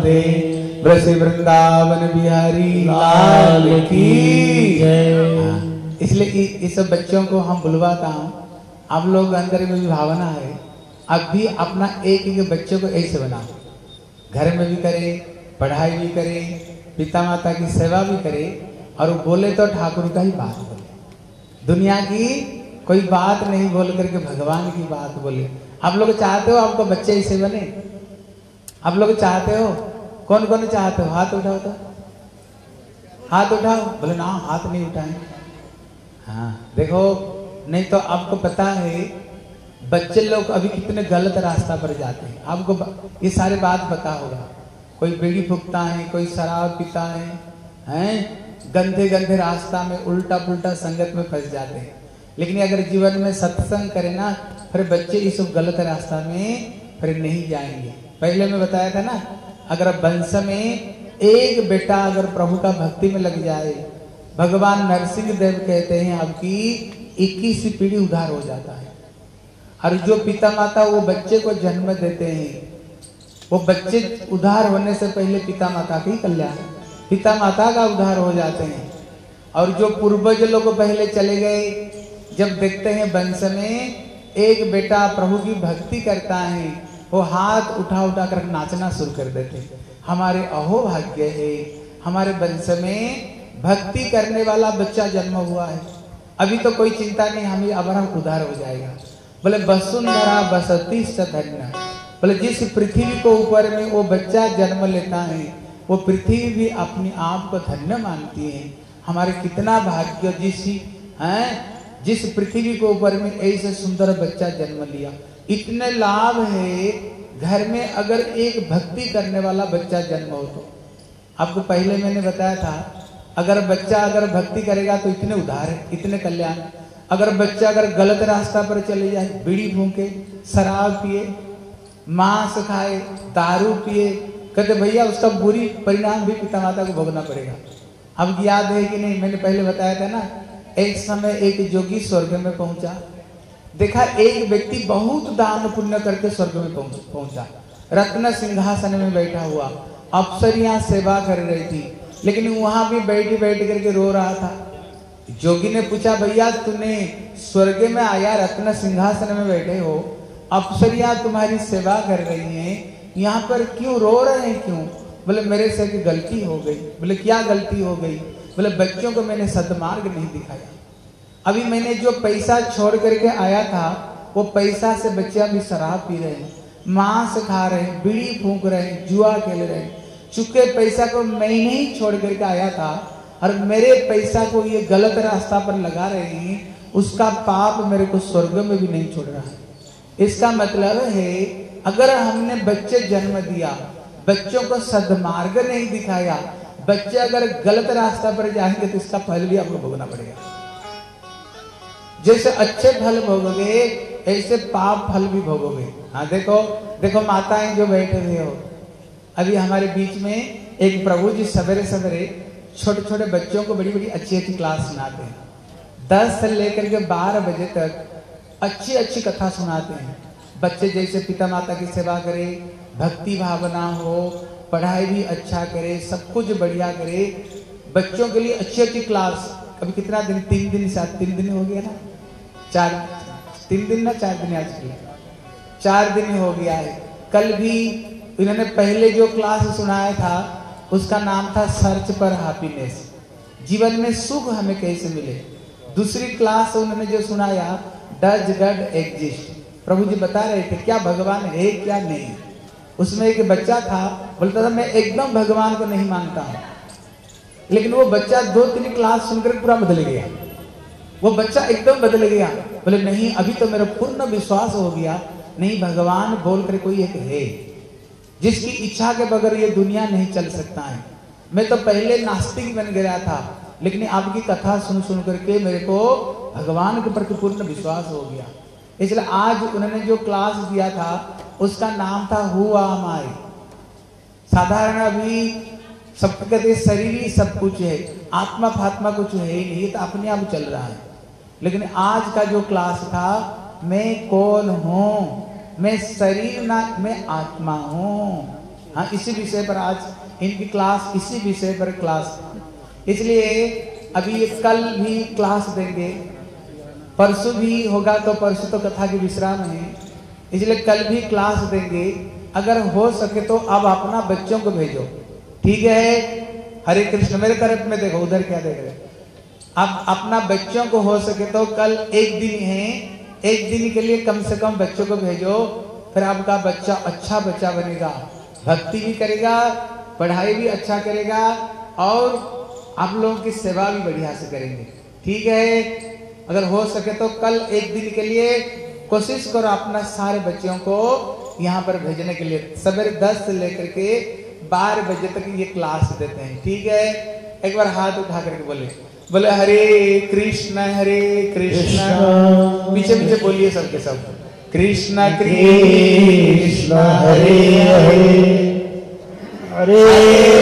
राधे श्री वृंदावन बिहारी लाल की जय। हाँ, इसलिए इस सब बच्चों को हम बुलवाता हूँ। आप लोग अंदर में भी भावना है अब भी अपना एक एक बच्चों को ऐसे बनाओ। घर में भी करे पढ़ाई भी करे पिता माता की सेवा भी करे और वो बोले तो ठाकुर का ही बात बोले। दुनिया की कोई बात नहीं बोल करके भगवान की बात बोले। आप लोग चाहते हो आपको बच्चे ऐसे बने? आप लोग चाहते हो? कौन कौन चाहते हो हाथ उठाओ तो। हाथ उठाओ। बोले, ना, हाथ नहीं उठाए। हाँ देखो, नहीं तो आपको पता है, बच्चे लोग अभी कितने गलत रास्ता पर जाते हैं। आपको ये सारे बात पता होगा। कोई बीड़ी फूकता है, कोई शराब पीता है, हैं? गंदे गंदे रास्ता में उल्टा पुल्टा संगत में फंस जाते हैं। लेकिन अगर जीवन में सत्संग करे ना, फिर बच्चे इस गलत रास्ता में फिर नहीं जाएँगे। पहले मैं बताया था ना अगर वंश में एक बेटा अगर प्रभु का भक्ति में लग जाए, भगवान नरसिंह देव कहते हैं आपकी इक्कीस पीढ़ी उधार हो जाता है। और जो पिता माता वो बच्चे को जन्म देते हैं, वो बच्चे उधार होने से पहले पिता माता का कल्याण पिता माता का उधार हो जाते हैं। और जो पूर्वज लोग पहले चले गए, जब देखते हैं वंश में एक बेटा प्रभु की भक्ति करता है वो हाथ उठा उठा कर नाचना शुरू कर देते हमारे अहो भाग्य है, हमारे वंश में भक्ति करने वाला बच्चा जन्म हुआ है। अभी तो कोई चिंता नहीं, हमें अब हम उधार हो जाएगा। बोले वसुंधरा बसती धन्य बोले, जिस पृथ्वी को ऊपर में वो बच्चा जन्म लेता है, वो पृथ्वी भी अपने आप को धन्य मानती है। हमारे कितना भाग्य जिस, है, जिस पृथ्वी को ऊपर में ऐसे सुंदर बच्चा जन्म लिया। इतने लाभ है, घर में अगर एक भक्ति करने वाला बच्चा जन्म हो तो। आपको पहले मैंने बताया था, अगर बच्चा अगर भक्ति करेगा तो इतने उधार है, इतने कल्याण। अगर बच्चा अगर गलत रास्ता पर चले जाए, बीड़ी फूके शराब पिए, मांस खाए, दारू पिए, कहते भैया उसका बुरी परिणाम भी पिता माता को भोगना पड़ेगा। अब याद है कि नहीं? मैंने पहले बताया था ना, एक समय एक जोगी स्वर्ग में पहुँचा देखा, एक व्यक्ति बहुत दान पुण्य करके स्वर्ग में पहुँचा रत्न सिंहासन में बैठा हुआ। अप्सरियाँ सेवा कर रही थी, लेकिन वहाँ भी बैठ बैठ करके रो रहा था। जोगी ने पूछा, भैया, तूने स्वर्ग में आया, रत्न सिंहासन में बैठे हो। अप्सरिया तुम्हारी सेवा कर रही हैं। यहाँ पर क्यों रो रहे हैं, क्यों? बोले, मेरे से गलती हो गई। बोले, क्या गलती हो गई? बोले, बच्चों को मैंने सदमार्ग नहीं दिखाया। अभी मैंने जो पैसा छोड़ करके आया था, वो पैसा से बच्चे अभी शराब पी रहे हैं, मांस खा रहे हैं, बीड़ी फूक रहे हैं, जुआ खेल रहे हैं। चुके पैसा को मैं नहीं छोड़ करके आया था और मेरे पैसा को ये गलत रास्ता पर लगा रहे हैं, उसका पाप मेरे को स्वर्ग में भी नहीं छोड़ रहा है। इसका मतलब है, अगर हमने बच्चे जन्म दिया, बच्चों को सदमार्ग नहीं दिखाया, बच्चे अगर गलत रास्ता पर जाएँगे तो इसका फल भी आपको भोगना पड़ेगा। जैसे अच्छे फल भोगोगे, ऐसे पाप फल भी भोगोगे। हाँ देखो देखो माताएँ जो बैठे हुए हो, अभी हमारे बीच में एक प्रभु जी सवेरे सवेरे छोटे छोटे बच्चों को बड़ी बड़ी अच्छी अच्छी क्लास सुनाते हैं। दस से लेकर के बारह बजे तक अच्छी अच्छी कथा सुनाते हैं। बच्चे जैसे पिता माता की सेवा करे, भक्ति भावना हो, पढ़ाई भी अच्छा करे, सब कुछ बढ़िया करे। बच्चों के लिए अच्छी अच्छी क्लास अभी कितना दिन? तीन दिन सात तीन दिन हो गया ना? चार तीन दिन ना, चार दिन आज की चार दिन हो गया है। कल भी इन्होंने पहले जो क्लास सुनाया था, उसका नाम था सर्च पर हैप्पीनेस जीवन में सुख हमें कैसे मिले? दूसरी क्लास उन्होंने जो सुनाया डज गड एग्जिस्ट प्रभु जी बता रहे थे, क्या भगवान है, क्या नहीं? उसमें एक बच्चा था, बोलता था, मैं एकदम भगवान को नहीं मानता हूँ। लेकिन वो बच्चा दो तीन क्लास सुनकर पूरा बदल गया। वो बच्चा एकदम बदल गया। बोले, नहीं, अभी तो मेरा पूर्ण विश्वास हो गया। नहीं, भगवान बोल कर कोई एक है। जिसकी इच्छा के बगैर ये दुनिया नहीं चल सकता है। मैं तो पहले नास्तिक बन गया था, लेकिन आपकी कथा सुन सुन करके मेरे को भगवान के प्रति पूर्ण विश्वास हो गया। इसलिए आज उन्होंने जो क्लास दिया था, उसका नाम था हुआ माई साधारण अभी सब कहते शरीर ही सब कुछ है। आत्मा फात्मा कुछ है ही नहीं तो अपने आप चल रहा है। लेकिन आज का जो क्लास था, मैं कौन हूँ? मैं शरीर ना, मैं आत्मा हूँ। हाँ इसी विषय पर आज इनकी क्लास, इसी विषय पर क्लास। इसलिए अभी ये कल भी क्लास देंगे। परसों भी होगा तो परसों तो कथा की विश्राम है। इसलिए कल भी क्लास देंगे। अगर हो सके तो अब अपना बच्चों को भेजो। ठीक है? हरे कृष्ण, मेरे तरफ़ में देखो, उधर क्या देख रहे अब अपना बच्चों को हो सके तो कल एक दिन है, एक दिन के लिए कम से कम बच्चों को भेजो, फिर आपका बच्चा अच्छा बच्चा बनेगा, भक्ति भी करेगा, पढ़ाई भी अच्छा करेगा, और आप लोगों की सेवा भी बढ़िया से करेंगे। ठीक है? अगर हो सके तो कल एक दिन के लिए कोशिश करो अपना सारे बच्चों को यहाँ पर भेजने के लिए। सवेरे दस से लेकर के बारह बजे तक ये क्लास देते हैं। ठीक है? एक बार हाथ उठा करके बोले। बोले हरे कृष्ण हरे कृष्ण। पीछे पीछे बोलिए सबके सब। कृष्ण कृष्ण हरे हरे। हरे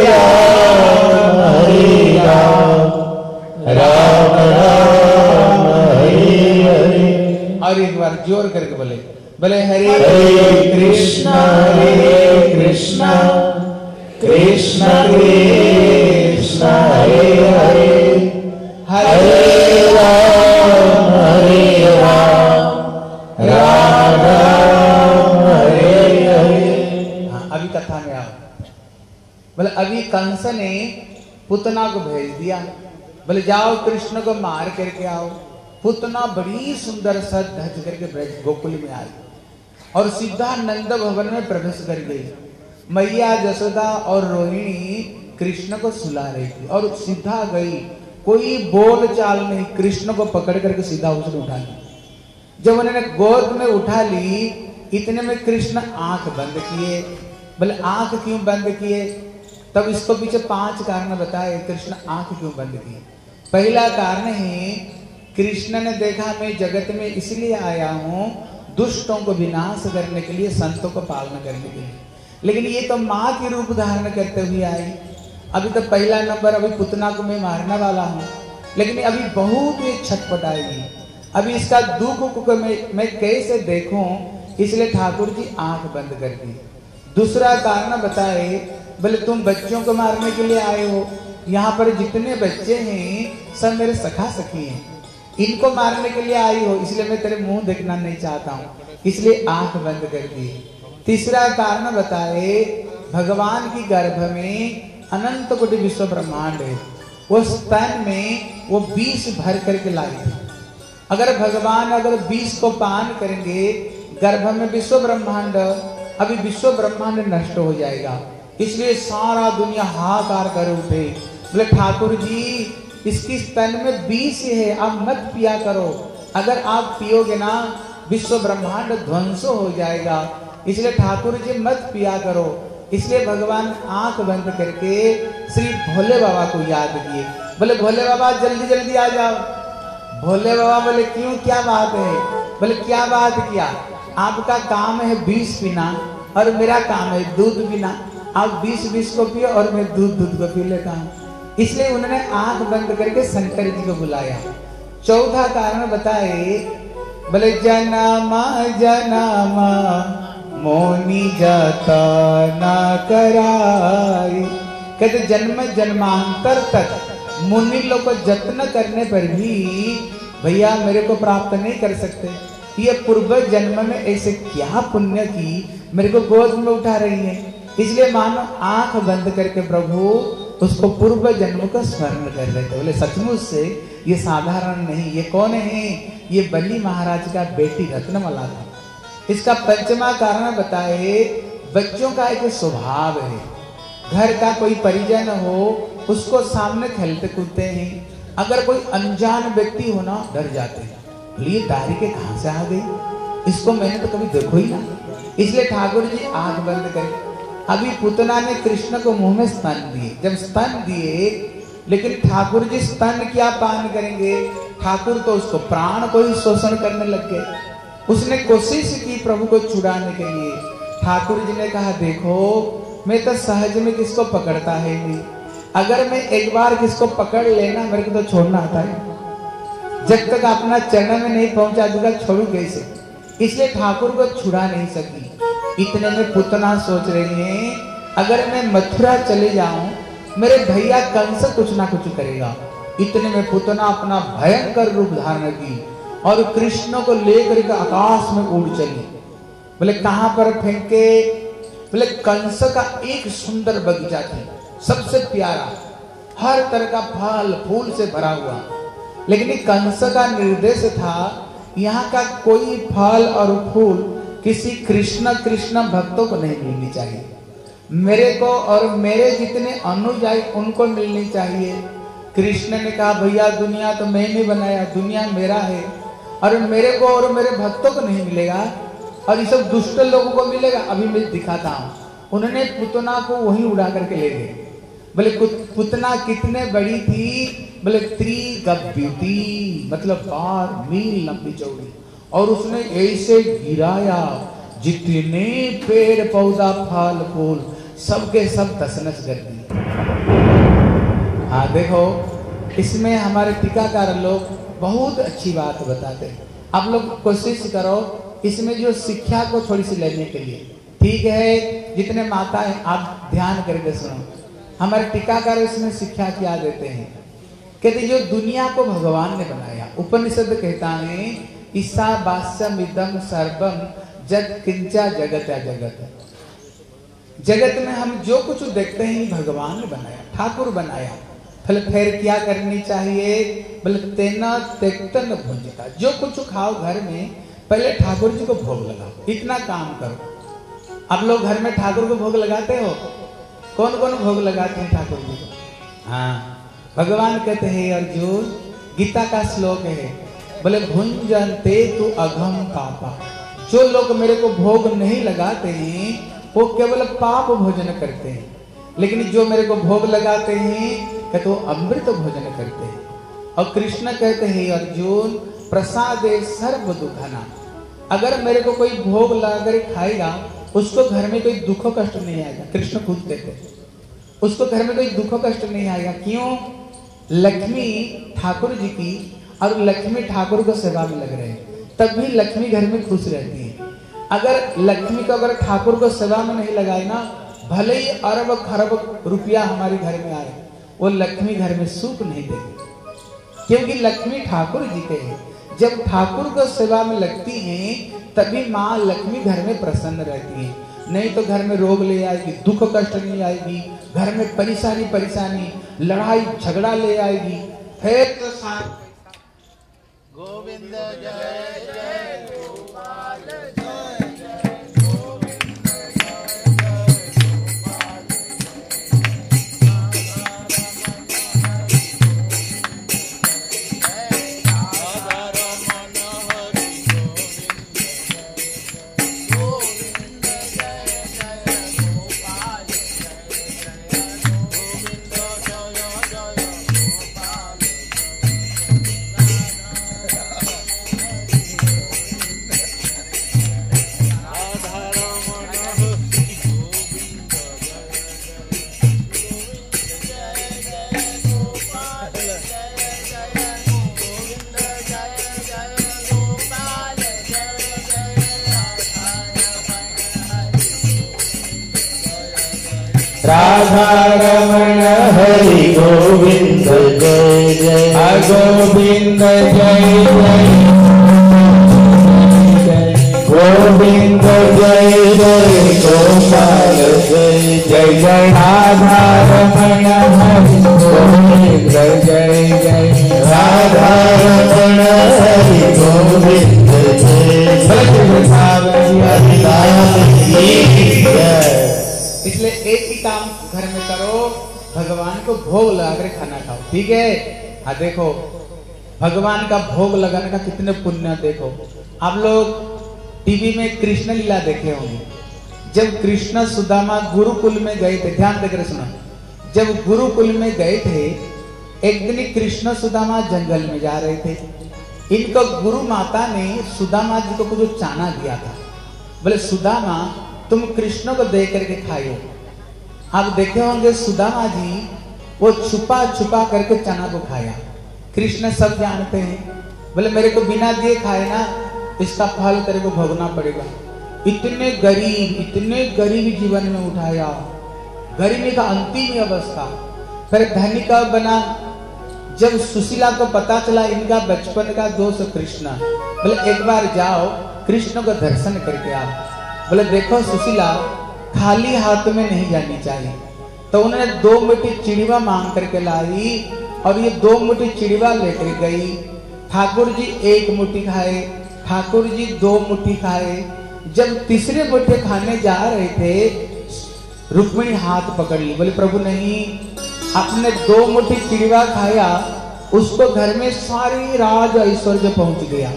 राम हरे राम। राम राम हरे हरे। और एक बार ज़ोर करके बोले। बोले हरे हरे कृष्ण हरे कृष्ण। कृष्ण कृष्ण हरे हरे। हरे राम हरे राम राम राम हरे हरे अभी कथा में आओ बोले, अभी कंस ने पुतना को भेज दिया। बोले, जाओ कृष्ण को मार करके आओ। पुतना बड़ी सुंदर सा धज करके ब्रज गोकुल में आई। और सीधा नंद भवन में प्रवेश कर गई। मैया, जसोदा और रोहिणी कृष्ण को सुला रही थी और सीधा गई। कोई बोल चाल नहीं, कृष्ण को पकड़ करके सीधा उसने उठा लिया। जब उन्होंने गोद में उठा ली, इतने में कृष्ण आँख बंद किए। बोले, आँख क्यों बंद किए? तब इसको पीछे पाँच कारण बताए, कृष्ण, आँख क्यों बंद किए? पहला कारण है, कृष्ण ने देखा, मैं जगत में इसलिए आया हूँ, दुष्टों को विनाश करने के लिए, संतों को पालन करने के लिए। लेकिन ये तो माँ के रूप धारण करते हुए आई। अभी तो पहला नंबर अभी पुतना को मैं मारने वाला हूँ। लेकिन अभी बहुत ही छटपट आएगी अभी इसका दुख को मैं मैं कैसे देखूँ? इसलिए ठाकुर जी आँख बंद कर दी। दूसरा कारण बताए, बोले, तुम बच्चों को मारने के लिए आए हो। यहाँ पर जितने बच्चे हैं, सब मेरे सखा सखी हैं। इनको मारने के लिए आई हो, इसलिए मैं तेरे मुँह देखना नहीं चाहता हूँ। इसलिए आँख बंद कर दी। तीसरा कारण बताए, भगवान की गर्भ में अनंत कोटि विश्व ब्रह्मांड है। वो स्तन में वो बीस भर करके लाई थी। अगर भगवान अगर बीस को पान करेंगे, गर्भ में विश्व ब्रह्मांड, अभी विश्व ब्रह्मांड नष्ट हो जाएगा। इसलिए सारा दुनिया हाहाकार कर उठे। बोले, ठाकुर जी, इसकी स्तन में बीस है, आप मत पिया करो। अगर आप पियोगे ना, विश्व ब्रह्मांड ध्वंस हो जाएगा। इसलिए ठाकुर जी, मत पिया करो। इसलिए भगवान आँख बंद करके श्री भोले बाबा को याद किए। बोले, भोले बाबा, जल्दी जल्दी आ जाओ। भोले बाबा बोले, क्यों, क्या बात है? बोले, क्या बात किया? आपका काम है बीस पीना और मेरा काम है दूध पीना आप बीस बीस को पियो और मैं दूध दूध को पी लेता हूँ। इसलिए उन्होंने आँख बंद करके शंकर जी को बुलाया। चौथा कारण बताए, बोले, जनामा, जनमा मोनी जाता ना कराई कहते जन्म जन्मांतर तक मुनि लोग को जत्न करने पर भी भैया मेरे को प्राप्त नहीं कर सकते। ये पूर्व जन्म में ऐसे क्या पुण्य की मेरे को गोद में उठा रही है। इसलिए मानो आँख बंद करके प्रभु उसको पूर्व जन्म का स्मरण कर रहे थे। बोले, सचमुच से ये साधारण नहीं, ये कौन है? ये बलि महाराज का बेटी रत्नमला था। इसका पंचमा कारण बताए, बच्चों का एक स्वभाव है। घर का कोई परिजन हो, उसको सामने खेलते कूदते हैं। अगर कोई अनजान व्यक्ति हो ना, डर जाते हैं। ये दारी के कहा से आ गई? इसको मैंने तो कभी देखो ही ना। इसलिए ठाकुर जी आँख बंद करें। अभी पुतना ने कृष्ण को मुँह में स्तन दिए। जब स्तन दिए, लेकिन ठाकुर जी स्तन क्या पान करेंगे? ठाकुर तो उसको प्राण को ही शोषण करने लग गए। उसने कोशिश की प्रभु को छुड़ाने के लिए। ठाकुर जी ने कहा, देखो, मैं तो सहज में किसको पकड़ता है नहीं अगर मैं एक बार किसको पकड़ लेना, मेरे को तो छोड़ना आता है। जब तक अपना चरण में नहीं पहुँचा दूँगा छोड़ू कैसे? इसलिए ठाकुर को छुड़ा नहीं सकी। इतने में पुतना सोच रही है, अगर मैं मथुरा चले जाऊँ, मेरे भैया कंस कुछ ना कुछ करेगा। इतने में पुतना अपना भयंकर रूप धारण की। और कृष्ण को लेकर के आकाश में उड़ चले। बोले, कहाँ पर फेंके? बोले, कंस का एक सुंदर बगीचा थी, सबसे प्यारा, हर तरह का फल, फूल से भरा हुआ। लेकिन कंस का निर्देश था, यहाँ का कोई फल और फूल किसी कृष्ण कृष्ण भक्तों को नहीं मिलनी चाहिए। मेरे को और मेरे जितने अनुयायी, उनको मिलनी चाहिए। कृष्ण ने कहा, भैया, दुनिया तो मैंने बनाया, दुनिया मेरा है। और मेरे को और मेरे भक्तों को नहीं मिलेगा। और ये सब दुष्ट लोगों को मिलेगा, अभी मैं दिखाता हूँ। उन्होंने पुतना को वहीं उड़ा करके ले गए। बोले पुतना कितने बड़ी थी? बोले त्रिगभ्युति मतलब बार मील लंबी चौड़ी। और उसने ऐसे गिराया, जितने पेड़ पौधा, फल, फूल, सबके सब तसनस कर दिए। हाँ देखो, इसमें हमारे टीकाकार लोग बहुत अच्छी बात बताते हैं। आप लोग कोशिश करो इसमें जो शिक्षा को थोड़ी सी लेने के लिए। ठीक है, जितने माता है, आप ध्यान करके सुनो। हमारे टीकाकार इसमें शिक्षा क्या देते हैं? कहते जो दुनिया को भगवान ने बनाया। उपनिषद कहता है, ईसा बास्यम इदम सर्वम जग किंचा जगत या जगत। जगत में हम जो कुछ देखते हैं, भगवान ने बनाया, ठाकुर बनाया। फल फिर क्या करनी चाहिए। बोले, तेना तेक्तन भुंजता। जो कुछ खाओ घर में, पहले ठाकुर जी को भोग लगाओ। इतना काम करो। आप लोग घर में ठाकुर को भोग लगाते हो? कौन कौन भोग लगाते हैं ठाकुर जी को? हाँ। भगवान कहते हैं अर्जुन, गीता का श्लोक है। बोले भुंजनते तू अघम पापा। जो लोग मेरे को भोग नहीं लगाते हैं, वो केवल पाप भोजन करते हैं। लेकिन जो मेरे को भोग लगाते हैं कहते वो अमृत भोजन करते हैं। और कृष्ण कहते हैं अर्जुन, प्रसाद सर्व दुखाना। अगर मेरे को कोई भोग लगा कर खाएगा, उसको घर में कोई दुख कष्ट नहीं आएगा। कृष्ण खुद कहते उसको घर में कोई दुख कष्ट नहीं आएगा। क्यों? लक्ष्मी ठाकुर जी की और लक्ष्मी ठाकुर को सेवा में लग रहे हैं। तब भी लक्ष्मी घर में खुश रहती है। अगर लक्ष्मी को अगर ठाकुर को सेवा में नहीं लगाए ना, भले ही अरब खरब रुपया हमारे घर में आए वो लक्ष्मी घर में सुख नहीं देगी क्योंकि लक्ष्मी ठाकुर जी के हैं। जब ठाकुर को सेवा में लगती हैं, तभी माँ लक्ष्मी घर में प्रसन्न रहती है। नहीं तो घर में रोग ले आएगी, दुख कष्ट नहीं आएगी, घर में परेशानी परेशानी, लड़ाई, झगड़ा ले आएगी। फिर तो गोविंद जय जय गोपाल जय राधारमण हरि गोविंद जय जय। गोविंद जय जय गोविंद जय जय गोपाल जय जय। जय राधारमण हरि गोविंद जय जय। राधारमण हरि गोविंद जय जय। इसलिए एक ही काम घर में करो, भगवान को भोग लगा कर खाना खाओ, ठीक है? हाँ देखो, भगवान का भोग लगाने का कितने पुण्य देखो। आप लोग टीवी में कृष्ण लीला देखे होंगे। जब कृष्ण सुदामा गुरुकुल में गए थे, ध्यान देकर सुनो। जब गुरुकुल में गए थे, एक दिन कृष्ण सुदामा जंगल में जा रहे थे। इनको गुरु माता ने सुदामा जी को कुछ चाना दिया था। बोले, सुदामा तुम कृष्ण को देख करके खाइयो। आप देखे होंगे सुदामा जी, वो छुपा छुपा करके चना को खाया। कृष्ण सब जानते हैं। बोले, मेरे को बिना दिए खाए ना, इसका फल तेरे को भोगना पड़ेगा। इतने गरीब इतने गरीब जीवन में उठाया। गरीबी का अंतिम अवस्था। फिर धनी का बना? जब सुशीला को पता चला इनका बचपन का दोस्त कृष्ण। बोले, एक बार जाओ, कृष्ण को दर्शन करके आओ। बोले, देखो सुशीला, खाली हाथ में नहीं जानी चाहिए। तो उन्होंने दो मुठी चिड़िवा मांग करके लाई और ये दो मुठी चिड़िवा लेकर गई। ठाकुर जी एक मुट्ठी खाए, ठाकुर जी दो मुट्ठी खाए। जब तीसरे मुट्ठी खाने जा रहे थे, रुक्मिणी हाथ पकड़ ली। बोले, प्रभु नहीं, आपने दो मुट्ठी चिड़िवा खाया, उसको घर में सारी राज ऐश्वर्य पहुँच गया।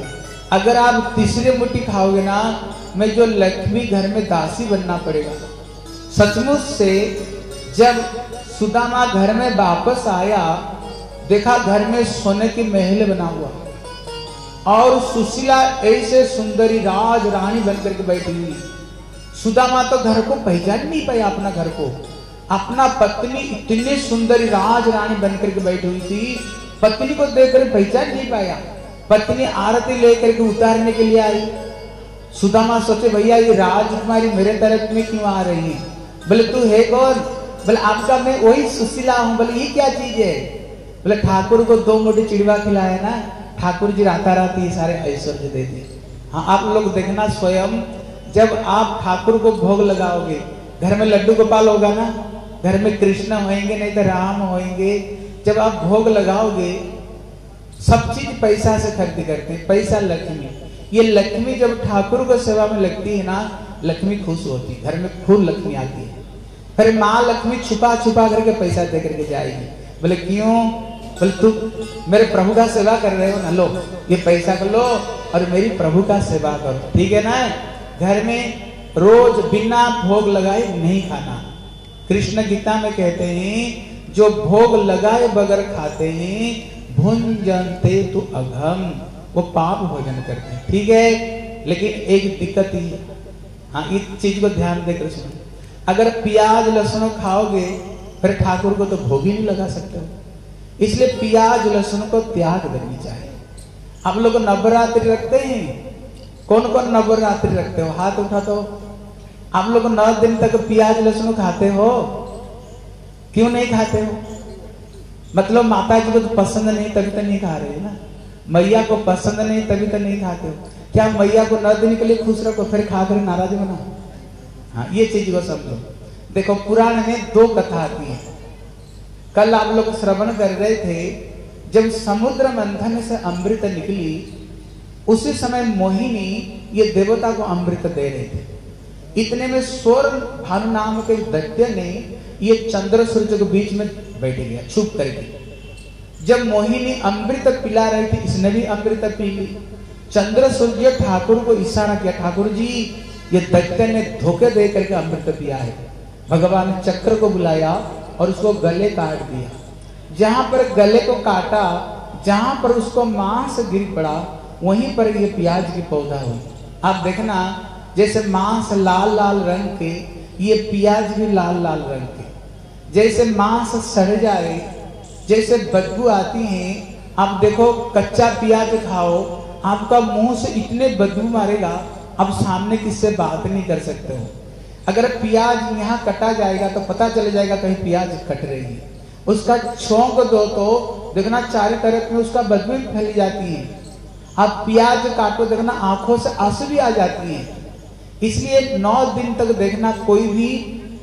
अगर आप तीसरे मुट्ठी खाओगे ना मैं जो लक्ष्मी घर में दासी बनना पड़ेगा। सचमुच से जब सुदामा घर में वापस आया, देखा घर में सोने की महल बना हुआ। और सुशीला ऐसे सुंदरी राज रानी बनकर के बैठी हुई। सुदामा तो घर को पहचान नहीं पाया अपना घर को। अपना पत्नी इतनी सुंदरी राज रानी बनकर के बैठी हुई थी, पत्नी को देखकर पहचान नहीं पाया। पत्नी आरती लेकर के उतारने के लिए आई। सुदामा सोचे, भैया, ये राजकुमारी मेरे तरफ़ में क्यों आ रही है? बोले, तू है कौन? बोले, आपका मैं वही सुशीला हूँ। बोले, ये क्या चीज़ है? बोले, ठाकुर को दो मोटी चिड़वा खिलाया ना, ठाकुर जी राता रात सारे ऐश्वर्य दे देते हाँ। आप लोग देखना स्वयं, जब आप ठाकुर को भोग लगाओगे, घर में लड्डू गोपाल होगा ना, घर में कृष्ण होएँगे, नहीं तो राम होएँगे, जब आप भोग लगाओगे, सब चीज़ पैसा से खरीद करते पैसा लक्ष्मी। ये लक्ष्मी जब ठाकुर को सेवा में लगती है ना, लक्ष्मी खुश होती है, घर में खूब लक्ष्मी आती है। फिर माँ लक्ष्मी छुपा छुपा करके पैसा दे करके जाएगी। बोले, क्यों? बोले, तू मेरे प्रभु का सेवा कर रहे हो ना, लो, ये पैसा को लो और मेरी प्रभु का सेवा करो। ठीक है ना? घर में रोज बिना भोग लगाए नहीं खाना। कृष्ण गीता में कहते हैं, जो भोग लगाए बगैर खाते हैं, भुंजनते तो अघम। वो पाप भोजन करते हैं। ठीक है? लेकिन एक दिक्कत ही। है, इस चीज़ को ध्यान देकर सुनो। अगर प्याज, लहसुन खाओगे, फिर ठाकुर को तो भोग ही नहीं लगा सकते हो। इसलिए प्याज, लहसुन को त्याग देनी चाहिए। आप लोग नवरात्रि रखते हैं। कौन कौन नवरात्रि रखते हो? हाथ उठा तो आप लोग नौ दिन तक प्याज, लहसुन खाते हो? क्यों नहीं खाते हो? मतलब माता जी को तो पसंद नहीं, तभी तो नहीं खा रहे ना। मैया को पसंद नहीं, तभी तो नहीं खाते हो। क्या मैया को न देने के लिए खुश रखो, फिर खा कर नाराज़ बना हाँ ये चीज़ को समझो। देखो, पुराण में दो कथा आती है। कल आप लोग श्रवण कर रहे थे, जब समुद्र मंथन से अमृत निकली, उसी समय मोहिनी ये देवता को अमृत दे रहे थे। इतने में स्वर भानु नाम के दत्य ने ये चंद्र सूर्य के बीच में बैठ गया, छुप करके। जब मोहिनी अमृत पिला रही थी इसने भी अमृत पी ली चंद्र सूर्य ठाकुर को इशारा किया, ठाकुर जी, ये दैत्य ने धोखे दे करके अमृत पिया है। भगवान चक्र को बुलाया और उसको गले काट दिया। जहाँ पर गले को काटा, जहाँ पर उसको मांस गिर पड़ा, वहीं पर ये प्याज की पौधा हुई आप देखना, जैसे मांस लाल लाल रंग के, ये प्याज भी लाल लाल रंग के। जैसे मांस सड़ जाए जैसे बदबू आती है, आप देखो, कच्चा प्याज खाओ, आपका मुँह से इतने बदबू मारेगा अब सामने किससे बात नहीं कर सकते हो। अगर प्याज यहाँ कटा जाएगा तो पता चल जाएगा कहीं प्याज कट रही है। उसका छोंक दो तो देखना चारों तरफ़ में उसका बदबू फैल जाती है। आप प्याज काटो, देखना आँखों से आँसू भी आ जाती है। इसलिए नौ दिन तक देखना कोई भी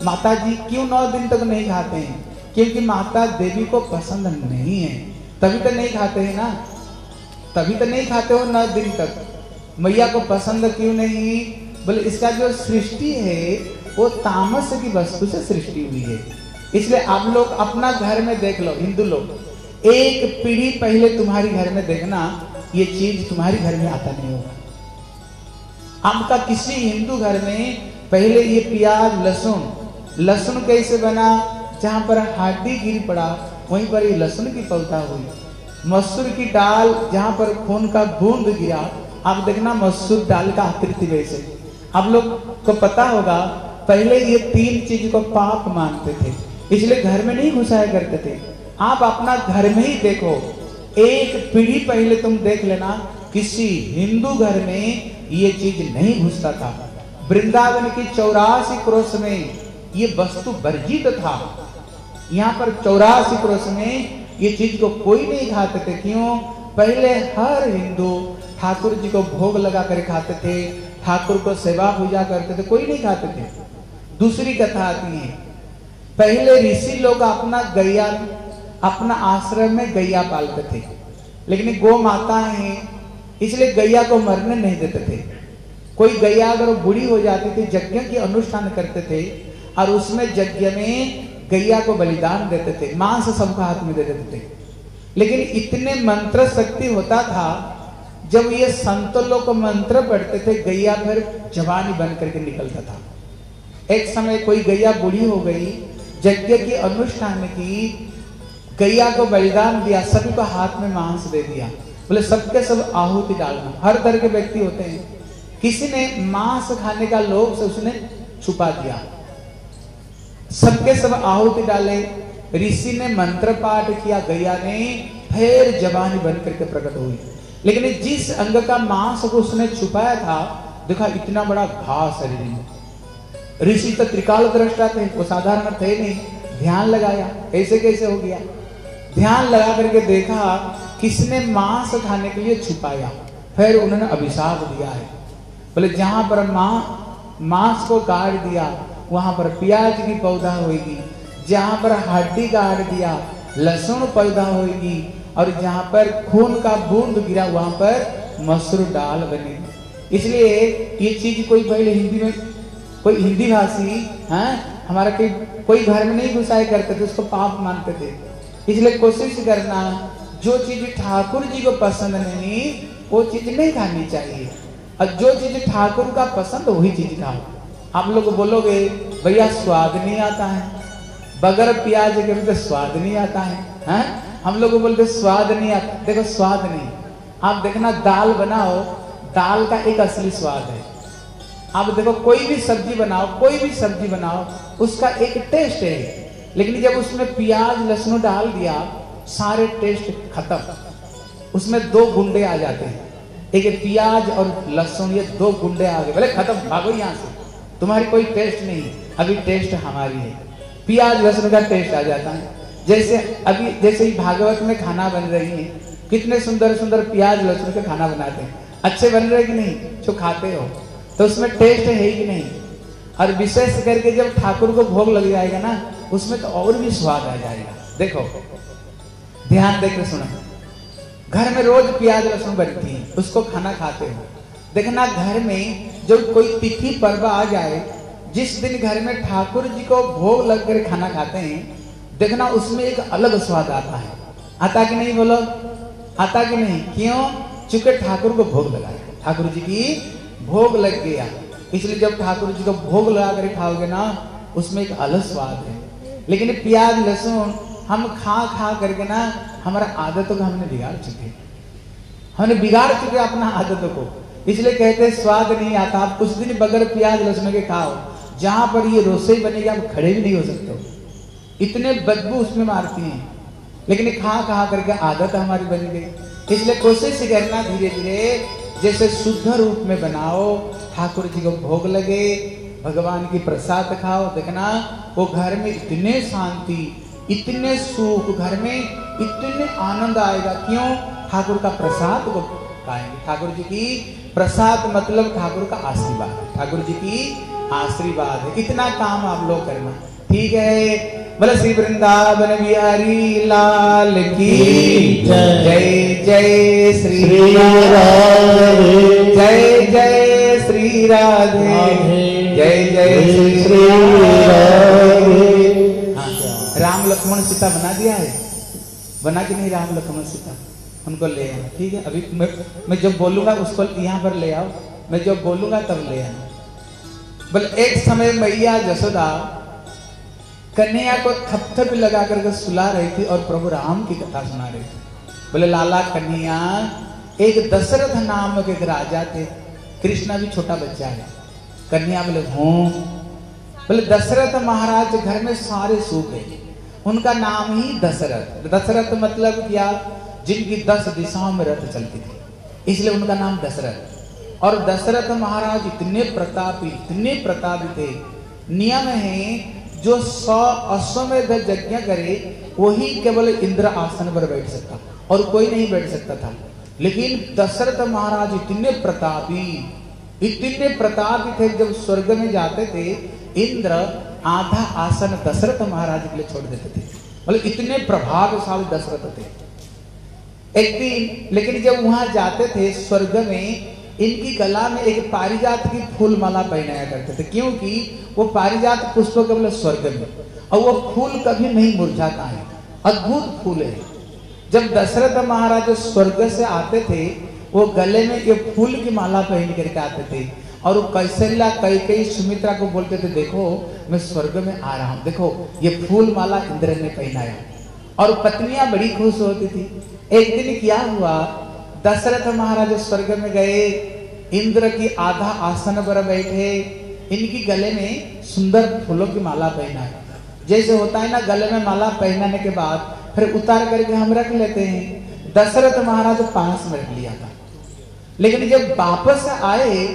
माता जी क्यों नौ दिन तक नहीं खाते हैं? क्योंकि माता देवी को पसंद नहीं है। तभी तो नहीं खाते हैं ना? तभी तो नहीं खाते हो नौ दिन तक? मैया को पसंद क्यों नहीं? बोले, इसका जो सृष्टि है, वो तामस की वस्तु से सृष्टि हुई है। इसलिए आप लोग अपना घर में देख लो, हिंदू लोग। एक पीढ़ी पहले तुम्हारी घर में देखना, ये चीज़ तुम्हारी घर में आता नहीं होगा। आपका किसी हिंदू घर में पहले ये प्याज, लहसुन लहसुन कैसे बना? जहाँ पर हाडी गिर पड़ा, वहीं पर ये लहसुन की पौधा हुई। मसूर की दाल जहाँ पर खून का बूंद गिरा, आप देखना मसूर डाल का आकृति वैसे। आप लोग को पता होगा, पहले ये तीन चीज़ को पाप मानते थे, इसलिए घर में नहीं घुसाया करते थे। आप अपना घर में ही देखो, एक पीढ़ी पहले तुम देख लेना, किसी हिंदू घर में ये चीज़ नहीं घुसता था। वृंदावन की चौरासी क्रोश में ये वस्तु वर्जित था। यहाँ पर चौरासी क्रोश में ये चीज़ को कोई नहीं खाते थे क्यों? पहले हर हिंदू ठाकुर जी को भोग लगा कर खाते थे, ठाकुर को सेवा पूजा करते थे, कोई नहीं खाते थे। दूसरी कथा आती है, पहले ऋषि लोग अपना गैया, अपना आश्रम में गैया पालते थे। लेकिन गौ माता है, इसलिए गैया को मरने नहीं देते थे। कोई गैया अगर बूढ़ी हो जाती थी, यज्ञ की अनुष्ठान करते थे, और उसमें यज्ञ में गैया को बलिदान देते थे मांस सबका हाथ में दे देते थे। लेकिन इतने मंत्र शक्ति होता था, जब ये संत लोग को मंत्र पढ़ते थे, गैया फिर जवानी बन करके निकलता था। एक समय कोई गैया बूढ़ी हो गई, यज्ञ की अनुष्ठान की, गैया को बलिदान दिया सभी को हाथ में मांस दे दिया। बोले, सबके सब आहुति डालना हर तरह के व्यक्ति होते हैं। किसी ने मांस खाने का लोभ से उसने छुपा दिया। सबके सब आहुति डाले। ऋषि ने मंत्र पाठ किया, गैया ने फिर जवानी बन करके प्रकट हुई। लेकिन जिस अंग का मांस को उसने छुपाया था, देखा इतना बड़ा घास शरीर में ऋषि तो त्रिकाल दृष्टा थे, वो साधारण थे नहीं। ध्यान लगाया, कैसे कैसे हो गया? ध्यान लगा करके देखा, किसने मांस खाने के लिए छुपाया? फिर उन्होंने अभिशाप दिया है। बोले, जहाँ पर माँ, मांस को काट दिया वहाँ पर प्याज की पौधा होगी जहाँ पर हड्डी गाड़ दिया लहसुन पैदा होगी और जहाँ पर खून का बूंद गिरा, वहाँ पर मसूर दाल बने। इसलिए ये चीज़ कोई पहले हिंदी में, कोई हिंदी भाषी, है, हमारा कोई कोई घर में नहीं घुसाए करते थे, उसको पाप मानते थे। इसलिए कोशिश करना, जो चीज़ ठाकुर जी को पसंद नहीं, वो चीज़ नहीं खानी चाहिए। और जो चीज़ ठाकुर का पसंद, वही चीज़ खाओ। आप लोग बोलोगे, भैया, स्वाद नहीं आता है। बगैर प्याज के भी तो स्वाद नहीं आता है, हैं? हम लोग बोलते, स्वाद नहीं आता। देखो, स्वाद नहीं। आप देखना, दाल बनाओ, दाल का एक असली स्वाद है। आप देखो, कोई भी सब्ज़ी बनाओ, कोई भी सब्ज़ी बनाओ, उसका एक टेस्ट है। लेकिन जब उसमें प्याज, लहसुन डाल दिया, सारे टेस्ट खत्म। उसमें दो गुंडे आ जाते हैं। एक प्याज और लहसुन, ये दो गुंडे आ गए। बोले, खत्म, भागो यहाँ से। तुम्हारी कोई टेस्ट नहीं है। अभी टेस्ट हमारी है। प्याज लहसुन का टेस्ट आ जाता है। जैसे अभी, जैसे ही भागवत में खाना बन रही है, कितने सुंदर सुंदर प्याज लहसुन के खाना बनाते हैं। अच्छे बन रहे कि नहीं? जो खाते हो। तो उसमें टेस्ट है कि नहीं? और विशेष करके जब ठाकुर को भोग लग जाएगा ना, उसमें तो और भी स्वाद आ जाएगा। देखो, ध्यान देकर सुनो। घर में रोज प्याज लहसुन बनती है, उसको खाना खाते हो। देखना, घर में जब कोई तिथि पर्व आ जाए, जिस दिन घर में ठाकुर जी को भोग लग कर खाना खाते हैं, देखना उसमें एक अलग स्वाद आता है। आता कि नहीं बोलो? आता कि नहीं? क्यों? चूँकि ठाकुर को भोग लगाया ठाकुर जी की भोग लग गया। इसलिए जब ठाकुर जी को भोग लगा कर खाओगे ना, उसमें एक अलग स्वाद है। लेकिन प्याज, लहसुन हम खा खा करके ना, हमारा आदतों को हमने बिगाड़ चुके हमने बिगाड़ चुके अपना आदतों को। इसलिए कहते हैं, स्वाद नहीं आता। आप कुछ दिन बगैर प्याज लहसुन के खाओ। जहाँ पर ये रसोई बनेगी, आप खड़े भी नहीं हो सकते। इतने बदबू उसमें मारती हैं। लेकिन खा खा करके आदत हमारी बन गई। इसलिए कोशिश करना धीरे धीरे जैसे शुद्ध रूप में बनाओ, ठाकुर जी को भोग लगे, भगवान की प्रसाद खाओ। देखना, वो घर में इतने शांति, इतने सुख, घर में इतने आनंद आएगा। क्यों? ठाकुर का प्रसाद को खाएँगे। ठाकुर जी की प्रसाद मतलब ठाकुर का आशीर्वाद। ठाकुर जी की आशीर्वाद है। इतना काम आप लोग करना ठीक है? बोले श्री वृंदावन बिहारी लाल की जय जय श्री राधे। जय जय श्री राधे। जय जय श्री राधे। हाँ, राम लक्ष्मण सीता बना दिया है। बना कि नहीं राम लक्ष्मण सीता? उनको ले आना ठीक है, अभी मैं मैं जब बोलूँगा उसको यहाँ पर ले आओ। मैं जब बोलूँगा तब ले आना बोले, एक समय मैया जसोदा कन्हैया को थपथप लगा करके सुला रही थी और प्रभु राम की कथा सुना रही थी। बोले, लाला कन्हैया, एक दशरथ नाम के एक राजा थे। कृष्णा भी छोटा बच्चा है। कन्हैया बोले, हूँ। बोले, दशरथ महाराज घर में सारे सो गए। उनका नाम ही दशरथ। दशरथ मतलब क्या? जिनकी दस दिशाओं में रथ चलती थी। इसलिए उनका नाम दशरथ। और दशरथ महाराज इतने प्रतापी इतने प्रतापी थे, नियम है जो सौ अश्वमेध यज्ञ करे, वही केवल इंद्र आसन पर बैठ सकता और कोई नहीं बैठ सकता था। लेकिन दशरथ महाराज इतने प्रतापी इतने प्रतापी थे, जब स्वर्ग में जाते थे, इंद्र आधा आसन दशरथ महाराज के लिए छोड़ देते थे। मतलब इतने प्रभावशाली दशरथ थे। एक दिन लेकिन जब वहाँ जाते थे, स्वर्ग में, इनकी गला में एक पारिजात की फूल माला पहनाया करते थे। क्योंकि वो पारिजात पुष्प केवल स्वर्ग में। और वो फूल कभी नहीं मुरझाता है। अद्भुत फूल है। जब दशरथ महाराज स्वर्ग से आते थे, वो गले में ये फूल की माला पहन करके आते थे। और वो कैसल्या कई कई सुमित्रा को बोलते थे, देखो, मैं स्वर्ग में आ रहा हूँ। देखो, ये फूल माला इंद्र ने पहनाया। और पत्नियाँ बड़ी खुश होती थी। एक दिन क्या हुआ? दशरथ महाराज स्वर्ग में गए। इंद्र की आधा आसन पर बैठे। इनकी गले में सुंदर फूलों की माला पहना जैसे होता है ना, गले में माला पहनाने के बाद फिर उतार करके हम रख लेते हैं। दशरथ महाराज पास में रख लिया था। लेकिन जब वापस आए,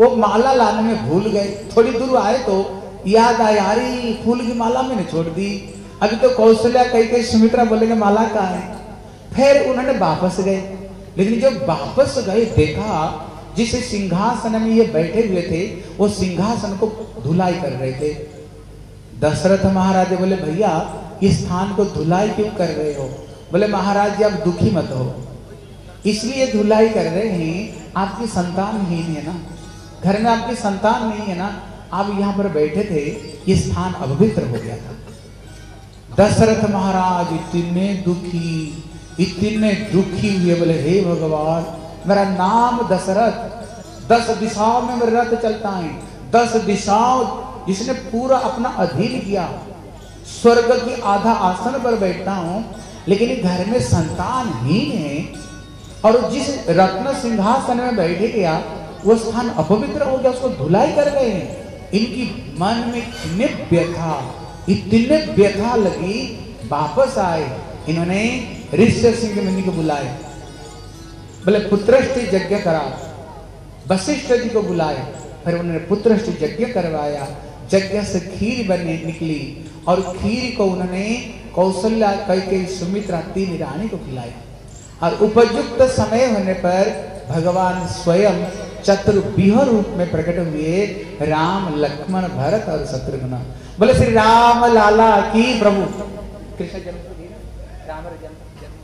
वो माला लाने में भूल गए। थोड़ी दूर आए तो याद आया, अरे, फूल की माला मैंने छोड़ दी। अभी तो कौशल्या कई कई सुमित्रा बोलेंगे, माला कहा है? फिर उन्होंने वापस गए। लेकिन जब वापस गए, देखा जिस सिंहासन में ये बैठे हुए थे, वो सिंहासन को धुलाई कर रहे थे। दशरथ महाराज बोले, भैया, इस स्थान को धुलाई क्यों कर रहे हो? बोले, महाराज जी आप दुखी मत हो। इसलिए धुलाई कर रहे हैं, आपकी संतान ही नहीं है ना? घर में आपकी संतान नहीं है ना? आप यहाँ पर बैठे थे, ये स्थान अपवित्र हो गया था। दशरथ महाराज, इतने दुखी इतने दुखी हुए बोले, हे भगवान, मेरा नाम दशरथ। दस दिशाओं में मेरा रथ चलता है। दस दिशाओं, जिसने पूरा अपना अधीन किया। स्वर्ग की आधा आसन पर बैठता हूँ, लेकिन घर में संतान ही है। और जिस रत्न सिंहासन में बैठे गया, वो स्थान अपवित्र हो गया, उसको धुलाई कर गए इनकी मन में इतने व्यथा इतने व्यथा लगी, वापस आए। इन्होंने ऋषि सिंह मुनि को बुलाए बोले पुत्रष्टि यज्ञ करा वशिष्ठ जी को बुलाए फिर उन्होंने पुत्रष्टि यज्ञ करवाया। यज्ञ से खीर बने, निकली और खीर को उन्होंने कौशल्या कई कई सुमित्रा तीन रानी को खिलाया और उपयुक्त समय होने पर भगवान स्वयं चतुर्व्यूह रूप में प्रकट हुए राम, लक्ष्मण, भरत और शत्रुघ्न। बोले, श्री राम लाला की प्रभु। कृष्ण जन्म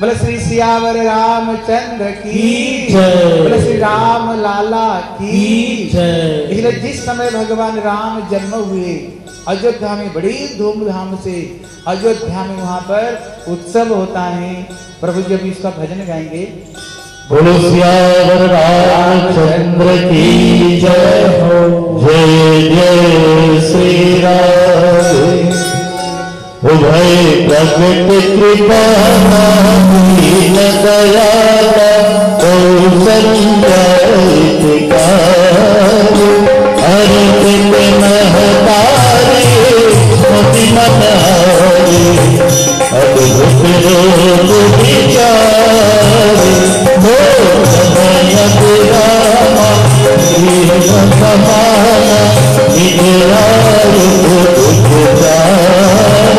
बोले श्री सियावर रामचंद्र की बोले श्री राम लाला की की इसलिए जिस समय भगवान राम जन्म हुए अयोध्या में बड़ी धूमधाम से अयोध्या में वहाँ पर उत्सव होता है। प्रभु जी अभी इसका भजन गाएँगे। बोलो सियावर रामचंद्र की जय हो। जय जय श्री राम। उभय प्रकट कृपा दीन दया अर्पित महतारी अद्भुत रोग विचारी समयत रामा वीर समाना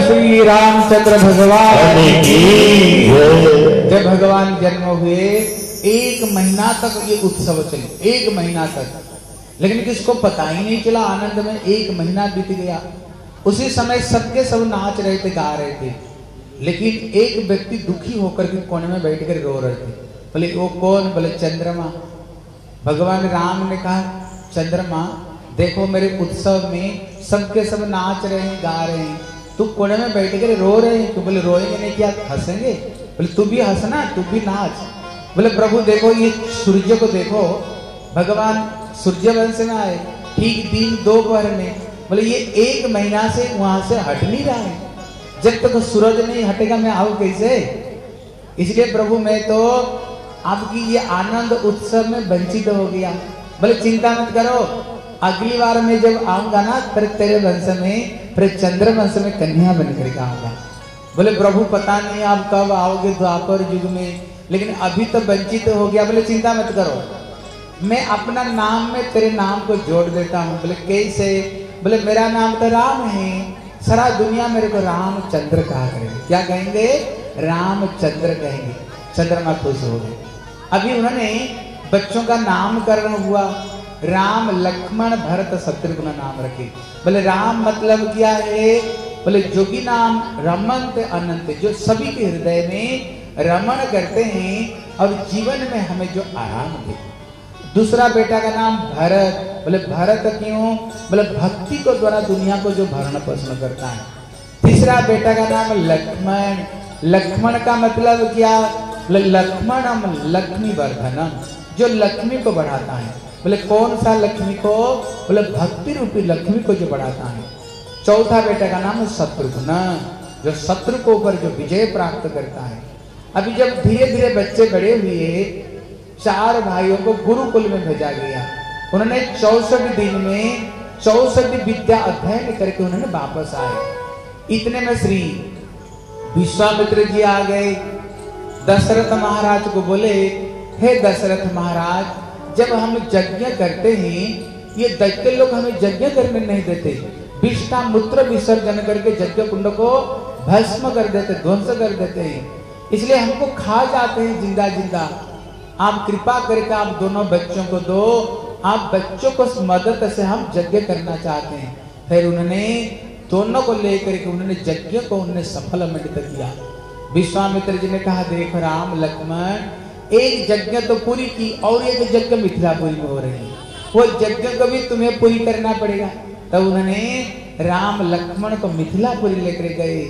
श्री रामचंद्र भगवान। जब भगवान जन्म हुए एक महीना तक ये उत्सव चले एक महीना तक। लेकिन किसको पता ही नहीं चला आनंद में एक महीना बीत गया। उसी समय सबके सब नाच रहे थे गा रहे थे। लेकिन एक व्यक्ति दुखी होकर के कोने में बैठ कर रो रहे थे। बोले, वो कौन? बोले, चंद्रमा। भगवान राम ने कहा, चंद्रमा, देखो मेरे उत्सव में सबके सब नाच रहे हैं, गा रहे हैं। तू कोने में बैठ कर रो रहे हैं? तो बोले, रोएँगे नहीं क्या? हंसेंगे? बोले, तू भी हंसना तू भी नाच। बोले, प्रभु, देखो ये सूर्य को देखो। भगवान सूर्य वंश में आए, ठीक दिन दो दोपहर में। बोले, ये एक महीना से वहाँ से हट नहीं रहा है। जब तक तो सूरज नहीं हटेगा, मैं आऊ कैसे? इसलिए प्रभु, मैं तो आपकी ये आनंद उत्सव में वंचित हो गया। बोले, चिंता मत करो। अगली बार मैं जब आऊँगा ना, फिर तेरे वंश में, फिर चंद्र वंश में कन्या बन करके आऊँगा। बोले, प्रभु, पता नहीं आप कब आओगे द्वापर युग में, लेकिन अभी तो वंचित हो गया। बोले, चिंता मत करो। मैं अपना नाम में तेरे नाम को जोड़ देता हूँ। बोले, कैसे? बोले, मेरा नाम तो राम है। सारा दुनिया मेरे को रामचंद्र कहा करेंगे। क्या कहेंगे? रामचंद्र कहेंगे। चंद्रमा खुश हो गए अभी उन्होंने बच्चों का नामकरण हुआ। राम लक्ष्मण भरत शत्रुघ्न नाम रखे। बोले, राम मतलब क्या है? बोले जो भी नाम रमंत अनंत। जो सभी के हृदय में रमण करते हैं और जीवन में हमें जो आराम दे। दूसरा बेटा का नाम भरत। बोले, भरत क्यों? बोले, भक्ति को द्वारा दुनिया को जो भरण पोषण करता है। तीसरा बेटा का नाम लक्ष्मण। लक्ष्मण का मतलब क्या? लक्ष्मणम लक्ष्मी वर्धनम जो लक्ष्मी को बढ़ाता है, बोले, कौन सा लक्ष्मी को? बोले, भक्ति रूपी लक्ष्मी को जो बढ़ाता है। चौथा बेटा का नाम है शत्रुघ्न। जो शत्रु को ऊपर जो विजय प्राप्त करता है। अभी जब धीरे धीरे बच्चे बड़े हुए, चार भाइयों को गुरुकुल में भेजा गया। उन्होंने चौसठ दिन में चौसठ विद्या अध्ययन करके उन्होंने वापस आए। इतने में श्री विश्वामित्र जी आ गए। दशरथ महाराज को बोले, हे दशरथ महाराज, जब हम यज्ञ करते हैं, ये दैत्य लोग हमें यज्ञ करने नहीं देते। विष्णा मूत्र विसर्जन करके यज्ञ कुंड को भस्म कर देते, ध्वंस कर देते हैं। इसलिए हमको खा जाते हैं ज़िंदा ज़िंदा। आप कृपा करके आप दोनों बच्चों को दो। आप बच्चों को मदद से हम यज्ञ करना चाहते हैं। फिर उन्होंने दोनों को लेकर के उन्होंने यज्ञ को उन्होंने सफल मंडित किया। विश्वामित्र जी ने कहा, देख राम, लक्ष्मण, एक यज्ञ तो पूरी की और एक यज्ञ मिथिलापुरी में हो रही है, वो यज्ञ को भी तुम्हें पूरी करना पड़ेगा। तब उन्होंने राम, लक्ष्मण को मिथिलापुरी लेकर गए।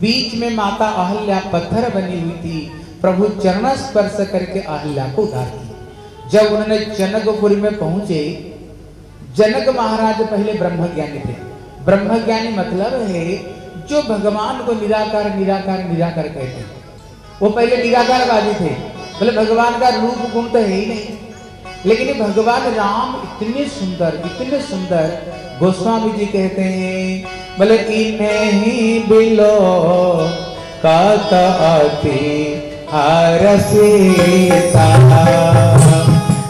बीच में माता अहल्या पत्थर बनी हुई थी। प्रभु चरण स्पर्श करके अहल्या को उतार दी जब उन्होंने जनकपुरी में पहुँचे, जनक महाराज पहले ब्रह्म ज्ञानी थे। ब्रह्म ज्ञानी मतलब है जो भगवान को निराकार निराकार निराकार कहते हैं। वो पहले निराकारवादी थे। बोले, भगवान का रूप, गुण तो है ही नहीं। लेकिन भगवान राम इतने सुंदर इतने सुंदर, गोस्वामी जी कहते हैं, बोले, इन्हें बिलो काता आती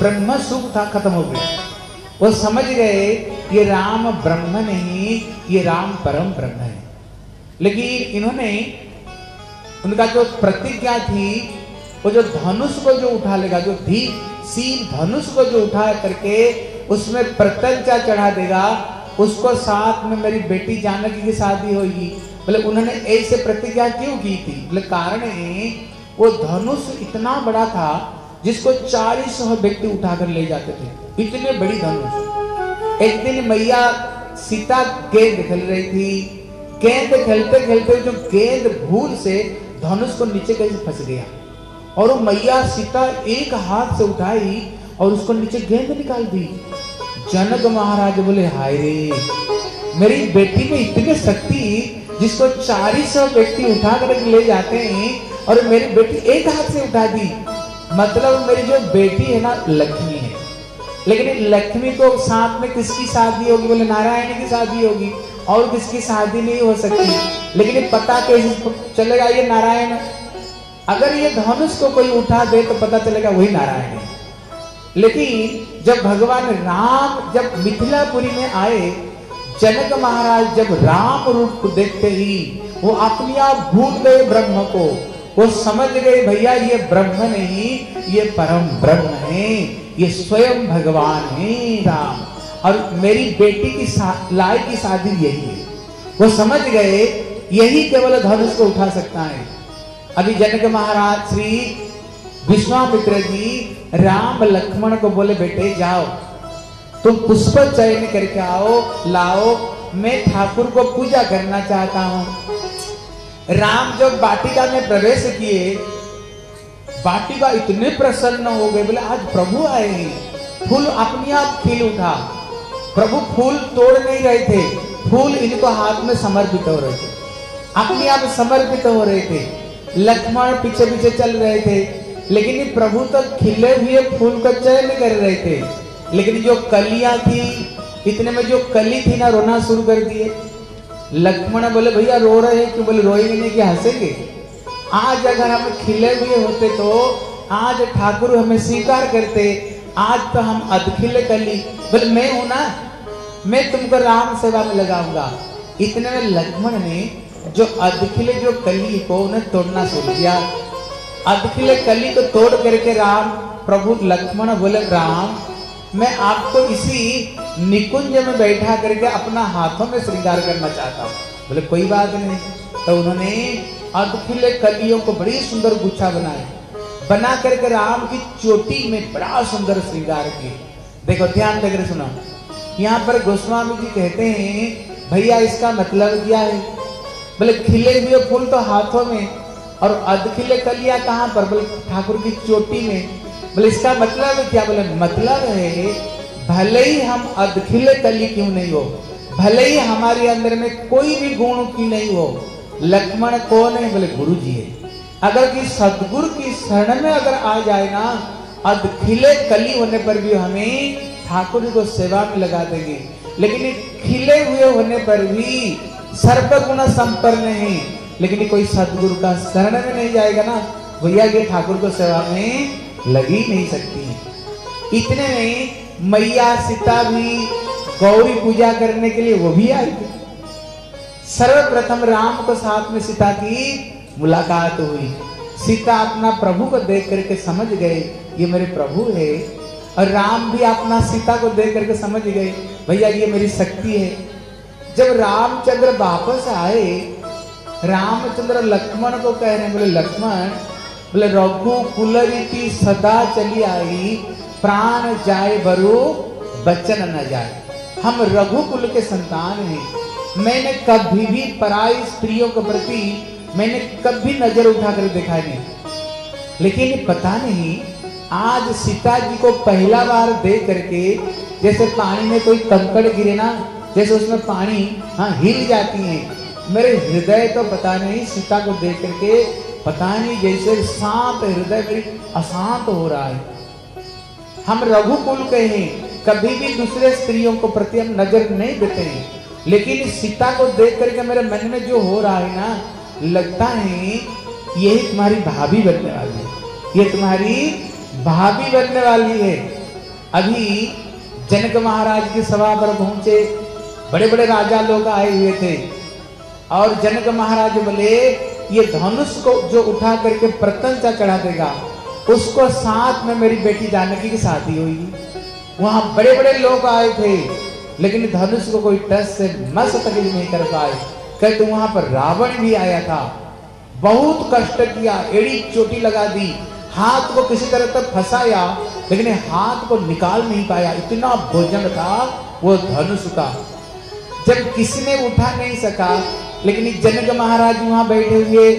ब्रह्म सुख था खत्म हो गया। वो समझ गए ये राम ब्रह्म नहीं, ये राम परम ब्रह्म है। लेकिन इन्होंने उनका जो प्रतिज्ञा थी, वो जो धनुष को जो उठा लेगा, जो धी सील धनुष को जो उठा करके उसमें प्रत्यंचा चढ़ा देगा, उसको साथ में मेरी बेटी जानकी की शादी होगी। बोले, उन्होंने ऐसे प्रतिज्ञा क्यों की थी? बोले, कारण है, वो धनुष इतना बड़ा था जिसको चालीस सौ व्यक्ति उठाकर ले जाते थे। इतने बड़ी धनुष एक दिन मैया सीता गेंद खेल रही थी। गेंद खेलते खेलते जो गेंद भूल से धनुष को नीचे कहीं फंस गया। और वो मैया सीता एक हाथ से उठाई और उसको नीचे गेंद निकाल दी। जनक महाराज बोले, हाय रे, मेरी बेटी में इतनी शक्ति जिसको चालीस सौ व्यक्ति उठा कर ले जाते हैं और मेरी बेटी एक हाथ से उठा दी मतलब मेरी जो बेटी है ना, लक्ष्मी है। लेकिन लक्ष्मी को साथ में किसकी शादी होगी? बोले, नारायण की शादी होगी। और किसकी शादी नहीं हो सकती? लेकिन पता कैसे चलेगा ये नारायण? अगर ये धनुष को कोई उठा दे तो पता चलेगा वही नारायण है। लेकिन जब भगवान राम, जब मिथिलापुरी में आए, जनक महाराज जब राम रूप को देखते ही, वो अपने आप भूल गए ब्रह्म को। वो समझ गए, भैया, ये ब्रह्म नहीं, ये परम ब्रह्म है, ये स्वयं भगवान है, राम। और मेरी बेटी की लाई की शादी यही है। वो समझ गए, यही केवल धनुष को उठा सकता है। अभी जनक महाराज श्री विश्वामित्र जी राम लक्ष्मण को बोले, बेटे, जाओ, तुम पुष्प चयन करके आओ, लाओ, मैं ठाकुर को पूजा करना चाहता हूँ। राम जब वाटिका में प्रवेश किए, वाटिका इतने प्रसन्न हो गए बोले, आज प्रभु आए हैं। फूल अपने आप खिल उठा। प्रभु फूल तोड़ नहीं रहे थे, फूल इनको हाथ में समर्पित हो रहे थे। अपने आप समर्पित हो रहे थे। लक्ष्मण पीछे पीछे चल रहे थे। लेकिन प्रभु तो खिले हुए फूल का चयन कर रहे थे। लेकिन जो कलिया थी, इतने में जो कली थी ना, रोना शुरू कर दिए। लक्ष्मण बोले, भैया, रो रहे हैं, क्यों बोले रोएँगे नहीं कि हंसेंगे? आज अगर हम खिले हुए होते तो आज ठाकुर हमें स्वीकार करते, आज तो हम अधखिले कली बोले, मैं हूँ ना, मैं तुमको राम सेवा में लगाऊँगा। इतने में लक्ष्मण ने जो अधखिले जो कली को उन्हें तोड़ना शुरू किया। अधखिले कली को तोड़ करके राम, प्रभु लक्ष्मण बोले, राम, मैं आपको इसी निकुंज में बैठा करके अपना हाथों में श्रृंगार करना चाहता हूँ बोले, कोई बात नहीं। तो उन्होंने अधखिले कलियों को बड़ी सुंदर गुच्छा बनाए बना करके राम की चोटी में बड़ा सुंदर श्रृंगार किए देखो, ध्यान देकर सुनो। यहाँ पर गोस्वामी जी कहते हैं, भैया, इसका मतलब क्या है? बोले, खिले हुए फूल तो हाथों में, और अधखिले कलिया कहाँ पर? बोले, ठाकुर की चोटी में। बोले, इसका मतलब क्या? बोले मतलब है भले ही हम अधखिले कली क्यों नहीं हो, भले ही हमारे अंदर में कोई भी गुण की नहीं हो, लक्ष्मण कौन है? बोले गुरु जी है। अगर कि सदगुरु की शरण में अगर आ जाए ना, अधखिले कली होने पर भी हमें ठाकुर जी को सेवा में लगा देंगे। लेकिन खिले हुए होने पर भी सर्वगुण संपन्न है। लेकिन कोई सदगुरु का शरण में नहीं जाएगा ना, भैया, ये ठाकुर को सेवा में लगी नहीं सकती। इतने में मैया, सीता भी, गौरी पूजा करने के लिए वो भी आई थी। सर्वप्रथम राम को साथ में सीता की मुलाकात हुई। सीता अपना प्रभु को देख करके समझ गए ये मेरे प्रभु है। और राम भी अपना सीता को देख करके समझ गए, भैया, ये मेरी शक्ति है। जब रामचंद्र वापस आए, रामचंद्र लक्ष्मण को कह रहे बोले, लक्ष्मण, बोले रघु कुल रीति सदा चली आई प्राण जाए बरु, बचन न जाए। हम रघुकुल के संतान हैं। मैंने कभी भी पराई स्त्रियों के प्रति मैंने कभी नज़र उठाकर देखा नहीं। लेकिन पता नहीं, आज सीता जी को पहला बार देख करके जैसे पानी में कोई कंकड़ गिरे ना, जैसे उसमें पानी हाँ हिल जाती है। मेरे हृदय तो पता नहीं, सीता को देख करके पता नहीं जैसे शांत हृदय अशांत हो रहा है। हम रघुकुल के हैं कभी भी दूसरे स्त्रियों को प्रति हम नज़र नहीं देते हैं। लेकिन सीता को देख करके मेरे मन में जो हो रहा है ना, लगता है यही तुम्हारी भाभी बनने वाली है। ये तुम्हारी भाभी बनने वाली है। अभी जनक महाराज की सभा पर पहुँचे बड़े बड़े राजा लोग आए हुए थे। और जनक महाराज बोले, ये धनुष को जो उठा करके प्रत्यंचा चढ़ा देगा उसको साथ में मेरी बेटी जानकी की शादी हुई। वहाँ बड़े बड़े लोग आए थे, लेकिन धनुष को कोई टच से मस तक नहीं कर पाए। कहते वहाँ पर रावण भी आया था। बहुत कष्ट किया, एड़ी चोटी लगा दी। हाथ को किसी तरह तक फंसाया, लेकिन हाथ को निकाल नहीं पाया। इतना भोजन था वो धनुष का। जब किसी ने उठा नहीं सका, लेकिन जनक महाराज वहाँ बैठे हुए,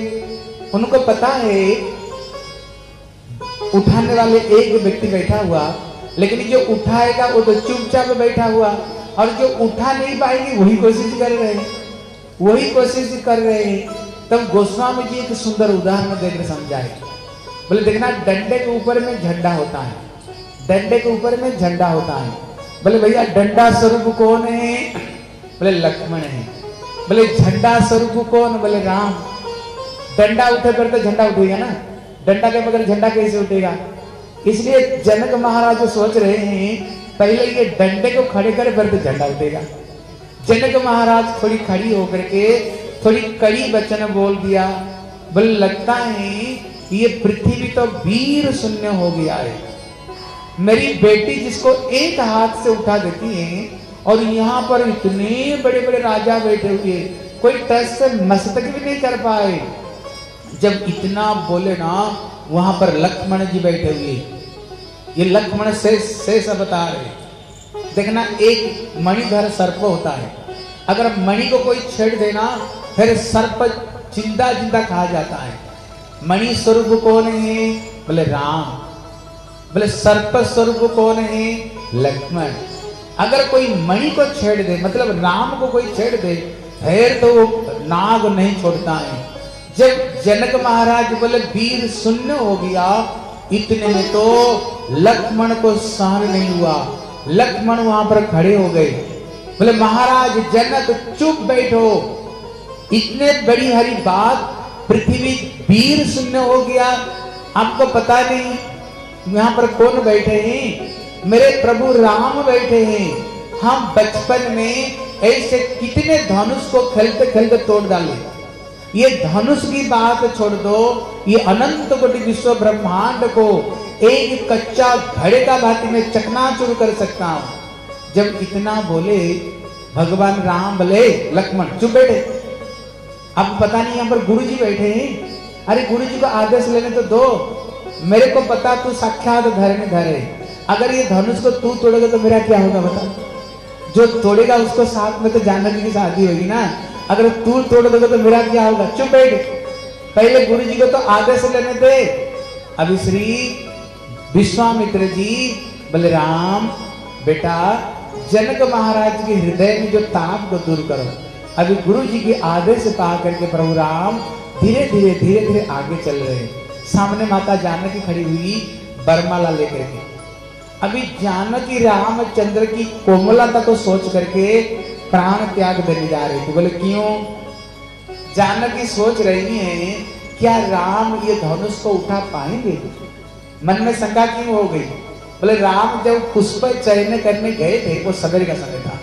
उनको पता है उठाने वाले एक व्यक्ति बैठा हुआ, लेकिन जो उठाएगा वो तो चुपचाप बैठा हुआ, और जो उठा नहीं पाएँगे वही कोशिश कर रहे हैं। वही कोशिश कर रहे हैं। तब गोस्वामी जी एक सुंदर उदाहरण देकर समझाए। बोले, देखना, डंडे के ऊपर में झंडा होता है। डंडे के ऊपर में झंडा होता है। बोले, भैया, डंडा स्वरूप कौन है? बोले, लक्ष्मण है। बोले, झंडा स्वरूप कौन? बोले, राम। डंडा उठे पर तो झंडा उठेगा ना। डंडा के बगैर झंडा कैसे उठेगा? इसलिए जनक महाराज सोच रहे हैं, पहले ये डंडे को खड़े करे तो झंडा उठेगा। जनक महाराज थोड़ी खड़ी होकर के थोड़ी कड़ी वचन बोल दिया। बोले, लगता है ये पृथ्वी तो वीर शून्य हो गया है। मेरी बेटी जिसको एक हाथ से उठा देती है, और यहाँ पर इतने बड़े बड़े राजा बैठे हुए कोई टच से मस्तक भी नहीं कर पाए। जब इतना बोले ना, वहाँ पर लक्ष्मण जी बैठे हुए। ये लक्ष्मण से शेष बता रहे देखना, एक मणिधर सर्प होता है। अगर मणि को कोई छेड़ देना, फिर सर्प ज़िंदा ज़िंदा कहा जाता है। मणि स्वरूप कौन है? बोले राम। बोले सर्प स्वरूप कौन है? लक्ष्मण। अगर कोई मणि को छेड़ दे मतलब राम को कोई छेड़ दे, फिर तो वो नाग नहीं छोड़ता है। जब जनक महाराज बोले, वीर शून्य हो गया, इतने में तो लक्ष्मण को सहन नहीं हुआ। लक्ष्मण वहाँ पर खड़े हो गए। बोले, महाराज, जनक, चुप बैठो। इतने बड़ी हरी बात, पृथ्वी वीर शून्य हो गया। आपको पता नहीं, यहाँ पर कौन बैठे हैं? मेरे प्रभु राम बैठे हैं। हम बचपन में ऐसे कितने धनुष को खेलते खेलते तोड़ डाले। ये धनुष की बात छोड़ दो, ये अनंत कोटि विश्व ब्रह्मांड को एक कच्चा घड़े का भांति में चकनाचूर कर सकता हूँ। जब इतना बोले, भगवान राम बोले, लक्ष्मण चुप बैठे। अब पता नहीं यहाँ पर गुरु जी बैठे हैं। अरे गुरु जी को आदेश लेने तो दो। मेरे को पता तू साक्षात धरने धरे अगर ये धनुष को तू तोड़ेगा तो मेरा क्या होगा बता? जो तोड़ेगा उसको साथ में तो जानकी की शादी होगी ना। अगर तू तोड़ दोगे तो मेरा क्या होगा? चुप बैठ पहले गुरु जी को तो आदेश लेने दे। अभी श्री विश्वामित्र जी, बलराम, बेटा, जनक महाराज के हृदय में जो ताप को दूर करो। अभी गुरु जी के आदेश पा करके प्रभु राम धीरे धीरे धीरे धीरे आगे चल रहे हैं। सामने माता जानकी खड़ी हुई बरमाला लेकर के। अभी जानकी रामचंद्र की कोमलता को सोच करके प्राण त्याग देने जा रही थी। बोले, क्यों? जानकी सोच रही है, क्या राम ये धनुष को उठा पाएँगे? मन में शंका क्यों हो गई? बोले, राम जब पुष्प चयन करने गए थे, वो सवेरे का समय था।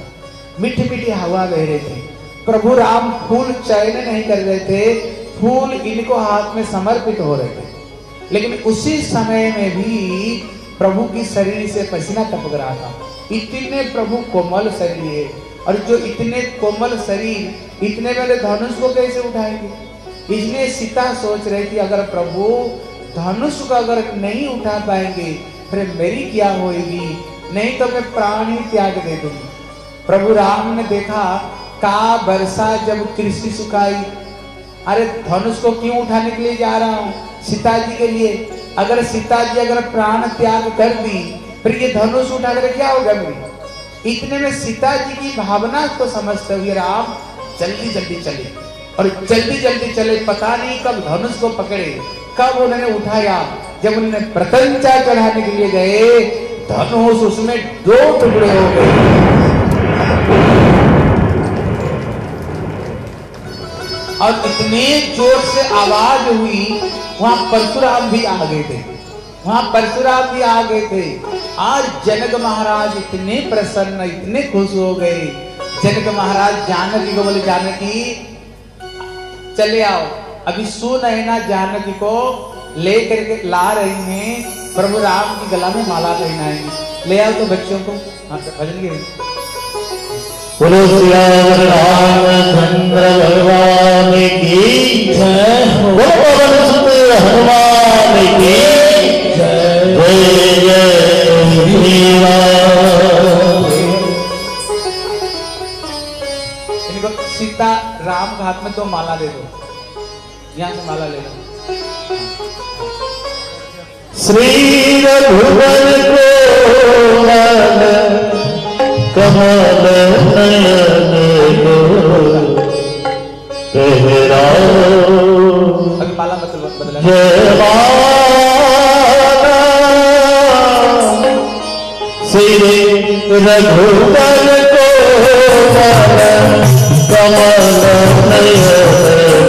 मीठी मीठी हवा बह रहे थे। प्रभु राम फूल चयन नहीं कर रहे थे, फूल इनको हाथ में समर्पित हो रहे थे। लेकिन उसी समय में भी प्रभु की शरीर से पसीना टपक रहा था। इतने प्रभु कोमल शरीर और जो इतने कोमल शरीर, इतने बड़े धनुष को कैसे उठाएँगे? इसलिए सीता सोच रही थी, अगर प्रभु धनुष को अगर नहीं उठा पाएँगे, फिर मेरी क्या होएगी? नहीं तो मैं प्राण ही त्याग दे दूँगी। प्रभु राम ने देखा, का वर्षा जब कृषि सुखाई। अरे धनुष को क्यों उठाने के लिए जा रहा हूँ? सीता जी के लिए। अगर सीता जी अगर प्राण त्याग कर दी, फिर ये धनुष उठा कर क्या होगा मेरी इतने में सीता जी की भावना को समझते हुए राम जल्दी जल्दी चले। और जल्दी जल्दी चले, पता नहीं कब धनुष को पकड़े, कब उन्होंने उठाया। जब उन्होंने प्रतंचा चढ़ाने के लिए गए, धनुष उसमें दो टुकड़े हो गए। और इतने ज़ोर से आवाज़ हुई, वहाँ परशुराम भी आ गए थे। वहाँ परशुराम भी आ गए थे। आज जनक महाराज इतने प्रसन्न इतने खुश हो गए। जनक महाराज जानकी को बोले जानकी चले आओ। अभी सुन है ना जानकी को लेकर के ला रही हैं। प्रभु राम की गला में माला पहनाएँगे ले आओ तो बच्चों को। हाँ भजन की। बोलो रामचंद्र भगवान की जय बोलो पवन सुत हनुमान हाथ में तो माला दे दो यहाँ से माला ले लो। श्री रघुवर कोमल कमल नयन माला बदल श्री रघुवर कोमल कमल नयन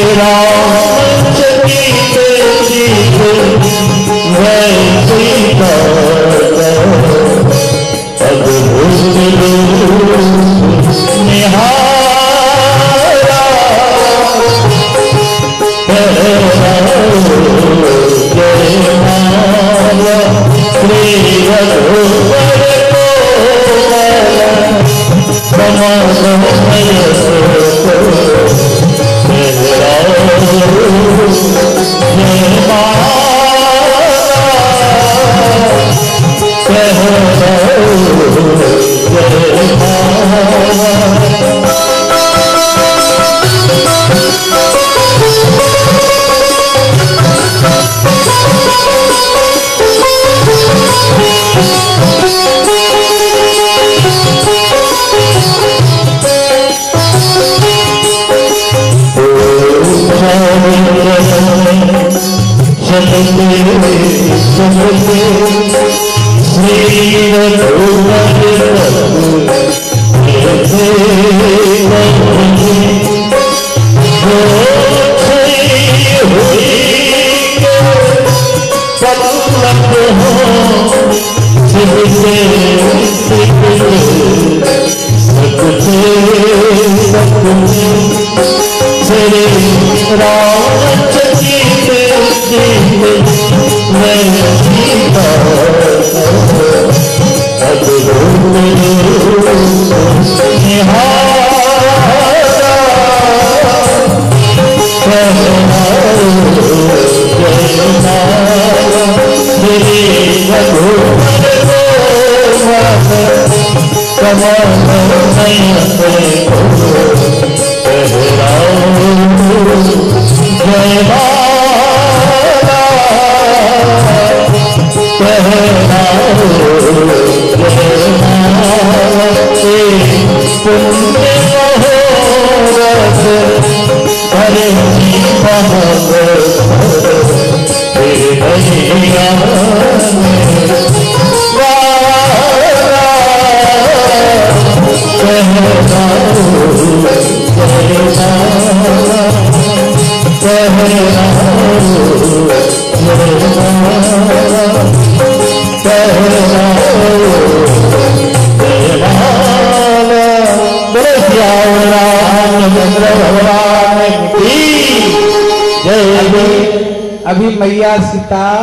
मैया सीता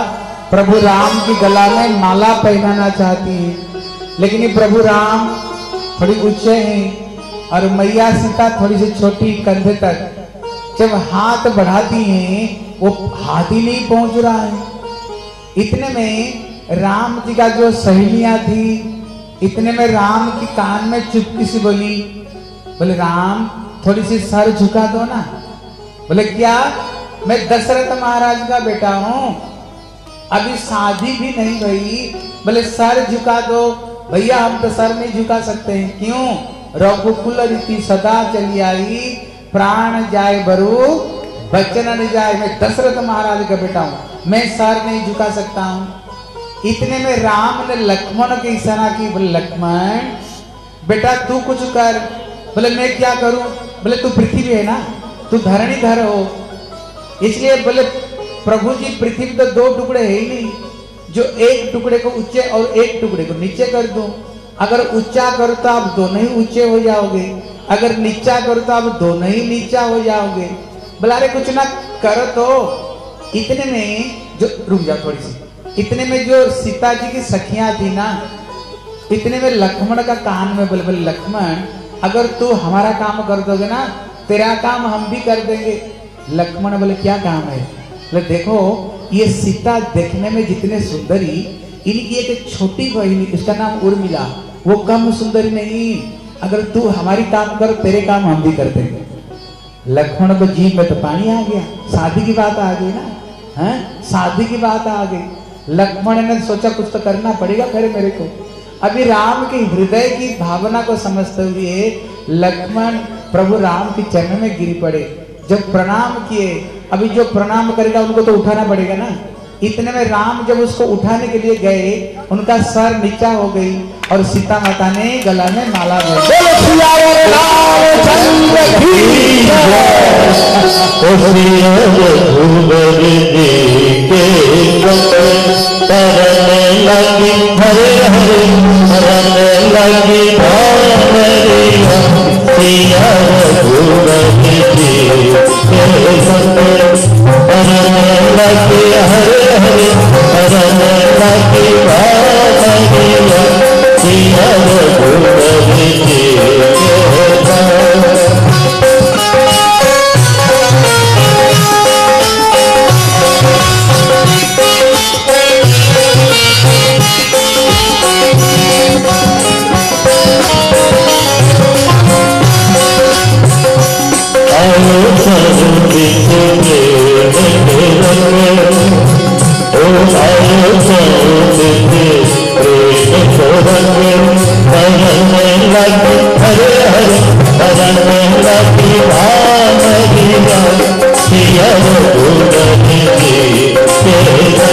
प्रभु राम की गला में माला पहनाना चाहती है। लेकिन ये प्रभु राम थोड़ी ऊँचे हैं और मैया सीता थोड़ी सी छोटी कंधे तक जब हाथ बढ़ाती हैं, वो हाथ ही नहीं पहुँच रहा है। इतने में राम जी का जो सहेलियाँ थी, इतने में राम की कान में चुपकी सी बोली, बोले, राम, थोड़ी सी सर झुका दो ना। बोले, क्या मैं दशरथ महाराज का बेटा हूँ। अभी शादी भी नहीं भई बोले, सर झुका दो। भैया, हम तो सर नहीं झुका सकते हैं। क्यों? रघुकुल रीति सदा चली आई। प्राण जाए बरु बचन जाए। मैं दशरथ महाराज का बेटा हूँ। मैं सर नहीं झुका सकता हूँ। इतने में राम ने लक्ष्मण के इशारा की बोले, लक्ष्मण, बेटा तू कुछ कर। बोले, मैं क्या करूँ? बोले, तू पृथ्वी है ना? तू धरणी धर हो। इसलिए बोले, प्रभु जी, पृथ्वी तो दो टुकड़े है ही नहीं। जो एक टुकड़े को ऊँचे और एक टुकड़े को नीचे कर दो। अगर ऊँचा करो तो आप दोनों ही ऊँचे हो जाओगे। अगर नीचा करो तो आप दोनों ही नीचा हो जाओगे। बोला रे कुछ ना करो तो। इतने में जो, रुक जाओ थोड़ी सी। इतने में जो सीता जी की सखियाँ थी ना, इतने में लक्ष्मण का कान में बोले बोले, लक्ष्मण, अगर तू हमारा काम कर दोगे ना, तेरा काम हम भी कर देंगे। लक्ष्मण बोले, क्या काम है? बोले, देखो, ये सीता देखने में जितने सुंदरी इनकी एक छोटी बहनी उसका नाम उर्मिला, वो कम सुंदरी नहीं। अगर तू हमारी काम कर, तेरे काम हम भी कर देंगे लक्ष्मण को जीव में तो पानी आ गया। शादी की बात आ गई ना? है? शादी की बात आ गई। लक्ष्मण ने सोचा, कुछ तो करना पड़ेगा फिर मेरे को। अभी राम के हृदय की भावना को समझते हुए लक्ष्मण प्रभु राम के चरण में गिर पड़े। जब प्रणाम किए, अभी जो प्रणाम करेगा, उनको तो उठाना पड़ेगा ना। इतने में राम जब उसको उठाने के लिए गए, उनका सर नीचा हो गई और सीता माता ने गला में माला भर। लगी सिया हरण लगी हरे हरे सिया रघुवति जी के संग आयो सर्वित ओ आयो सर्वित प्रेम सोरंग हरण लग हरे हरे हरण लगी भान गिरा सिया गुरनि जी के रंग उमर कुमर पर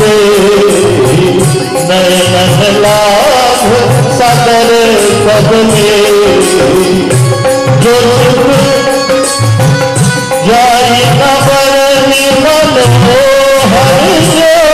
दे नयन लाभ सदर पद में जो जाई न मन मोहन जोगी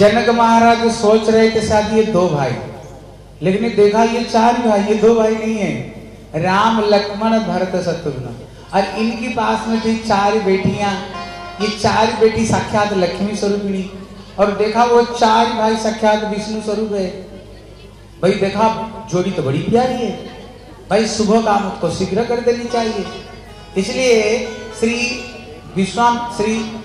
जनक महाराज सोच रहे थे शायद ये दो भाई। लेकिन देखा, ये चार भाई, ये दो भाई नहीं है। राम, लक्ष्मण, भरत, शत्रुघ्न। और इनके पास में थी चार बेटियाँ, ये चार बेटी साक्षात लक्ष्मी स्वरूपिणी और देखा, वो चार भाई साक्षात विष्णु स्वरूप है। भाई देखा, जोड़ी तो बड़ी प्यारी है। भाई शुभ काम उसको शीघ्र कर देनी चाहिए। इसलिए श्री विश्वाम, श्री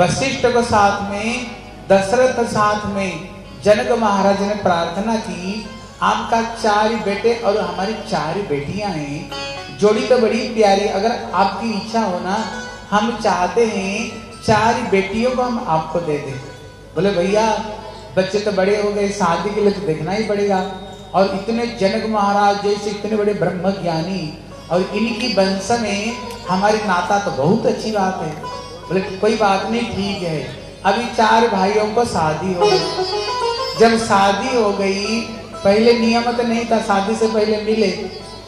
वशिष्ठ को साथ में दशरथ साथ में जनक महाराज ने प्रार्थना की, आपका चार बेटे और हमारी चार बेटियाँ हैं। जोड़ी तो बड़ी प्यारी, अगर आपकी इच्छा हो ना, हम चाहते हैं चार बेटियों को हम आपको दे दें। बोले, भैया, बच्चे तो बड़े हो गए, शादी के लिए तो देखना ही पड़ेगा। और इतने जनक महाराज, जैसे इतने बड़े ब्रह्म ज्ञानी और इनकी वंश में हमारी नाता तो बहुत अच्छी बात है। बोले, कोई बात नहीं, ठीक है। अभी चार भाइयों को शादी हो गई। जब शादी हो गई, पहले नियम तो नहीं था, शादी से पहले मिले,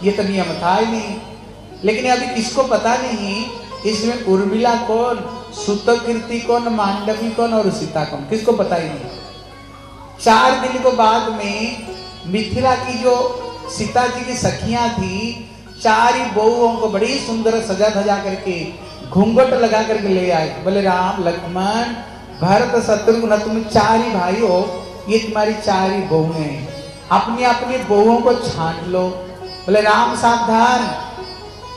ये तो नियम था ही नहीं। लेकिन अभी किसको पता नहीं, इसमें उर्मिला कौन सुतकीर्ति कौन, मांडवी कौन और सीता कौन, किसको पता ही नहीं। चार दिन को बाद में मिथिला की जो सीता जी की सखियाँ थी, चार ही बहुओं को बड़ी सुंदर सजा धजा करके घूंघट लगा करके ले आए। बोले, राम, लक्ष्मण भरत शत्रुघ्न तुम चार ही भाई हो, ये तुम्हारी चार ही बहु है। अपनी अपनी बहुओं को छांट लो। बोले, राम सावधान,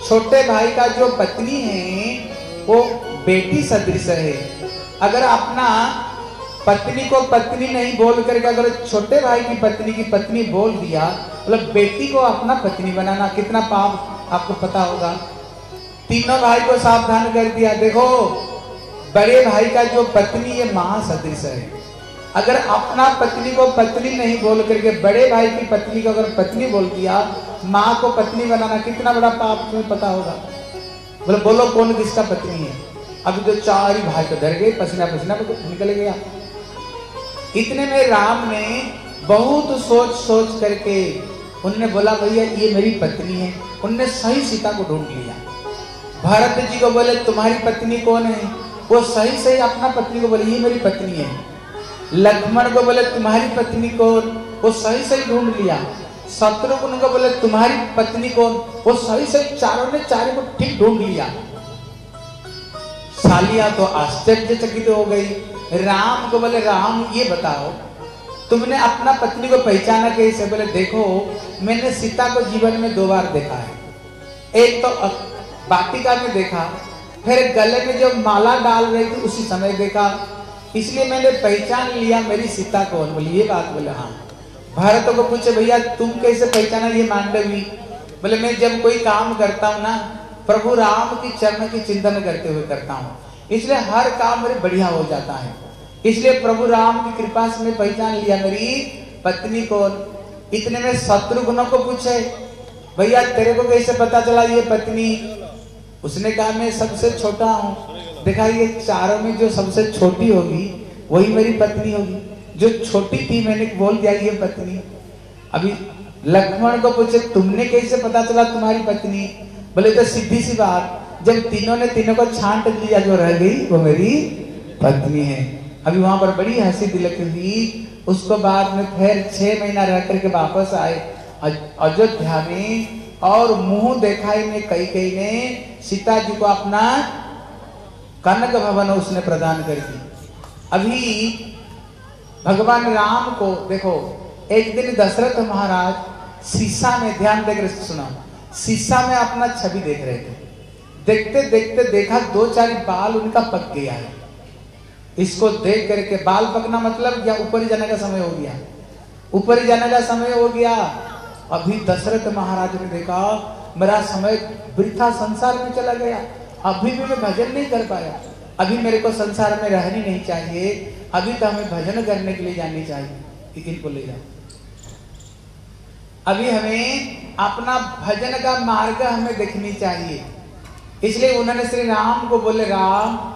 छोटे भाई का जो पत्नी है, वो बेटी सदृश है। अगर अपना पत्नी को पत्नी नहीं बोल करके अगर छोटे भाई की पत्नी की पत्नी बोल दिया मतलब बेटी को अपना पत्नी बनाना, कितना पाप, आपको पता होगा। तीनों भाई को सावधान कर दिया। देखो बड़े भाई का जो पत्नी ये महासदृश है। अगर अपना पत्नी को पत्नी नहीं बोल करके बड़े भाई की पत्नी को अगर पत्नी बोल दिया माँ को पत्नी बनाना कितना बड़ा पाप तुम्हें पता होगा? बोले, बोलो, कौन किसका पत्नी है? अब तो चार ही भाई तो डर गए, पसीना पसीना निकल गया। इतने में राम ने बहुत सोच सोच करके उनने बोला, भैया, ये मेरी पत्नी है। उनने सही सीता को ढूंढ लिया। भरत जी को बोले, तुम्हारी पत्नी कौन है? वो सही सही अपना पत्नी को बोले, ये मेरी पत्नी है। लक्ष्मण को बोले, तुम्हारी पत्नी कौन वो सही सही ढूंढ लिया। शत्रुघ्न को बोले, तुम्हारी पत्नी कौन वो सही सही चारों ने चारों को ठीक ढूंढ लिया। सालिया तो आश्चर्यचकित हो गई। राम को बोले, राम, ये बताओ, तुमने अपना पत्नी को पहचाना कैसे? बोले, देखो, मैंने सीता को जीवन में दो बार देखा है। एक तो बाटिका में देखा फिर गले में जब माला डाल रही थी, उसी समय देखा। इसलिए मैंने पहचान लिया, मेरी सीता कौन? बोली, ये बात बोले हाँ। भारत को पूछे, भैया, तुम कैसे पहचाना ये मांडवी? बोले, मैं जब कोई काम करता हूँ ना, प्रभु राम की चरण की चिंतन करते हुए करता हूँ। इसलिए हर काम मेरे बढ़िया हो जाता है। इसलिए प्रभु राम की कृपा से मैं पहचान लिया, मेरी पत्नी कौन? इतने में शत्रुघ्न को पूछे, भैया, तेरे को कैसे पता चला ये पत्नी? उसने कहा, मैं सबसे छोटा हूँ। देखा ये चारों में जो सबसे छोटी होगी, वही मेरी पत्नी होगी। जो छोटी थी, मैंने बोल दिया, ये पत्नी। अभी लक्ष्मण को पूछे, तुमने कैसे पता चला तुम्हारी पत्नी? बोले तो सीधी सी बात, जब तीनों ने तीनों को छांट लिया जो रह गई, वो मेरी पत्नी है। अभी वहाँ पर बड़ी हँसी तिलक हुई। उसको बाद में फिर छह महीना रह करके वापस आए। अयोध्या में और मुँह देखाई में कई कई ने सीता जी को अपना कनक भवन उसने प्रदान कर दी। अभी भगवान राम को, देखो, एक दिन दशरथ महाराज शीशा में, ध्यान देकर सुना शीशा में अपना छवि देख रहे थे। देखते देखते देखा दो चार बाल उनका पक गया है। इसको देख करके बाल पकना मतलब या ऊपर जाने का समय हो गया। ऊपर जाने का समय हो गया। अभी दशरथ महाराज ने देखा, मेरा समय वृथा संसार में चला गया। अभी भी मैं भजन नहीं कर पाया। अभी मेरे को संसार में रहनी नहीं चाहिए। अभी तो हमें भजन करने के लिए जानी चाहिए। इनको ले जाओ। अभी हमें अपना भजन का मार्ग हमें देखनी चाहिए। इसलिए उन्होंने श्री राम को बोले, राम,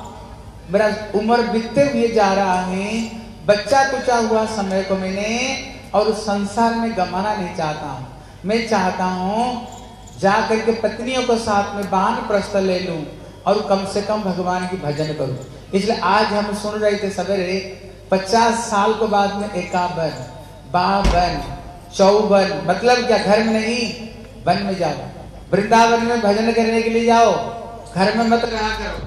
मेरा उम्र बीतते हुए जा रहा है। बच्चा कुचा हुआ समय को मैंने और उस संसार में गमाना नहीं चाहता मैं चाहता हूँ जा करके पत्नियों को साथ में बान प्रस्त ले लूँ और कम से कम भगवान की भजन करूँ। इसलिए आज हम सुन रहे थे सवेरे पचास साल को बाद में एकावन, बावन, चौवन मतलब क्या घर में नहीं, वन में जाओ। वृंदावन में भजन करने के लिए जाओ, घर में मत रहा करो।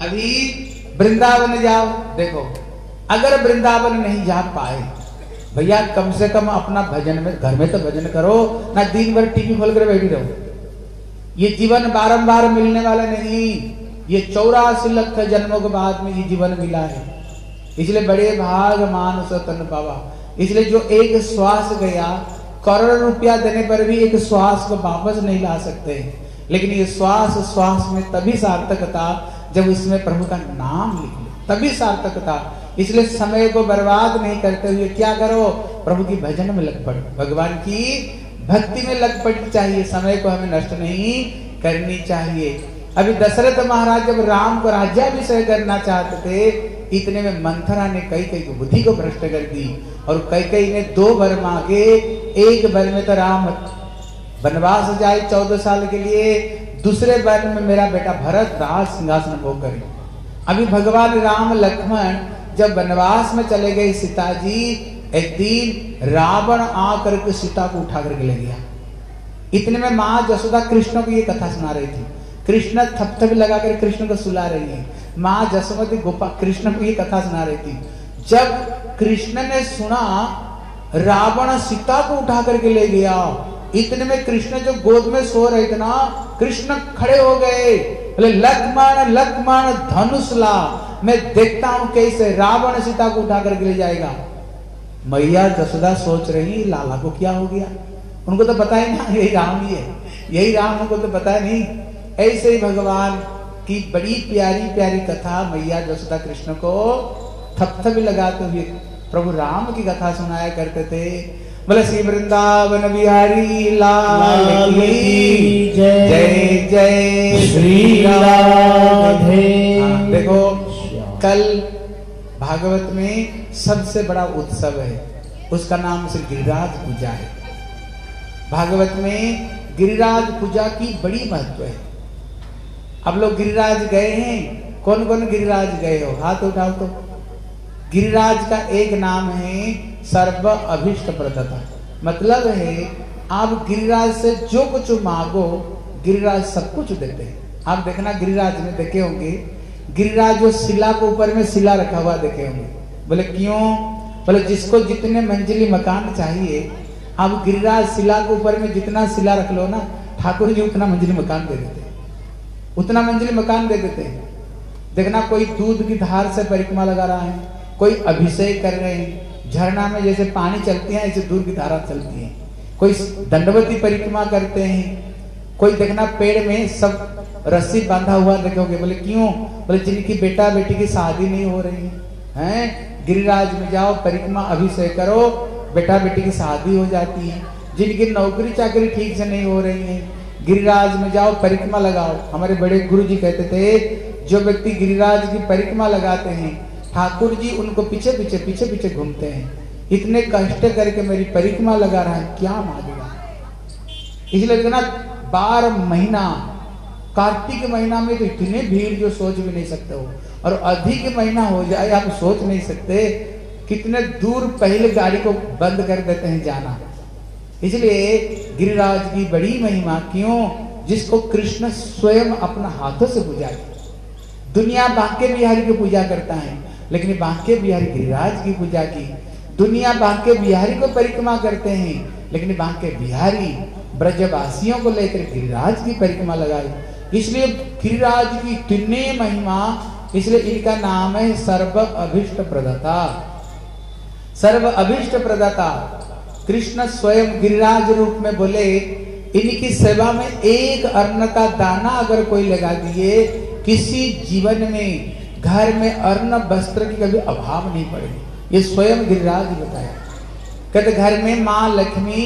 अभी वृंदावन जाओ, देखो, अगर वृंदावन नहीं जा पाए भैया, कम से कम अपना भजन में, घर में तो भजन करो, ना दिन भर टीवी खोल कर बैठी रहो। ये जीवन बारंबार मिलने वाला नहीं, ये चौरासी लख जन्मों के बाद में ये जीवन मिला है। इसलिए बड़े भाग मान तन पावा। इसलिए जो एक श्वास गया, करोड़ रुपया देने पर भी एक श्वास को वापस नहीं ला सकते। लेकिन ये श्वास श्वास में तभी सार्थकता जब इसमें प्रभु का नाम लिख ले। तभी सार्थकता। इसलिए समय को बर्बाद नहीं करते हुए क्या करो? प्रभु की भजन में लग पड़ो। भगवान की भक्ति में लग पड़नी चाहिए। समय को हमें नष्ट नहीं करनी चाहिए। अभी दशरथ महाराज जब राम को राज्याभिषेक करना चाहते थे, इतने में मंथरा ने कई कई बुद्धि को भ्रष्ट कर दी और कई कई ने दो वर मांगे। एक वर में तो राम वनवास जाए चौदह साल के लिए। दूसरे वन में मेरा बेटा भरत राज सिंहासन भोग करे। अभी भगवान राम लक्ष्मण जब वनवास में चले गए सीता जी एक दिन रावण आकर के सीता को उठा करके ले गया। इतने में माँ जसोदा कृष्ण को ये कथा सुना रही थी। कृष्ण थपथप लगा कर कृष्ण को सुला रही है। माँ जसोमती गोपा कृष्ण को ये कथा सुना रही थी। जब कृष्ण ने सुना, रावण सीता को उठा करके ले गया, इतने में कृष्ण जो गोद में सो रहे थे ना, कृष्ण खड़े हो गए। लक्ष्मण लक्ष्मण, धनुष ला। मैं देखता हूँ कैसे रावण सीता को उठा करके ले जाएगा। मैया जसोदा सोच रही लाला को क्या हो गया? उनको तो पता ही ना यही राम ही है। यही राम उनको तो पता नहीं। ऐसे ही भगवान की बड़ी प्यारी प्यारी कथा मैया जसोदा कृष्ण को थपथप लगाते हुए प्रभु राम की कथा सुनाया करते थे। बोले श्री वृंदावन बिहारी लाल जय जय श्री राधे। हाँ, देखो कल भागवत में सबसे बड़ा उत्सव है। उसका नाम से गिरिराज पूजा है। भागवत में गिरिराज पूजा की बड़ी महत्व है। अब लोग गिरिराज गए हैं। कौन कौन गिरिराज गए हो? हाथ उठाओ तो। गिरिराज का एक नाम है सर्व अभिष्ट प्रदता मतलब है, आप गिरिराज से जो कुछ मांगो, गिरिराज सब कुछ देते हैं। आप देखना गिरिराज में देखे होंगे गिरिराज जो शिला को ऊपर में शिला रखा हुआ देखे होंगे। बोले, क्यों? बोले, जिसको जितने मंजिली मकान चाहिए, आप गिरिराज शिला के ऊपर में जितना शिला रख लो ना, ठाकुर जी उतना मंजिली मकान दे देते उतना मंजिली मकान दे देते हैं। देखना, कोई दूध की धार से परिक्रमा लगा रहा है, कोई अभिषेक कर रहे हैं, झरना में जैसे पानी चलती है, ऐसे दूर की धारा चलती है। कोई दंडवती परिक्रमा करते हैं, कोई देखना पेड़ में सब रस्सी बांधा हुआ देखोगे। बोले, क्यों? बोले, जिनकी बेटा बेटी की शादी नहीं हो रही है, गिरिराज में जाओ, परिक्रमा अभिषेक करो बेटा बेटी की शादी हो जाती है। जिनकी नौकरी चाकरी ठीक से नहीं हो रही है, गिरिराज में जाओ, परिक्रमा लगाओ। हमारे बड़े गुरु जी कहते थे, जो व्यक्ति गिरिराज की परिक्रमा लगाते हैं, ठाकुर जी उनको पीछे पीछे पीछे पीछे घूमते हैं। इतने कष्ट करके मेरी परिक्रमा लगा रहा है, क्या मांगेगा इसलिए देखना बारह महीना कार्तिक महीना में तो इतने भीड़ जो सोच भी नहीं सकते हो। और अधिक महीना हो जाए, आप सोच नहीं सकते कितने दूर पहले गाड़ी को बंद कर देते हैं जाना। इसलिए गिरिराज की बड़ी महिमा क्यों? जिसको कृष्ण स्वयं अपना हाथों से पूजा दुनिया बांके बिहारी की पूजा करता है, लेकिन बांके बिहारी गिरिराज की पूजा की। दुनिया बांके बिहारी को परिक्रमा करते हैं, लेकिन बांके बिहारी ब्रजवासियों को लेकर गिरिराज की परिक्रमा लगाई इसलिए गिरिराज की इतनी महिमा, इसलिए इनका नाम है सर्व अभिष्ट प्रदाता सर्व अभिष्ट प्रदाता कृष्ण स्वयं गिरिराज रूप में बोले, इनकी सेवा में एक अन्न का दाना अगर कोई लगा दिए, किसी जीवन में, घर में अन्न, वस्त्र की कभी अभाव नहीं पड़ेगी ये स्वयं गिरिराज बताया। कहते, घर में माँ लक्ष्मी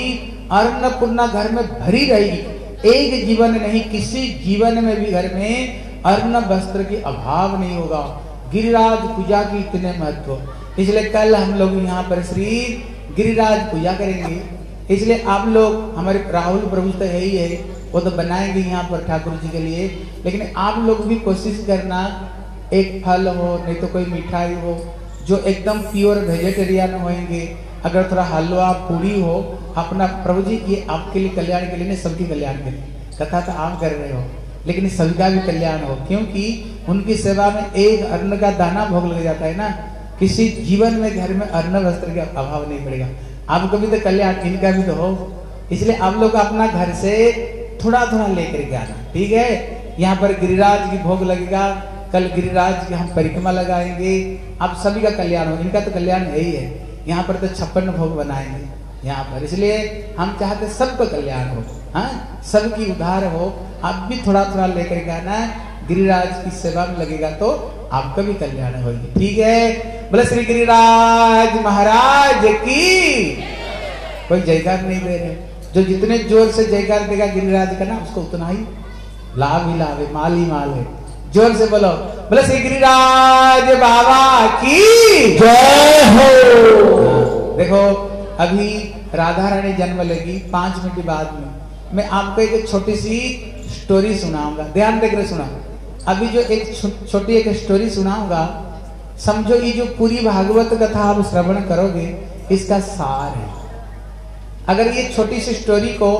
अन्नपूर्णा घर में भरी रहेगी एक जीवन नहीं, किसी जीवन में भी घर में अन्न, वस्त्र की अभाव नहीं होगा। गिरिराज पूजा की इतने महत्व। इसलिए कल हम लोग यहाँ पर श्री गिरिराज पूजा करेंगे। इसलिए आप लोग, हमारे राहुल प्रभु तो है ही है, वो तो बनाएँगे यहाँ पर ठाकुर जी के लिए। लेकिन आप लोग भी कोशिश करना, एक फल हो, नहीं तो कोई मिठाई हो, जो एकदम प्योर वेजिटेरियन होंगे अगर थोड़ा हलवा पूरी हो, अपना प्रभु जी की आपके लिए कल्याण के लिए नहीं, सबकी कल्याण के लिए। कथा तो आप कर रहे हो, लेकिन सभी का भी कल्याण हो, क्योंकि उनकी सेवा में एक अन्न का दाना भोग लग जाता है ना। किसी जीवन में, घर में अन्न वस्त्र का अभाव नहीं पड़ेगा। आपको भी तो कल्याण, इनका भी तो हो। इसलिए आप लोग अपना घर से थोड़ा थोड़ा लेकर के आना, ठीक है? यहाँ पर गिरिराज की भोग लगेगा। कल गिरिराज की हम परिक्रमा लगाएँगे। आप सभी का कल्याण हो, इनका तो कल्याण है ही है। यहाँ पर तो छप्पन भोग बनाएँगे यहाँ पर। इसलिए हम चाहते सबका कल्याण हो हाँ? सबकी उधार हो। आप भी थोड़ा थोड़ा लेकर के गिरिराज की सेवा में लगेगा तो आपका भी कल्याण होगी ठीक है? बोले श्री गिरिराज महाराज की। कोई जयकार नहीं दे रहे। जो जितने ज़ोर से जयकार देगा गिरिराज का ना उसको उतना ही लाभ ही लाभ है, माल ही माल है। ज़ोर से बोलो। बोले, श्री गिरिराज बाबा की जय हो। देखो, अभी राधा रानी जन्म लेगी पाँच मिनट बाद में। मैं आपको एक छोटी सी स्टोरी सुनाऊँगा। ध्यान देकर सुना अभी जो एक छोटी एक स्टोरी सुनाऊँगा, समझो ये जो पूरी भागवत कथा आप श्रवण करोगे, इसका सार है। अगर ये छोटी सी स्टोरी को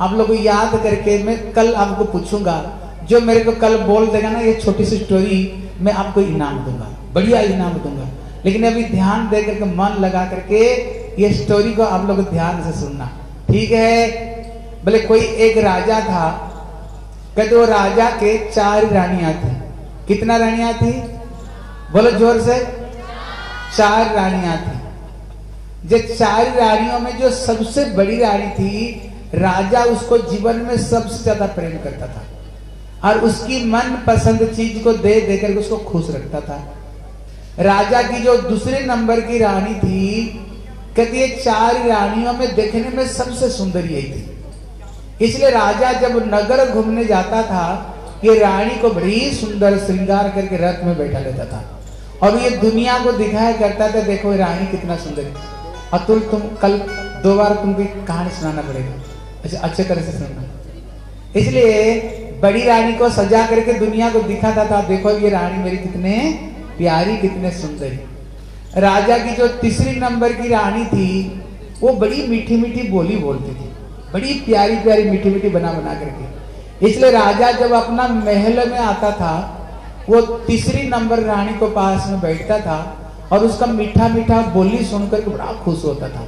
आप लोग याद करके मैं कल आपको पूछूँगा जो मेरे को कल बोल देगा ना, ये छोटी सी स्टोरी मैं आपको इनाम दूँगा। बढ़िया इनाम दूँगा। लेकिन अभी ध्यान दे करके, मन लगा करके, ये स्टोरी को आप लोग ध्यान से सुनना। ठीक है? बोले कोई एक राजा था कहते वो राजा के चार रानियाँ थी। कितना रानियाँ थी? बोलो ज़ोर से। चार रानियाँ थी। जो चार रानियों में जो सबसे बड़ी रानी थी, राजा उसको जीवन में सबसे ज़्यादा प्रेम करता था। और उसकी मन पसंद चीज़ को दे देकर उसको खुश रखता था। राजा की जो दूसरे नंबर की रानी थी, कहती है, चार रानियों में देखने में सबसे सुंदर यही थी। इसलिए राजा जब नगर घूमने जाता था, ये रानी को बड़ी सुंदर श्रृंगार करके रथ में बैठा लेता था। और ये दुनिया को दिखाया करता था, देखो रानी कितना सुंदर है। अतुल तुम कल दो बार तुमको कहानी सुनाना पड़ेगा। अच्छा अच्छे तरह से सुनना। इसलिए बड़ी रानी को सजा करके दुनिया को दिखाता था, देखो ये रानी मेरी कितने प्यारी, कितने सुंदर राजा की जो तीसरी नंबर की रानी थी, वो बड़ी मीठी मीठी बोली बोलती थी। बड़ी प्यारी प्यारी मीठी मीठी बना बना करके। इसलिए राजा जब अपना महल में आता था, वो तीसरी नंबर रानी को पास में बैठता था और उसका मीठा मीठा बोली सुनकर बड़ा खुश होता था।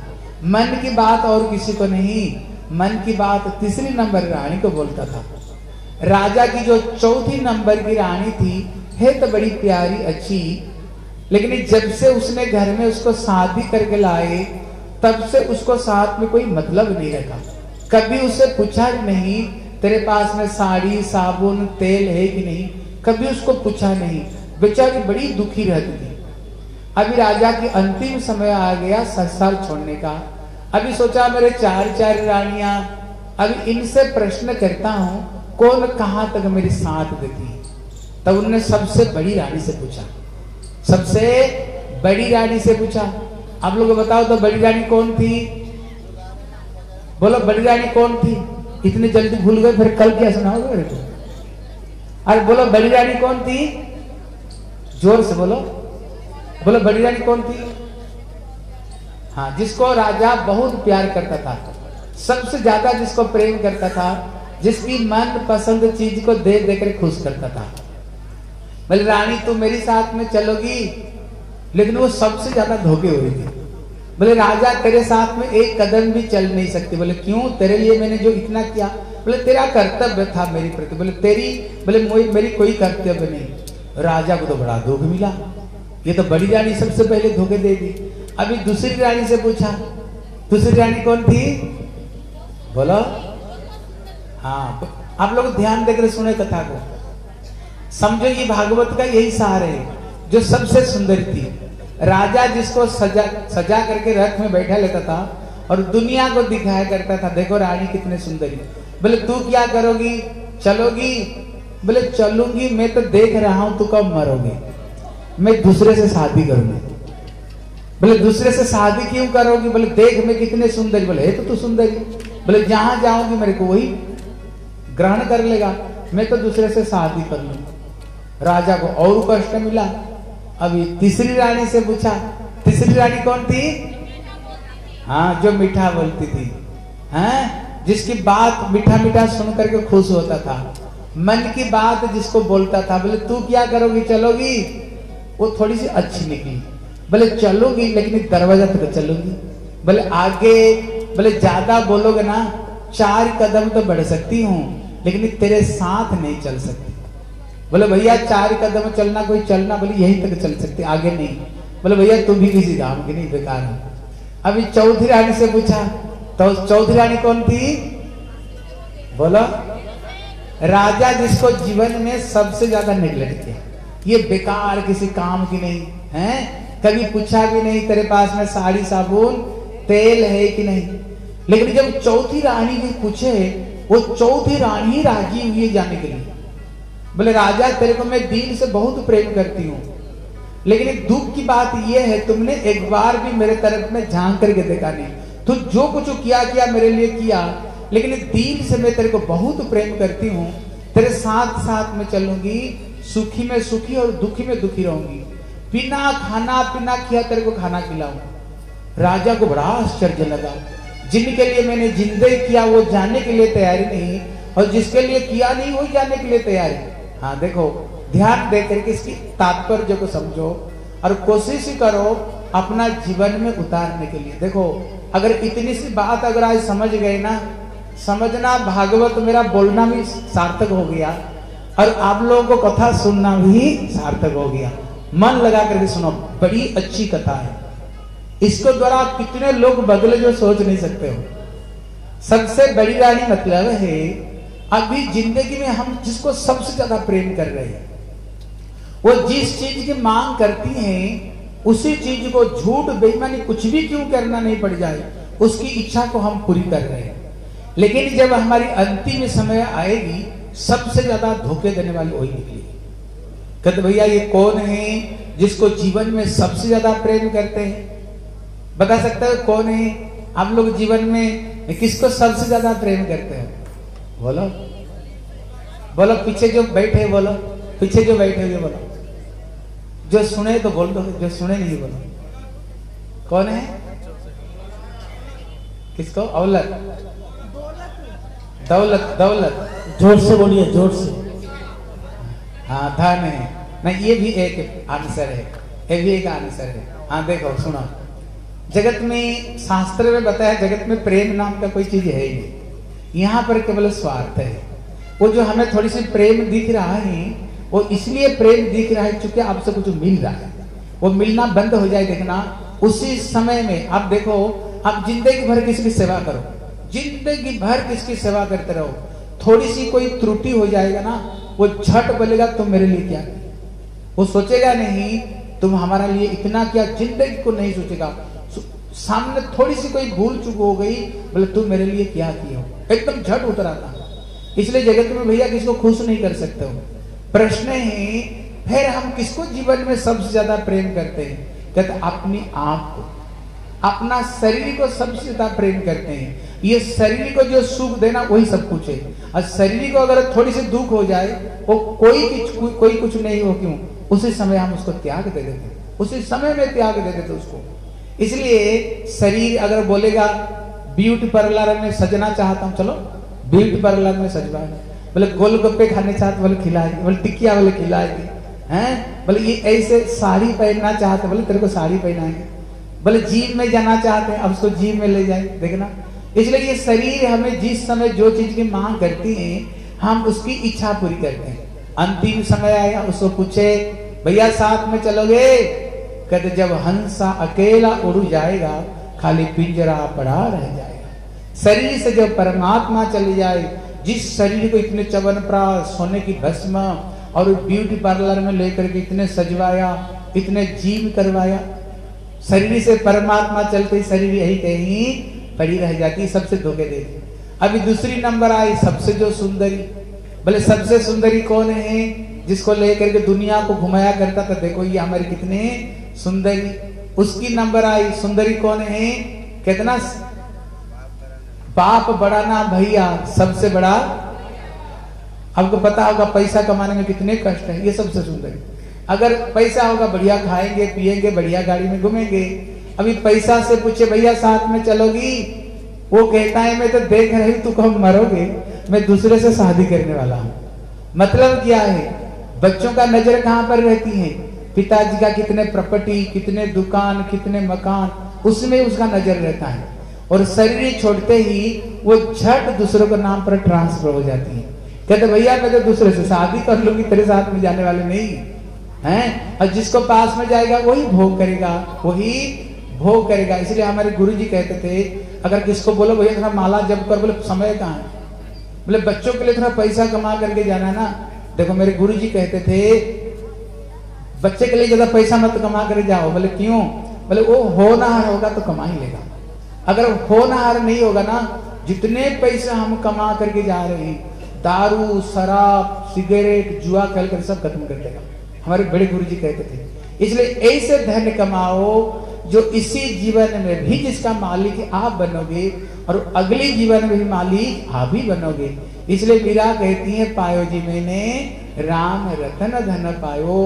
मन की बात और किसी को नहीं, मन की बात तीसरी नंबर रानी को बोलता था। राजा की जो चौथी नंबर की रानी थी, है तो बड़ी प्यारी, अच्छी। लेकिन जब से उसने घर में उसको शादी करके लाए, तब से उसको साथ में कोई मतलब नहीं रखा। कभी उससे पूछा नहीं, तेरे पास में साड़ी, साबुन, तेल है कि नहीं? कभी उसको पूछा नहीं। बेचारी बड़ी दुखी रहती थी अभी राजा की अंतिम समय आ गया संसार छोड़ने का। अभी सोचा, मेरे चार चार रानियाँ, अभी इनसे प्रश्न करता हूँ कौन कहाँ तक मेरे साथ देती है? तब उन्होंने सबसे बड़ी रानी से पूछा। सबसे बड़ी रानी से पूछा। आप लोग बताओ तो बड़ी रानी कौन थी? बोलो, बड़ी रानी कौन थी? इतनी जल्दी भूल गए, फिर कल क्या सुनाओगे मेरे को। अरे बोलो, बड़ी रानी कौन थी? ज़ोर से बोलो। बोलो, बड़ी रानी कौन थी? हाँ जिसको राजा बहुत प्यार करता था, सबसे ज़्यादा जिसको प्रेम करता था जिसकी मन पसंद चीज़ को दे देकर खुश करता था। बोले, रानी, तू मेरी साथ में चलोगी। लेकिन वो सबसे ज़्यादा धोखे हुई थी। बोले, राजा, तेरे साथ में एक कदम भी चल नहीं सकती। बोले, क्यों? तेरे लिए मैंने जो इतना किया। बोले, तेरा कर्तव्य था मेरी प्रति। बोले, तेरी, बोले मेरी कोई कर्तव्य नहीं। राजा को तो बड़ा दुख मिला। ये तो बड़ी रानी सबसे पहले धोखे दे दी। अभी दूसरी रानी से पूछा, दूसरी रानी कौन थी? बोलो हाँ आप लोग ध्यान देकर सुने कथा को। समझो ये भागवत का यही सार है, जो सबसे सुंदर थी। राजा जिसको सजा सजा करके रथ में बैठा लेता था और दुनिया को दिखाया करता था, देखो रानी कितने सुंदरी बोले, तू क्या करोगी? चलोगी? बोले, चलूँगी, मैं तो देख रहा हूँ, तू कब मरोगे? मैं दूसरे से शादी करूँगी। बोले, दूसरे से शादी क्यों करोगी? बोले, देख मैं कितने सुंदरी बोले तो तू सुंदरी बोले, जहाँ जाऊँगी मेरे को वही ग्रहण कर लेगा। मैं तो दूसरे से शादी कर लू। राजा को और कष्ट मिला। अभी तीसरी रानी से पूछा, तीसरी रानी कौन थी? हाँ जो मीठा बोलती थी। हैं, जिसकी बात मीठा मीठा सुन करके खुश होता था। मन की बात जिसको बोलता था, बोले, तू क्या करोगी? चलोगी? वो थोड़ी सी अच्छी निकली। बोले, चलोगी, लेकिन दरवाज़ा तक चलूँगी। बोले, आगे, बोले, ज़्यादा बोलोगे ना, चार कदम तो बढ़ सकती हूँ। लेकिन तेरे साथ नहीं चल सकती। बोले, भैया, चार कदम चलना, कोई चलना, बोले, यहीं तक चल सकते, आगे नहीं। बोले, भैया, तुम भी किसी काम की नहीं, बेकार है। अभी चौथी रानी से पूछा तो चौथी रानी कौन थी? बोलो, राजा जिसको जीवन में सबसे ज़्यादा निगलेक्ट किया। ये बेकार किसी काम की नहीं, है? कभी पूछा भी नहीं, तेरे पास में साड़ी, साबुन, तेल है कि नहीं? लेकिन जब चौथी रानी जी पूछे वो चौथी रानी राज़ी हुई जाने के लिए। बोले, राजा, तेरे को मैं दिल से बहुत प्रेम करती हूँ। लेकिन एक दुख की बात यह है, तुमने एक बार भी मेरे तरफ़ में झाँक करके देखा नहीं। तू जो कुछ किया किया, मेरे लिए किया, लेकिन दिल से मैं तेरे को बहुत प्रेम करती हूँ। तेरे साथ साथ में चलूँगी, सुखी में सुखी और दुखी में दुखी रहूँगी। बिना खाना पीना किया तेरे को खाना खिलाऊ राजा को बड़ा आश्चर्य लगा। जिनके लिए मैंने ज़िंदगी किया, वो जाने के लिए तैयारी नहीं, और जिसके लिए किया नहीं, वो जाने के लिए तैयारी हाँ देखो, ध्यान दे करके इसकी तात्पर्य को समझो, और कोशिश करो अपना जीवन में उतारने के लिए। देखो, अगर इतनी सी बात अगर आज समझ गए ना, समझना भागवत मेरा बोलना भी सार्थक हो गया, और आप लोगों को कथा सुनना भी सार्थक हो गया। मन लगा करके सुनो, बड़ी अच्छी कथा है। इसको द्वारा कितने लोग बदले जो सोच नहीं सकते हो? सबसे बड़ी रानी मतलब है, अभी ज़िंदगी में हम जिसको सबसे ज़्यादा प्रेम कर रहे हैं, वो जिस चीज़ की मांग करती हैं, उसी चीज़ को झूठ, बेईमानी कुछ भी क्यों करना नहीं पड़ जाए, उसकी इच्छा को हम पूरी कर रहे हैं। लेकिन जब हमारी अंतिम समय आएगी, सबसे ज़्यादा धोखे देने वाली वही निकली कहते भैया, ये कौन है जिसको जीवन में सबसे ज़्यादा प्रेम करते हैं? बता सकते हो कौन है? आप लोग जीवन में किसको सबसे ज़्यादा प्रेम करते हैं? बोलो। बोलो पीछे जो बैठे बोलो। पीछे जो बैठे हुए बोलो। जो सुने तो बोल दो जो सुने नहीं बोलो। कौन है? किसको? औलत। दौलत दौलत। ज़ोर से बोलिए ज़ोर से। हाँ धन है। नहीं ये भी एक आंसर है। ये भी एक आंसर है। हाँ देखो सुनो। जगत में, शास्त्र में बताया, जगत में प्रेम नाम का कोई चीज़ है ही नहीं। यहाँ पर केवल स्वार्थ है। वो जो हमें थोड़ी सी प्रेम दिख रहा है, वो इसलिए प्रेम दिख रहा है क्योंकि आपसे कुछ मिल रहा है। वो मिलना बंद हो जाए देखना, उसी समय में आप देखो, आप ज़िंदगी भर किसकी सेवा करो? ज़िंदगी भर किसकी सेवा करते रहो? थोड़ी सी कोई त्रुटि हो जाएगा ना, वो झट बोलेगा, तुम मेरे लिए क्या? वो सोचेगा, नहीं, तुम हमारा लिए इतना क्या, ज़िंदगी को नहीं सोचेगा। सामने थोड़ी सी कोई भूल चुक हो गई बोले तू मेरे लिए क्या किया? हो एकदम झट उतर आता इसलिए जगत में भैया किसको खुश नहीं कर सकते हो? प्रश्न है फिर हम किसको जीवन में सबसे ज़्यादा प्रेम करते हैं? कहते अपनी आप को अपना शरीर को सबसे ज़्यादा प्रेम करते हैं। ये शरीर को जो सुख देना वही सब कुछ है। और शरीर को अगर थोड़ी सी दुख हो जाए वो कोई को, कोई कुछ नहीं हो क्यों? उसी समय हम उसको त्याग दे देते उसी समय में त्याग दे देते उसको। इसलिए शरीर अगर बोलेगा, ब्यूटी पार्लर में सजना चाहता हूँ, चलो, ब्यूटी पार्लर में सजवा बोले, गोलगप्पे खाने चाहते बोले, खिलाएगी। बोले टिकिया बोले, खिलाएगी। हैं? बोले, ये ऐसे साड़ी पहनना चाहते बोले, तेरे को साड़ी पहनाएँगे। बोले जीव में जाना चाहते हैं, अब उसको जीव में ले जाए। देखना। इसलिए ये शरीर हमें जिस समय जो चीज़ की मांग करती है, हम उसकी इच्छा पूरी करते हैं। अंतिम समय आया, उसको पूछे, भैया, साथ में चलोगे? कहते, जब हंसा अकेला उड़ जाएगा, खाली पिंजरा पड़ा रह जाएगा। शरीर से जब परमात्मा चली जाए, जिस शरीर को इतने चवन सोने की भस्म और ब्यूटी पार्लर में लेकर के इतने सजवाया, इतने जीव करवाया, शरीर से परमात्मा चलते शरीर यही कहीं पड़ी रह जाती, सबसे धोखे देती अभी दूसरी नंबर आई, सबसे जो सुंदरी। बोले, सबसे सुंदरी कौन है? जिसको लेकर के दुनिया को घुमाया करता था, देखो ये हमारे कितने सुंदरी, उसकी नंबर आई, सुंदरी कौन है? कितना? बाप बड़ा ना भैया, सबसे बड़ा? आपको पता होगा पैसा कमाने में कितने कष्ट है, ये सबसे सुंदरी। अगर पैसा होगा, बढ़िया खाएँगे, पिएँगे, बढ़िया गाड़ी में घूमेंगे। अभी पैसा से पूछे, भैया, साथ में चलोगी? वो कहता है, मैं तो देख रही तू कब मरोगे? मैं दूसरे से शादी करने वाला हूँ। मतलब क्या है? बच्चों का नज़र कहाँ पर रहती है? पिताजी का कितने प्रॉपर्टी, कितने दुकान, कितने मकान, उसमें उसका नज़र रहता है। और शरीर छोड़ते ही वो झट दूसरों के नाम पर ट्रांसफ़र हो जाती है। कहते, भैया, मैं तो दूसरे से शादी कर लूँगी, तेरे साथ में जाने वाले नहीं। हैं? और जिसको पास में जाएगा, वही भोग करेगा, वही भोग करेगा। इसलिए हमारे गुरु जी कहते थे, अगर किसको बोलो, भैया, थोड़ा माला जब कर, बोले, समय कहाँ है? बोले, बच्चों के लिए थोड़ा पैसा कमा करके जाना ना। देखो, मेरे गुरु जी कहते थे बच्चे के लिए ज़्यादा पैसा मत कमा कर जाओ। बोले, क्यों? बोले, वो होनहार होगा तो कमा ही लेगा। अगर होनहार नहीं होगा ना, जितने पैसा हम कमा करके जा रहे हैं, दारू, शराब, सिगरेट, जुआ खेल कर सब खत्म कर देगा। हमारे बड़े गुरु जी कहते थे, इसलिए ऐसे धन कमाओ, जो इसी जीवन में भी जिसका मालिक आप बनोगे और अगले जीवन में भी मालिक आप ही बनोगे। इसलिए मीरा कहती है पायो जी मैंने राम रतन धन पायो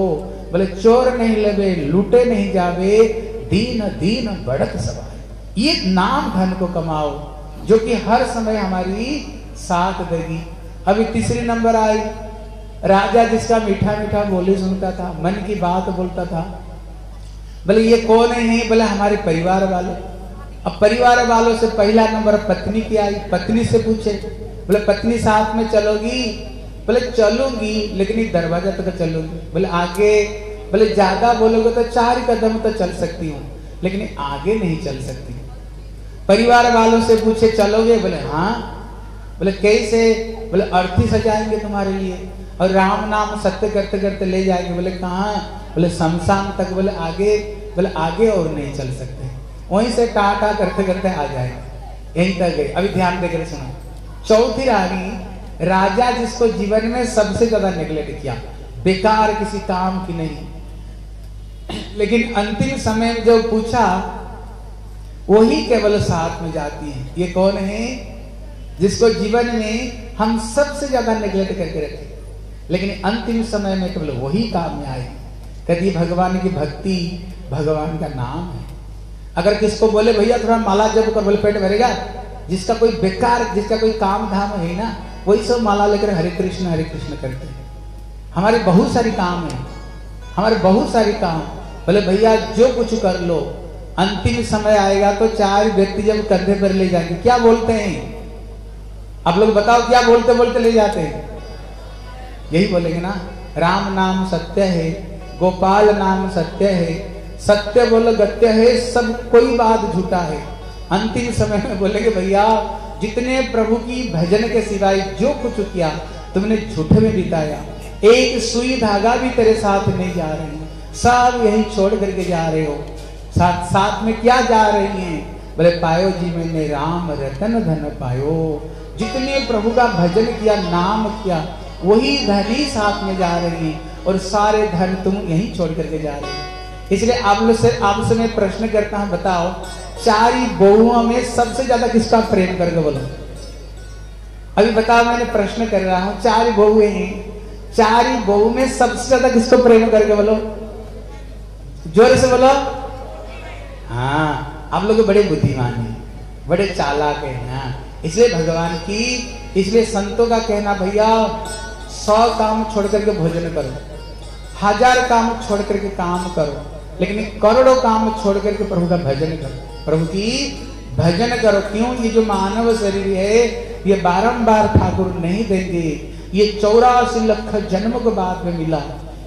बोले चोर नहीं लगे, लूटे नहीं जावे, दीन दीन बढ़त सवार। ये नाम धन को कमाओ, जो कि हर समय हमारी साथ देगी। अभी तीसरी नंबर आई। राजा जिसका मीठा मीठा बोली सुनता था, मन की बात बोलता था बोले ये कौन है बोले हमारे परिवार वाले। अब परिवार वालों से पहला नंबर पत्नी की आई, पत्नी से पूछे बोले पत्नी साथ में चलोगी बोले, चलूँगी। लेकिन दरवाज़ा तक तो चलूँगी। बोले, आगे। बोले, ज़्यादा बोलोगे तो चार कदम तो चल सकती हूँ, लेकिन आगे नहीं चल सकती। परिवार वालों से पूछे, चलोगे? बोले हाँ। बोले, कैसे? बोले, अर्थी सजाएँगे तुम्हारे लिए और राम नाम सत्य करते करते ले जाएँगे। बोले, कहा? बोले, शमशान तक। बोले, आगे। बोले, आगे और नहीं चल सकते। वहीं से टाटा करते करते आ जाएँगे। यहीं तक गए। अभी ध्यान देकर सुनो। चौथी रानी राजा जिसको जीवन में सबसे ज़्यादा नेग्लेक्ट किया, बेकार किसी काम की नहीं। लेकिन अंतिम समय में जब पूछा, वही केवल साथ में जाती है। ये कौन है? जिसको जीवन में हम सबसे ज़्यादा नेग्लेक्ट करके रखे। लेकिन अंतिम समय में केवल वही काम में आए। कभी भगवान की भक्ति, भगवान का नाम है। अगर किसको बोले, भैया, थोड़ा माला जब कर बोले पेट भरेगा, जिसका कोई बेकार, जिसका कोई काम धाम है ना वही सब माला लेकर हरे कृष्ण हरे कृष्ण करते हैं। हमारे बहुत सारी काम है। हमारे बहुत सारी काम। बोले, भैया, जो कुछ कर लो, अंतिम समय आएगा तो चार व्यक्ति जब कंधे पर ले जाएँगे। क्या बोलते हैं? आप लोग बताओ, क्या बोलते बोलते ले जाते हैं? यही बोलेंगे ना, राम नाम सत्य है, गोपाल नाम सत्य है, सत्य बोलो, गत्य है, सब, कोई बात झूठा है। अंतिम समय में बोले कि भैया जितने प्रभु की भजन के सिवाय जो कुछ किया, तुमने झूठे में बिताया। एक सुई धागा भी तेरे साथ नहीं जा रही। सब यही छोड़ करके जा रहे हो। साथ साथ में क्या जा रही है? बोले, पायो जी, मैंने राम रतन धन पायो। जितने प्रभु का भजन किया, नाम किया, वही धन ही साथ में जा रही है। और सारे धन तुम यहीं छोड़ करके जा रहे हो। इसलिए आप लोग से आपसे मैं प्रश्न करता हूँ, बताओ, चार ही बहुओं में सबसे ज़्यादा किसका प्रेम करके बोलो? अभी बताओ, मैंने प्रश्न कर रहा हूँ, चार बहुएँ हैं। चार ही बहु में सबसे ज़्यादा किसको प्रेम करके बोलो? ज़ोर से बोलो। हाँ आप लोग बड़े बुद्धिमान हैं, बड़े चालाक हैं हाँ। इसलिए भगवान की, इसलिए संतों का कहना, भैया, सौ काम छोड़ करके भोजन करो, हज़ार काम छोड़ करके काम करो। लेकिन करोड़ों काम छोड़ करके प्रभु का भजन करो। प्रभु की भजन करो। क्यों? ये जो मानव शरीर है, ये बारंबार ठाकुर नहीं देंगे। ये चौरासी लख जन्म के बाद में मिला।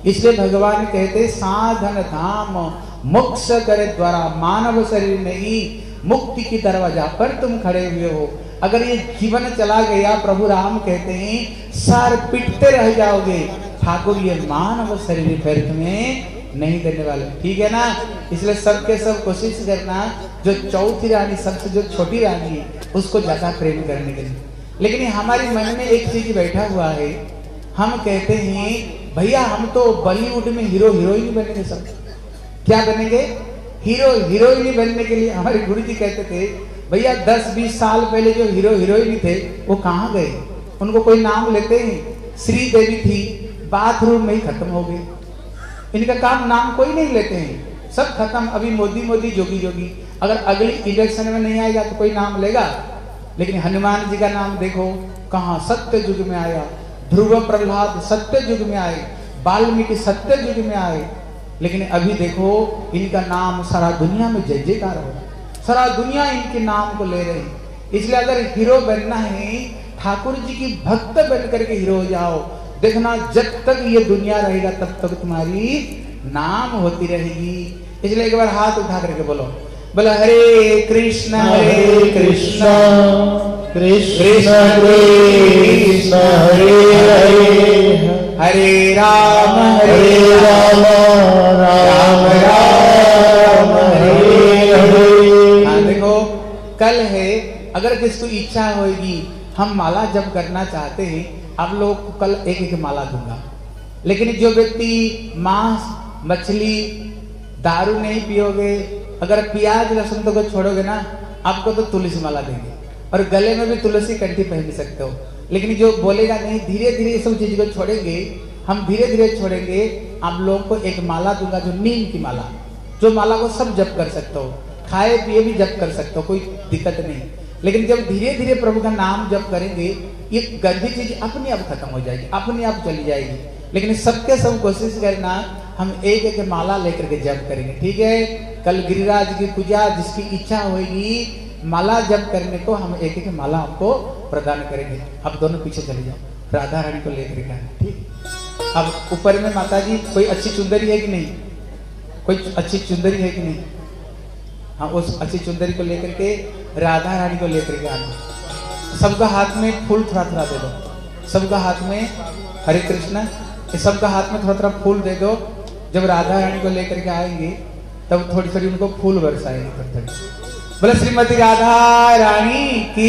इसलिए भगवान कहते, साधन धाम मोक्ष करे द्वारा। मानव शरीर नहीं, मुक्ति की दरवाज़ा पर तुम खड़े हुए हो। अगर ये जीवन चला गया, प्रभु राम कहते हैं, सर पिटते रह जाओगे। ठाकुर, ये मानव शरीर फिर तुम्हें नहीं करने वाले। ठीक है ना? इसलिए सबके सब कोशिश करना, जो चौथी रानी, सबसे जो छोटी रानी है उसको ज़्यादा प्रेम करने के लिए। लेकिन हमारे मन में एक चीज़ बैठा हुआ है, हम कहते हैं, भैया, हम तो बॉलीवुड में हीरो, हीरोइन बनेंगे सब। क्या बनेंगे? हीरो, हीरोइन बनने के लिए हमारे गुरु जी कहते थे, भैया, दस, बीस साल पहले जो हीरो, हीरोइन थे, वो कहाँ गए? उनको कोई नाम लेते हैं? श्री देवी थी, बाथरूम में ही खत्म हो गई इनका काम नाम कोई नहीं लेते हैं। सब खत्म, अभी मोदी मोदी, जोगी जोगी। अगर अगली इलेक्शन में नहीं आएगा तो कोई नाम लेगा? लेकिन हनुमान जी का नाम देखो, कहा सत्य युग में आया। ध्रुव प्रहलाद सत्य युग में आए, वाल्मीकि सत्य युग में आए। लेकिन अभी देखो, इनका नाम सारा दुनिया में जय जयकार हो सारा दुनिया इनके नाम को ले रहे इसलिए अगर हीरो बनना है, ठाकुर जी की भक्त बन करके हीरो हो जाओ देखना जब तक ये दुनिया रहेगा तब तक तुम्हारी नाम होती रहेगी। इसलिए एक बार हाथ उठा करके बोलो। बोलो हरे कृष्ण हरे कृष्ण। कृष्ण कृष्ण हरे हरे हरे। राम हरे राम राम राम हरे हरे। हाँ देखो कल है अगर किसको इच्छा होगी हम माला जब करना चाहते हैं आप लोग को कल एक एक माला दूँगा। लेकिन जो व्यक्ति मांस, मछली, दारू नहीं पियोगे, अगर प्याज, लहसुन तो को छोड़ोगे ना, आपको तो तुलसी माला देंगे। और गले में भी तुलसी कंठी पहन सकते हो। लेकिन जो बोलेगा, नहीं धीरे धीरे सब चीज़ को छोड़ेंगे, हम धीरे धीरे छोड़ेंगे, आप लोगों को एक माला दूँगा जो नीम की माला। जो माला को सब जप कर सकते हो खाए पिए भी जप कर सकते हो, कोई दिक्कत नहीं। लेकिन जब धीरे धीरे प्रभु का नाम जब करेंगे, ये गंदी चीज़ अपने आप खत्म हो जाएगी, अपने आप चली जाएगी। लेकिन सबके सब कोशिश करना, हम एक एक माला लेकर के जप करेंगे, ठीक है? कल गिरिराज की पूजा, जिसकी इच्छा होगी, माला जप करने को हम एक एक माला आपको प्रदान करेंगे। अब दोनों पीछे चले जाओ, राधा रानी को लेकर के ठीक? अब ऊपर में माता जी कोई अच्छी चुंदरी है कि नहीं? कोई अच्छी चुंदरी है कि नहीं? हाँ उस अच्छी चुंदरी को लेकर के राधा रानी को लेकर के आना। सबका हाथ में फूल थोड़ा थोड़ा दे दो। सबका हाथ में हरे कृष्ण सबका हाथ में थोड़ा थोड़ा फूल दे दो। जब राधा रानी को लेकर के आएँगे, तब थोड़ी थोड़ी उनको फूल बरसाएँगे थोड़ी बोले, श्रीमती राधा रानी की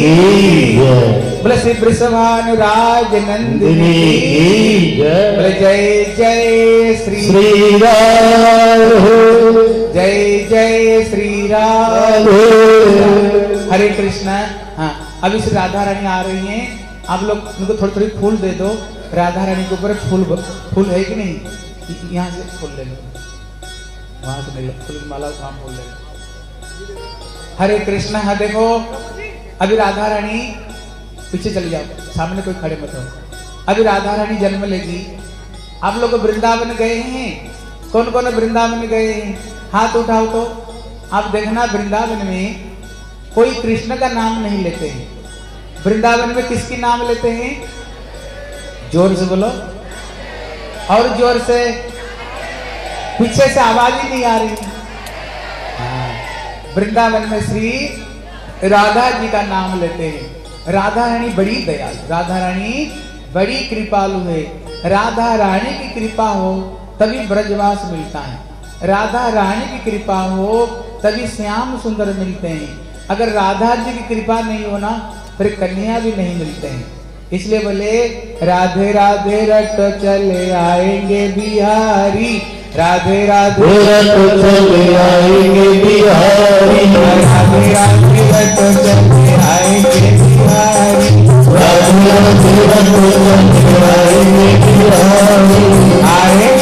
बोले, श्री वृषभानुराज नंदिनी बोले, जय जय श्री श्री जय जय श्री राम हरे कृष्णा। हाँ अभी से राधा रानी आ रही हैं। आप लोग उनको थोड़ी थोड़ी फूल दे दो। राधा रानी के ऊपर फूल फूल है कि नहीं? यहाँ से फूल ले लो। वहाँ से ले लो फूल माला वहाँ फूल ले लो। हरे कृष्णा हाँ देखो। अभी राधा रानी पीछे चली जाओ। सामने कोई खड़े मत हो। अभी राधा रानी जन्म लेगी। आप लोग वृंदावन गए हैं? कौन कौन वृंदावन गए हैं? हाथ उठाओ तो। आप देखना वृंदावन में कोई कृष्ण का नाम नहीं लेते हैं। वृंदावन में किसकी नाम लेते हैं? ज़ोर से बोलो। और ज़ोर से पीछे से आवाज़ ही नहीं आ रही। हाँ, वृंदावन में श्री राधा जी का नाम लेते हैं। राधा रानी बड़ी दयालु राधा रानी बड़ी कृपालु है। राधा रानी की कृपा हो तभी ब्रजवास मिलता है। राधा रानी की कृपा हो तभी श्याम सुंदर मिलते हैं। अगर राधा जी की कृपा नहीं होना फिर कन्या भी नहीं मिलते हैं। इसलिए बोले राधे राधे रट चले आएँगे बिहारी। राधे राधे रट चले आएँगे बिहारी। राधे राधे रट चले आएँगे बिहारी। राधे राधे रट चले आएँगे बिहारी। आएँगे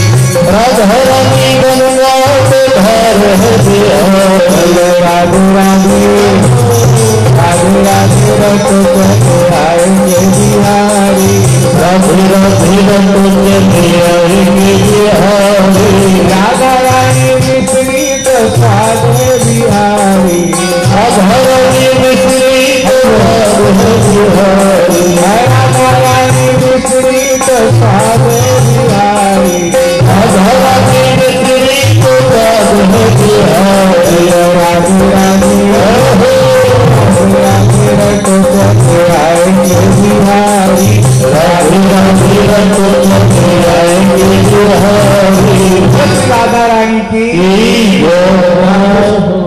राधा रानी गंगा तुम्हारे बिहारी राधे राधे राधे चले आएँगे बिहारी राधे राधे रट आएँगे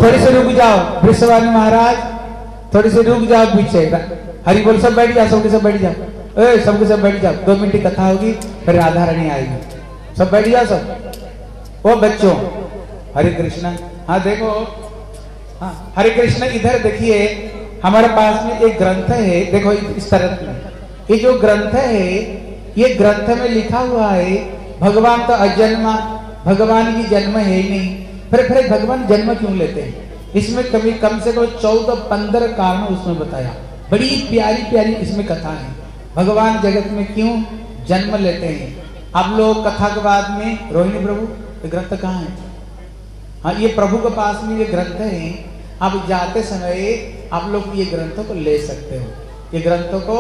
थोड़ी से रुक जाओ वृषवानी महाराज। थोड़ी से रुक जाओ पीछे। हरि बोल, सब बैठ जाओ, सबके सब बैठ जाओ। ए, सबके सब बैठ जाओ। दो मिनट की कथा होगी, फिर राधा रानी आएगी। सब बैठ जाओ, सब। ओ, बच्चों, हरे कृष्ण। हाँ देखो। हाँ हरे कृष्ण, इधर देखिए। हमारे पास में एक ग्रंथ है। देखो, इस तरह ये जो ग्रंथ है ये ग्रंथ में लिखा हुआ है भगवान तो अजन्मा भगवान की जन्म है ही नहीं। फिर फिर भगवान जन्म क्यों लेते हैं? इसमें कभी कम से कम चौदह पंद्रह कारण उसमें बताया। बड़ी प्यारी प्यारी इसमें कथा है। भगवान जगत में क्यों जन्म लेते हैं? आप लोग कथा के बाद में रोहिणी प्रभु ग्रंथ कहाँ है? हाँ ये प्रभु के पास में ये ग्रंथ है। आप जाते समय आप लोग ये ग्रंथों को ले सकते हो। ये ग्रंथों को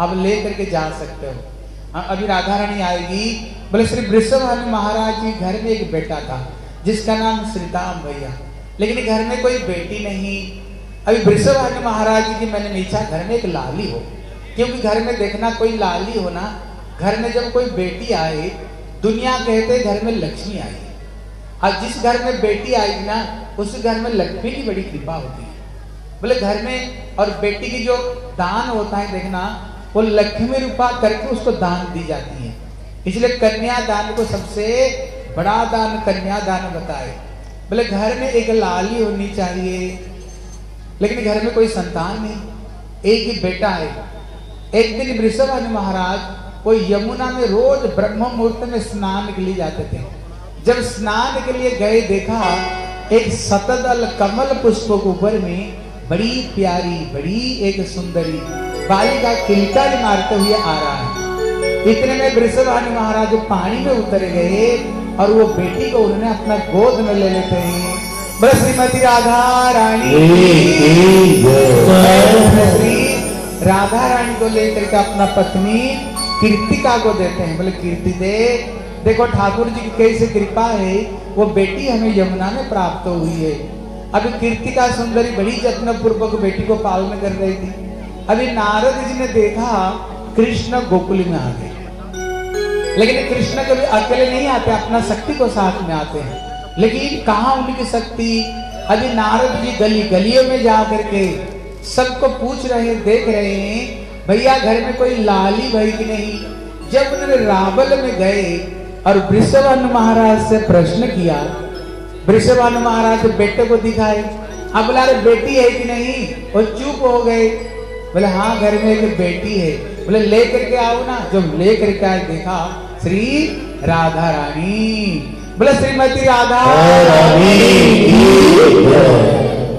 आप ले करके जा सकते हो हाँ, अभी राधा रानी आएगी। बोले, श्री वृषभानु महाराज जी, घर में एक बेटा था, जिसका नाम श्रीताम भैया। लेकिन घर में कोई बेटी नहीं। अभी वृषभानु महाराज जी की मैंने नहीं चाहा घर में एक लाली हो। क्योंकि घर में देखना कोई लाली हो ना, घर में जब कोई बेटी आए, दुनिया कहते घर में लक्ष्मी आई। और जिस घर में बेटी आएगी ना, उस घर में लक्ष्मी की बड़ी कृपा होती है। बोले, घर में और बेटी की जो दान होता है देखना वो लक्ष्मी रूपा करके उसको दान दी जाती है। इसलिए कन्या दान को सबसे बड़ा दान कन्या दान बताए। बोले, घर में एक लाली होनी चाहिए, लेकिन घर में कोई संतान नहीं। एक ही बेटा है। एक दिन वृषभानु महाराज वो यमुना में रोज ब्रह्म मुहूर्त में स्नान के लिए जाते थे। जब स्नान के लिए गए, देखा एक सतदल कमल पुष्प के ऊपर में बड़ी प्यारी, बड़ी एक सुंदरी बालिका किलकारी मारते हुए आ रहा है। इतने में वृषभानु महाराज पानी में उतर गए और वो बेटी को उन्होंने अपना गोद में ले लेते हैं। बस श्रीमती राधा रानी। श्री राधा रानी को लेकर के अपना पत्नी कीर्तिका को देते हैं। बोले कीर्ति दे। देखो ठाकुर जी की कैसे कृपा है। वो बेटी हमें यमुना में प्राप्त हुई है। अभी कीर्तिका सुंदरी बड़ी जत्न पूर्वक बेटी को पालन कर रही थी। अभी नारद जी ने देखा, कृष्ण गोकुल में आ गए। लेकिन कृष्ण कभी अकेले नहीं आते, अपना शक्ति को साथ में आते हैं। लेकिन कहा उनकी शक्ति? अभी नारद जी गली गलियों में जा करके सबको पूछ रहे, देख रहे हैं, भैया, घर में कोई लाली भाई की नहीं? जब उन्होंने रावल में गए और वृषभानु महाराज से प्रश्न किया, वृषभानु महाराज बेटे को दिखाए। अब बेटी है कि नहीं? वो चुप हो गए। बोले हाँ घर में एक बेटी है। बोले ले करके आओ ना। जब ले करके आए, देखा, श्री राधा रानी। बोले, श्रीमती राधा रानी।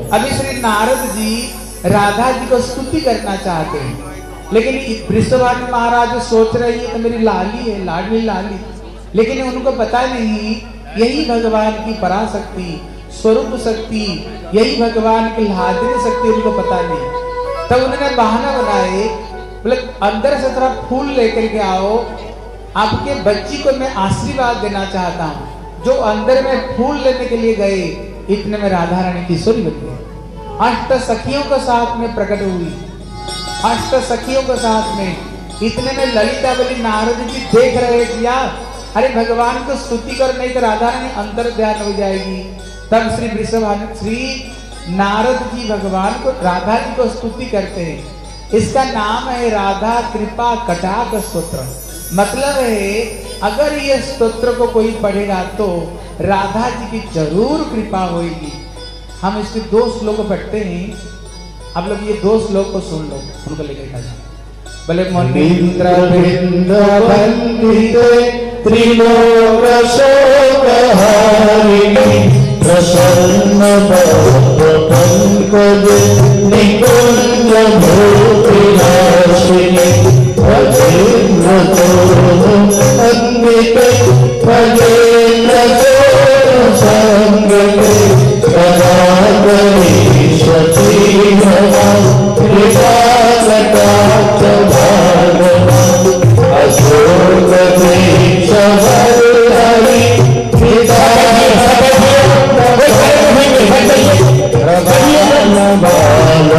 अभी श्री नारद जी राधा जी को स्तुति करना चाहते हैं। लेकिन वृषभानु महाराज सोच रहे हैं तो मेरी लाली है, लाडली लाली। लेकिन उनको पता नहीं, यही भगवान की पराशक्ति, स्वरूप शक्ति, यही भगवान की लादनी शक्ति उनको पता नहीं। तब उन्होंने बहाना बनाए, बोले, अंदर से थोड़ा फूल लेकर के आओ। आपके बच्ची को मैं आशीर्वाद देना चाहता हूँ। जो अंदर में फूल लेने के लिए गए, इतने में राधा रानी किशोरी बन गई। अष्ट सखियों के साथ में प्रकट हुई। अष्ट सखियों के साथ में इतने में ललिता बोली, नारद जी, देख रहे किया? अरे, भगवान को स्तुति कर, नहीं तो राधा रानी अंतर ध्यान हो जाएगी। तब श्री वृषभानु श्री नारद जी भगवान को, राधा जी को स्तुति करते हैं। इसका नाम है राधा कृपा कटाक स्तोत्र। मतलब है, अगर ये स्तोत्र को कोई पढ़ेगा तो राधा जी की ज़रूर कृपा होगी हम इसके दो श्लोक पढ़ते हैं। आप लोग ये दो श्लोक को सुन लो, उनको लेकर मुनीन्द्र वन्दिते त्रिलोक शोकहारिणि प्रसन्न पङ्कज निकुञ्ज भूतिनाशिनि भजे अन्वित भजे सङ्गते सदा गणेश श्री भगवान् कृपा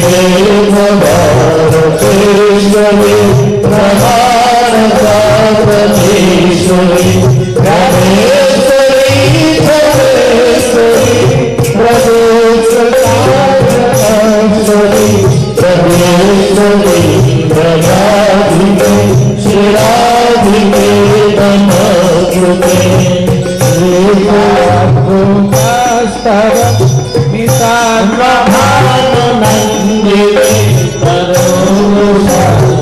श्रीदेव भारतेश्वरी करो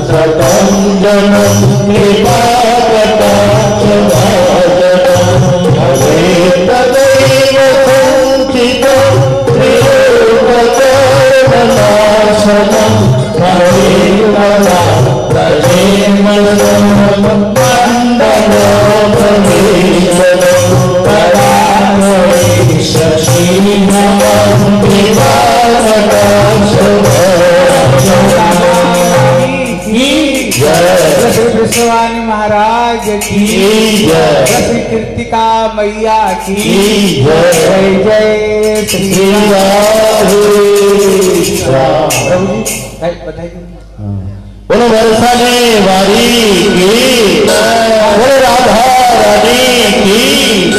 सतञ्जनम् की। जय। जय श्री प्रभु जी बताइए बोलो बरसाने वारी की। बोलो राधा रानी की।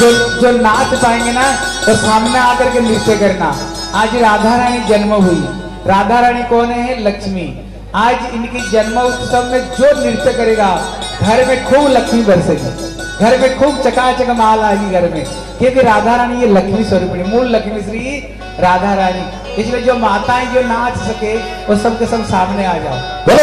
जो जो नाच पाएँगे ना तो सामने आकर के नृत्य करना। आज राधा रानी जन्म हुई। राधा रानी कौन है? लक्ष्मी। आज इनकी जन्म उत्सव में जो नृत्य करेगा घर में खूब लक्ष्मी बरसेगी। घर में खूब चकाचक माल आएगी घर में। क्योंकि राधा रानी ये लक्ष्मी स्वरूपिणी मूल लक्ष्मी श्री राधा रानी। इसलिए जो माताएँ जो नाच सके वो सब के सब सामने आ जाओ। बोलो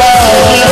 Yeah.